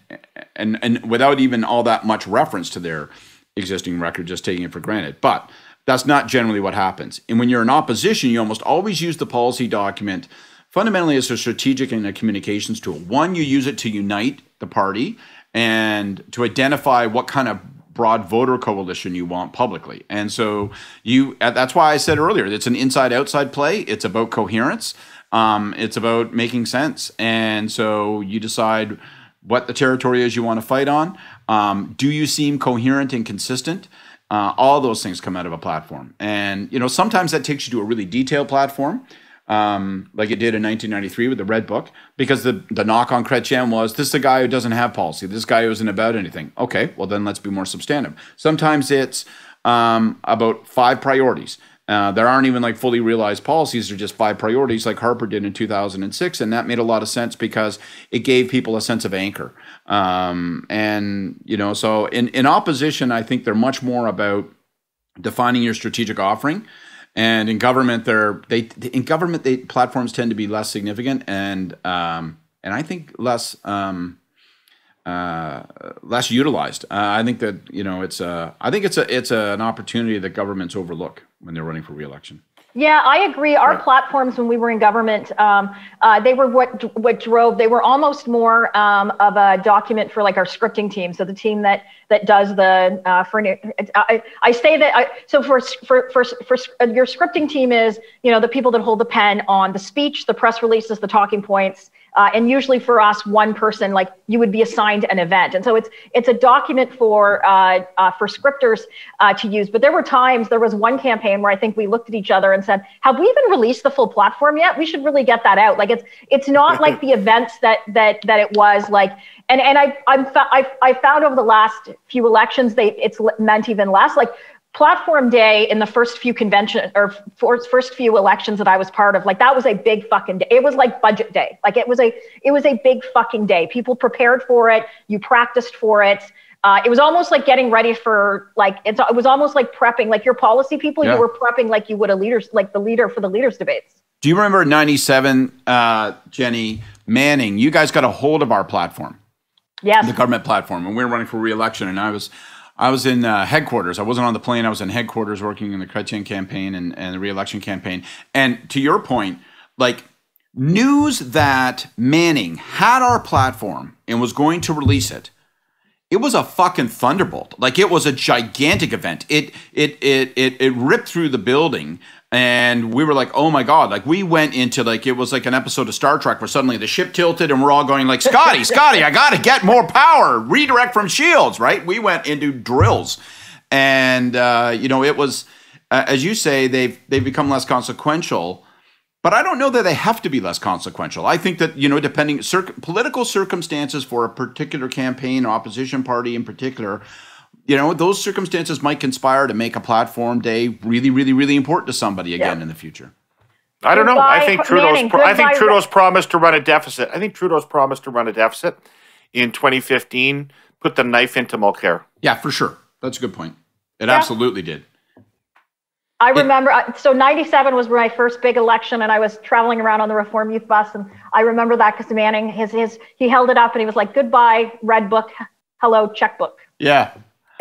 and and without even all that much reference to their existing record, just taking it for granted, but. That's not generally what happens. And when you're in opposition, you almost always use the policy document fundamentally as a strategic and a communications tool. One, you use it to unite the party, and to identify what kind of broad voter coalition you want publicly. And so you that's why I said earlier it's an inside outside play. It's about coherence. Um, it's about making sense. And so you decide what the territory is you want to fight on. Um, do you seem coherent and consistent? Uh, all those things come out of a platform. And you know sometimes that takes you to a really detailed platform um, like it did in 1993 with the Red Book, because the, the knock on Chrétien was this is a guy who doesn't have policy. This guy who isn't about anything. Okay, well, then let's be more substantive. Sometimes it's um, about five priorities. Uh, there aren't even like fully realized policies, they're just five priorities, like Harper did in 2006. And that made a lot of sense because it gave people a sense of anchor. Um, and, you know, so in, in opposition, I think they're much more about defining your strategic offering and in government they're they in government they platforms tend to be less significant and um, and I think less um, uh, less utilized. Uh, I think that you know it's a I think it's a it's a, an opportunity that governments overlook when they're running for reelection. Yeah, I agree. Our right. platforms, when we were in government, um, uh, they were what what drove. They were almost more um, of a document for like our scripting team. So the team that that does the uh, for I, I say that I, so for, for for for your scripting team is you know the people that hold the pen on the speech, the press releases, the talking points, uh, and usually for us, one person, like you would be assigned an event. And so it's it's a document for uh, uh, for scripters uh, to use. But there were times, there was one campaign where I think we looked at each other and said, "Have we even released the full platform yet? We should really get that out." Like it's it's not like the events that that that it was like. And and I I'm I I found over the last few elections they it's meant even less. Like platform day in the first few convention or first few elections that I was part of, like that was a big fucking day. It was like budget day. Like it was a it was a big fucking day. People prepared for it. You practiced for it. Uh, it was almost like getting ready for like it's, it was almost like prepping like your policy people. Yeah. You were prepping like you would a leaders like the leader for the leaders debates. Do you remember '97, uh, Jenni Manning? You guys got a hold of our platform. Yes. The government platform, and we were running for reelection, and I was I was in uh, headquarters. I wasn't on the plane. I was in headquarters working in the Chrétien campaign and, and the reelection campaign. And to your point, like news that Manning had our platform and was going to release it, it was a fucking thunderbolt. Like it was a gigantic event. It it it it, it ripped through the building and we were like, oh my god! Like we went into like it was like an episode of Star Trek where suddenly the ship tilted and we're all going like, Scotty, Scotty, I gotta get more power, redirect from shields, right? We went into drills, and uh, you know it was. uh, as you say, they've they've become less consequential. But I don't know that they have to be less consequential. I think that you know, depending cir- political circumstances for a particular campaign, or opposition party in particular, you know, those circumstances might conspire to make a platform day really, really, really important to somebody again yeah. in the future. I don't know. Goodbye, I think Trudeau's. Manning, I think Trudeau's promised to run a deficit. I think Trudeau's promised to run a deficit in 2015. Put the knife into Mulcair. Yeah, for sure. That's a good point. It yeah. absolutely did. I remember, it, uh, so 97 was my first big election, and I was traveling around on the Reform Youth bus, and I remember that because Manning, his, his, he held it up and he was like, goodbye, red book, hello, checkbook. Yeah.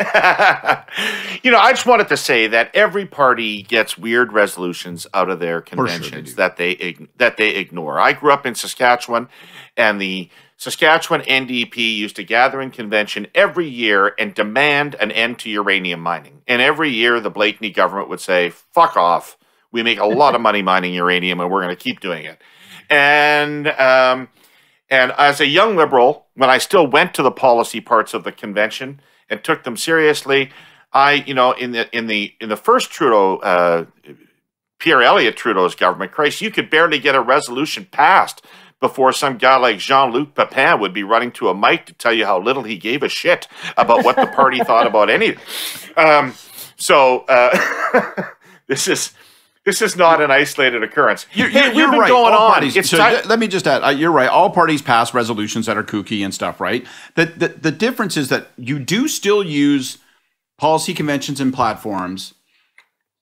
you know, I just wanted to say that every party gets weird resolutions out of their conventions sure they that they that they ignore. I grew up in Saskatchewan, and the Saskatchewan NDP used a gathering convention every year and demand an end to uranium mining. And every year, the Blakeney government would say, "Fuck off! We make a lot of money mining uranium, and we're going to keep doing it." And um, and as a young liberal, when I still went to the policy parts of the convention and took them seriously. I, you know, in the in the in the first Trudeau, uh, Pierre Elliott Trudeau's government, Christ, you could barely get a resolution passed before some guy like Jean Luc Pepin would be running to a mic to tell you how little he gave a shit about what the party thought about anything. Um, so uh, this is this is not an isolated occurrence. You're, you're, you're right. Going All on. Parties, so th- let me just add. Uh, you're right. All parties pass resolutions that are kooky and stuff, right? The, the the difference is that you do still use policy conventions and platforms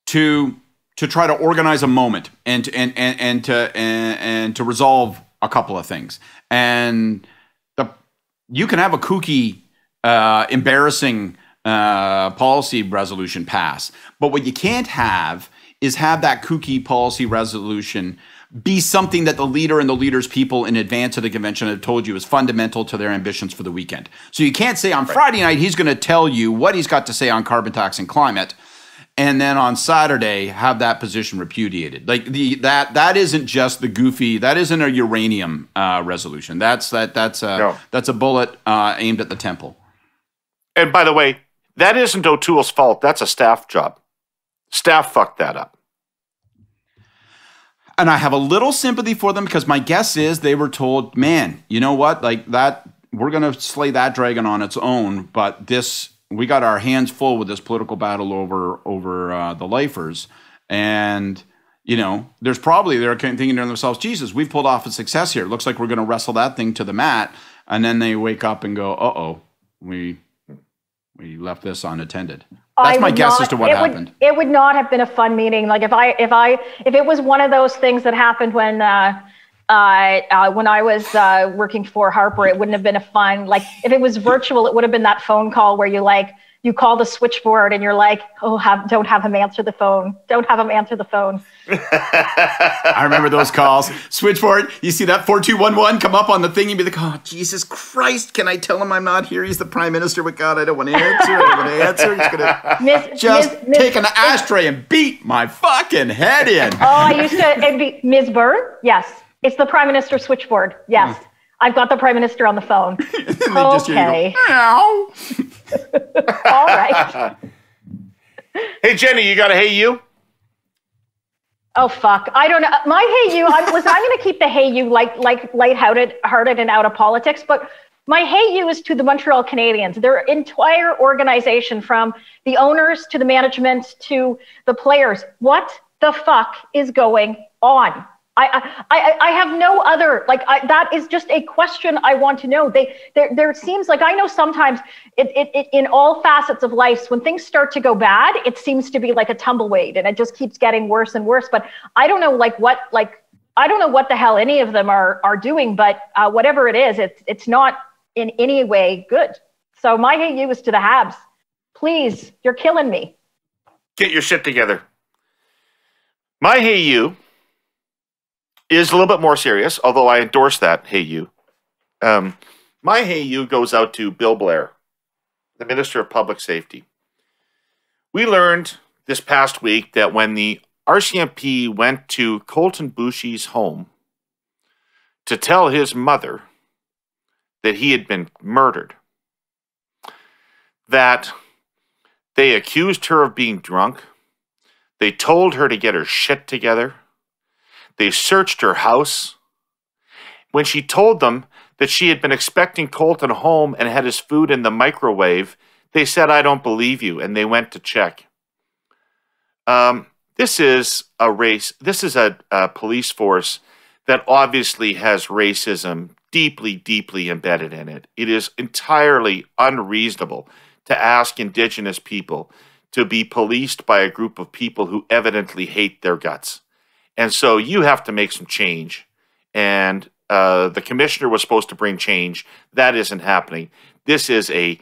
to to try to organize a moment and and and and to and, and to resolve a couple of things. And the you can have a kooky, uh, embarrassing uh, policy resolution pass, but what you can't have is have that kooky policy resolution be something that the leader and the leader's people in advance of the convention have told you is fundamental to their ambitions for the weekend. So you can't say on right. Friday night he's going to tell you what he's got to say on carbon tax and climate and then on Saturday have that position repudiated. Like the that that isn't just the goofy. That isn't a uranium uh, resolution. That's that that's a no. that's a bullet uh, aimed at the temple. And by the way, that isn't O'Toole's fault. That's a staff job. Staff fucked that up. And I have a little sympathy for them because my guess is they were told, man, you know what? Like that, we're going to slay that dragon on its own. But this, we got our hands full with this political battle over over uh, the lifers. And, you know, there's probably, they're thinking to themselves, Jesus, we've pulled off a success here. It looks like we're going to wrestle that thing to the mat. And then they wake up and go, uh oh, we, we left this unattended. That's my guess not, as to what it happened. Would, it would not have been a fun meeting. Like if I if I if it was one of those things that happened when uh, uh, uh, when I was uh, working for Harper, it wouldn't have been a fun. Like if it was virtual, it would have been that phone call where you like you call the switchboard and you're like, oh, have, don't have him answer the phone. Don't have him answer the phone. I remember those calls. Switchboard, you see that 4211 come up on the thing, you'd be like, oh, Jesus Christ, can I tell him I'm not here? He's the prime minister, but God, I don't want to answer. I don't want to answer. He's going to just Ms. take an ashtray and beat my fucking head in. Oh, I used to, be Ms. Byrne? Yes. It's the prime minister switchboard. Yes. Mm. I've got the prime minister on the phone. okay. Go, All right. Hey Jenni, you got a hey you? Oh fuck! I don't know. My hey you. I'm listen. I'm going to keep the hey you like like lighthearted, hearted, and out of politics. But my hey you is to the Montreal Canadiens. Their entire organization, from the owners to the management to the players. What the fuck is going on? I, I, I have no other like I, that is just a question I want to know. They there there seems like I know sometimes it, it, it in all facets of life when things start to go bad, it seems to be like a tumbleweed and it just keeps getting worse and worse. But I don't know like what like I don't know what the hell any of them are are doing, but uh, whatever it is, it's it's not in any way good. So my hey you is to the Habs. Please, you're killing me. Get your shit together. My hey you is a little bit more serious, although I endorse that, hey you. Um, my hey you goes out to Bill Blair, the Minister of Public Safety. We learned this past week that when the RCMP went to Colten Boushie's home to tell his mother that he had been murdered, that they accused her of being drunk, They told her to get her shit together. They searched her house. When she told them that she had been expecting Colten home and had his food in the microwave, they said, I don't believe you, and they went to check. Um, this is a race, this is a, a police force that obviously has racism deeply, deeply embedded in it. It is entirely unreasonable to ask Indigenous people to be policed by a group of people who evidently hate their guts. And so you have to make some change. And uh, the commissioner was supposed to bring change. That isn't happening. This is a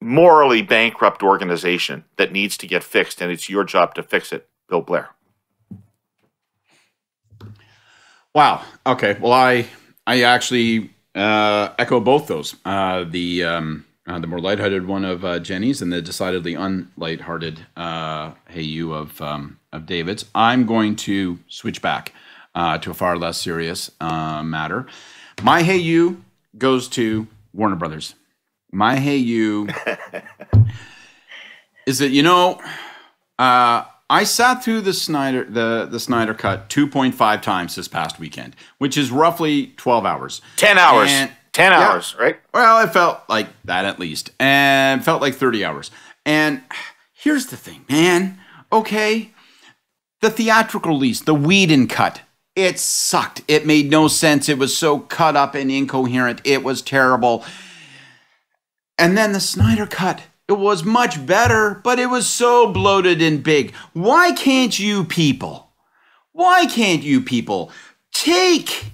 morally bankrupt organization that needs to get fixed, and it's your job to fix it, Bill Blair. Wow. Okay. Well, I I actually uh, echo both those. Uh, the um, uh, the more lighthearted one of uh, Jenni's and the decidedly unlighthearted uh, "Hey You" of um, of David's. I'm going to switch back uh, to a far less serious uh, matter. My "Hey You" goes to Warner Brothers. My "Hey You" is that you know. Uh, I sat through the Snyder the the Snyder cut 2.5 times this past weekend, which is roughly 12 hours. 10 hours. And, 10 yeah, hours, right? Well, it felt like that at least. And felt like 30 hours. And here's the thing, man. Okay. The theatrical release, the Whedon cut, it sucked. It made no sense. It was so cut up and incoherent. It was terrible. And then the Snyder cut it was much better, but it was so bloated and big. Why can't you people? Why can't you people take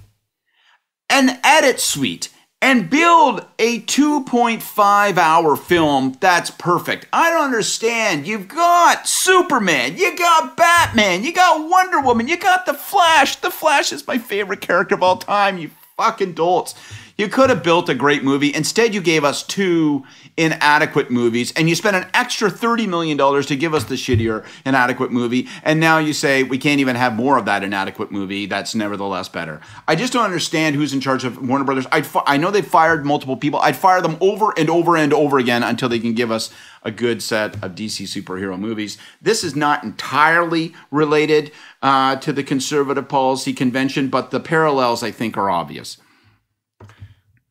an edit suite and build a 2.5 hour film that's perfect? I don't understand. You've got Superman, you got Batman, you got Wonder Woman, you got The Flash. The Flash is my favorite character of all time, you fucking dolts. You could have built a great movie. Instead, you gave us two inadequate movies, and you spent an extra $30 million to give us the shittier, inadequate movie, and now you say we can't even have more of that inadequate movie that's nevertheless better. I just don't understand who's in charge of Warner Brothers. I'd I know they've fired multiple people. I'd fire them over and over and over again until they can give us a good set of DC superhero movies. This is not entirely related uh, to the conservative policy convention, but the parallels, I think, are obvious.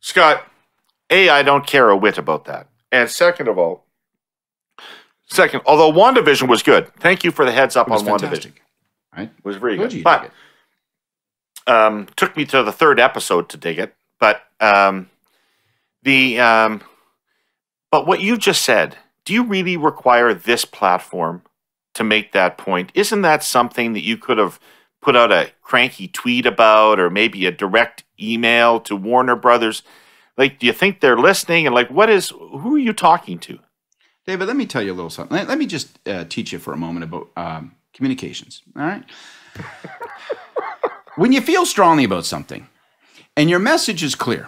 Scott, A, I don't care a whit about that. And second of all, second, although WandaVision was good, thank you for the heads up on fantastic. WandaVision. Right? It was very good. But um, took me to the third episode to dig it. But um, the um, but what you just said, do you really require this platform to make that point? Isn't that something that you could have put out a cranky tweet about, or maybe a direct email to Warner Brothers? Like, do you think they're listening? And like, what is, who are you talking to? David, let me tell you a little something. Let, let me just uh, teach you for a moment about um, communications. All right. when you feel strongly about something and your message is clear,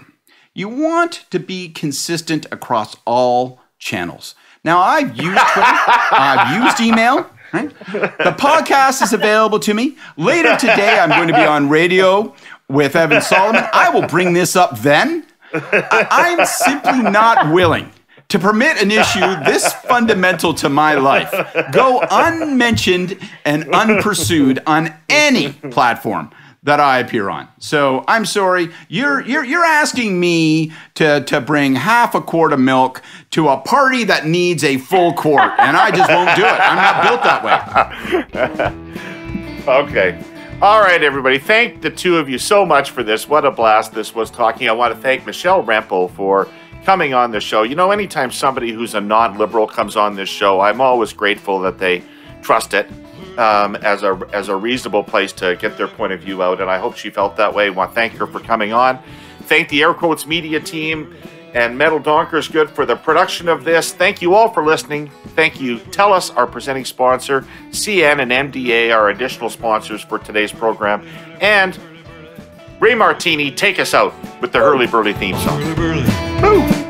you want to be consistent across all channels. Now, I've used Twitter, I've used email. Right? The podcast is available to me. Later today, I'm going to be on radio with Evan Solomon. I will bring this up then. I, I'm simply not willing to permit an issue this fundamental to my life go unmentioned and unpursued on any platform that I appear on. So I'm sorry, you're you're you're asking me to to bring half a quart of milk to a party that needs a full quart, and I just won't do it. I'm not built that way. okay. All right, everybody. Thank the two of you so much for this. What a blast this was talking. I want to thank Michelle Rempel for coming on the show. You know, anytime somebody who's a non liberal comes on this show, I'm always grateful that they trust it um, as, a, as a reasonable place to get their point of view out. And I hope she felt that way. I want to thank her for coming on. Thank the Air Quotes Media team and Metal Donkers Good for the production of this. Thank you all for listening. Thank you, TELUS, our presenting sponsor, CN and MDA, our additional sponsors for today's program, and Ray Martini, take us out with the Herle Burly theme song. Burly.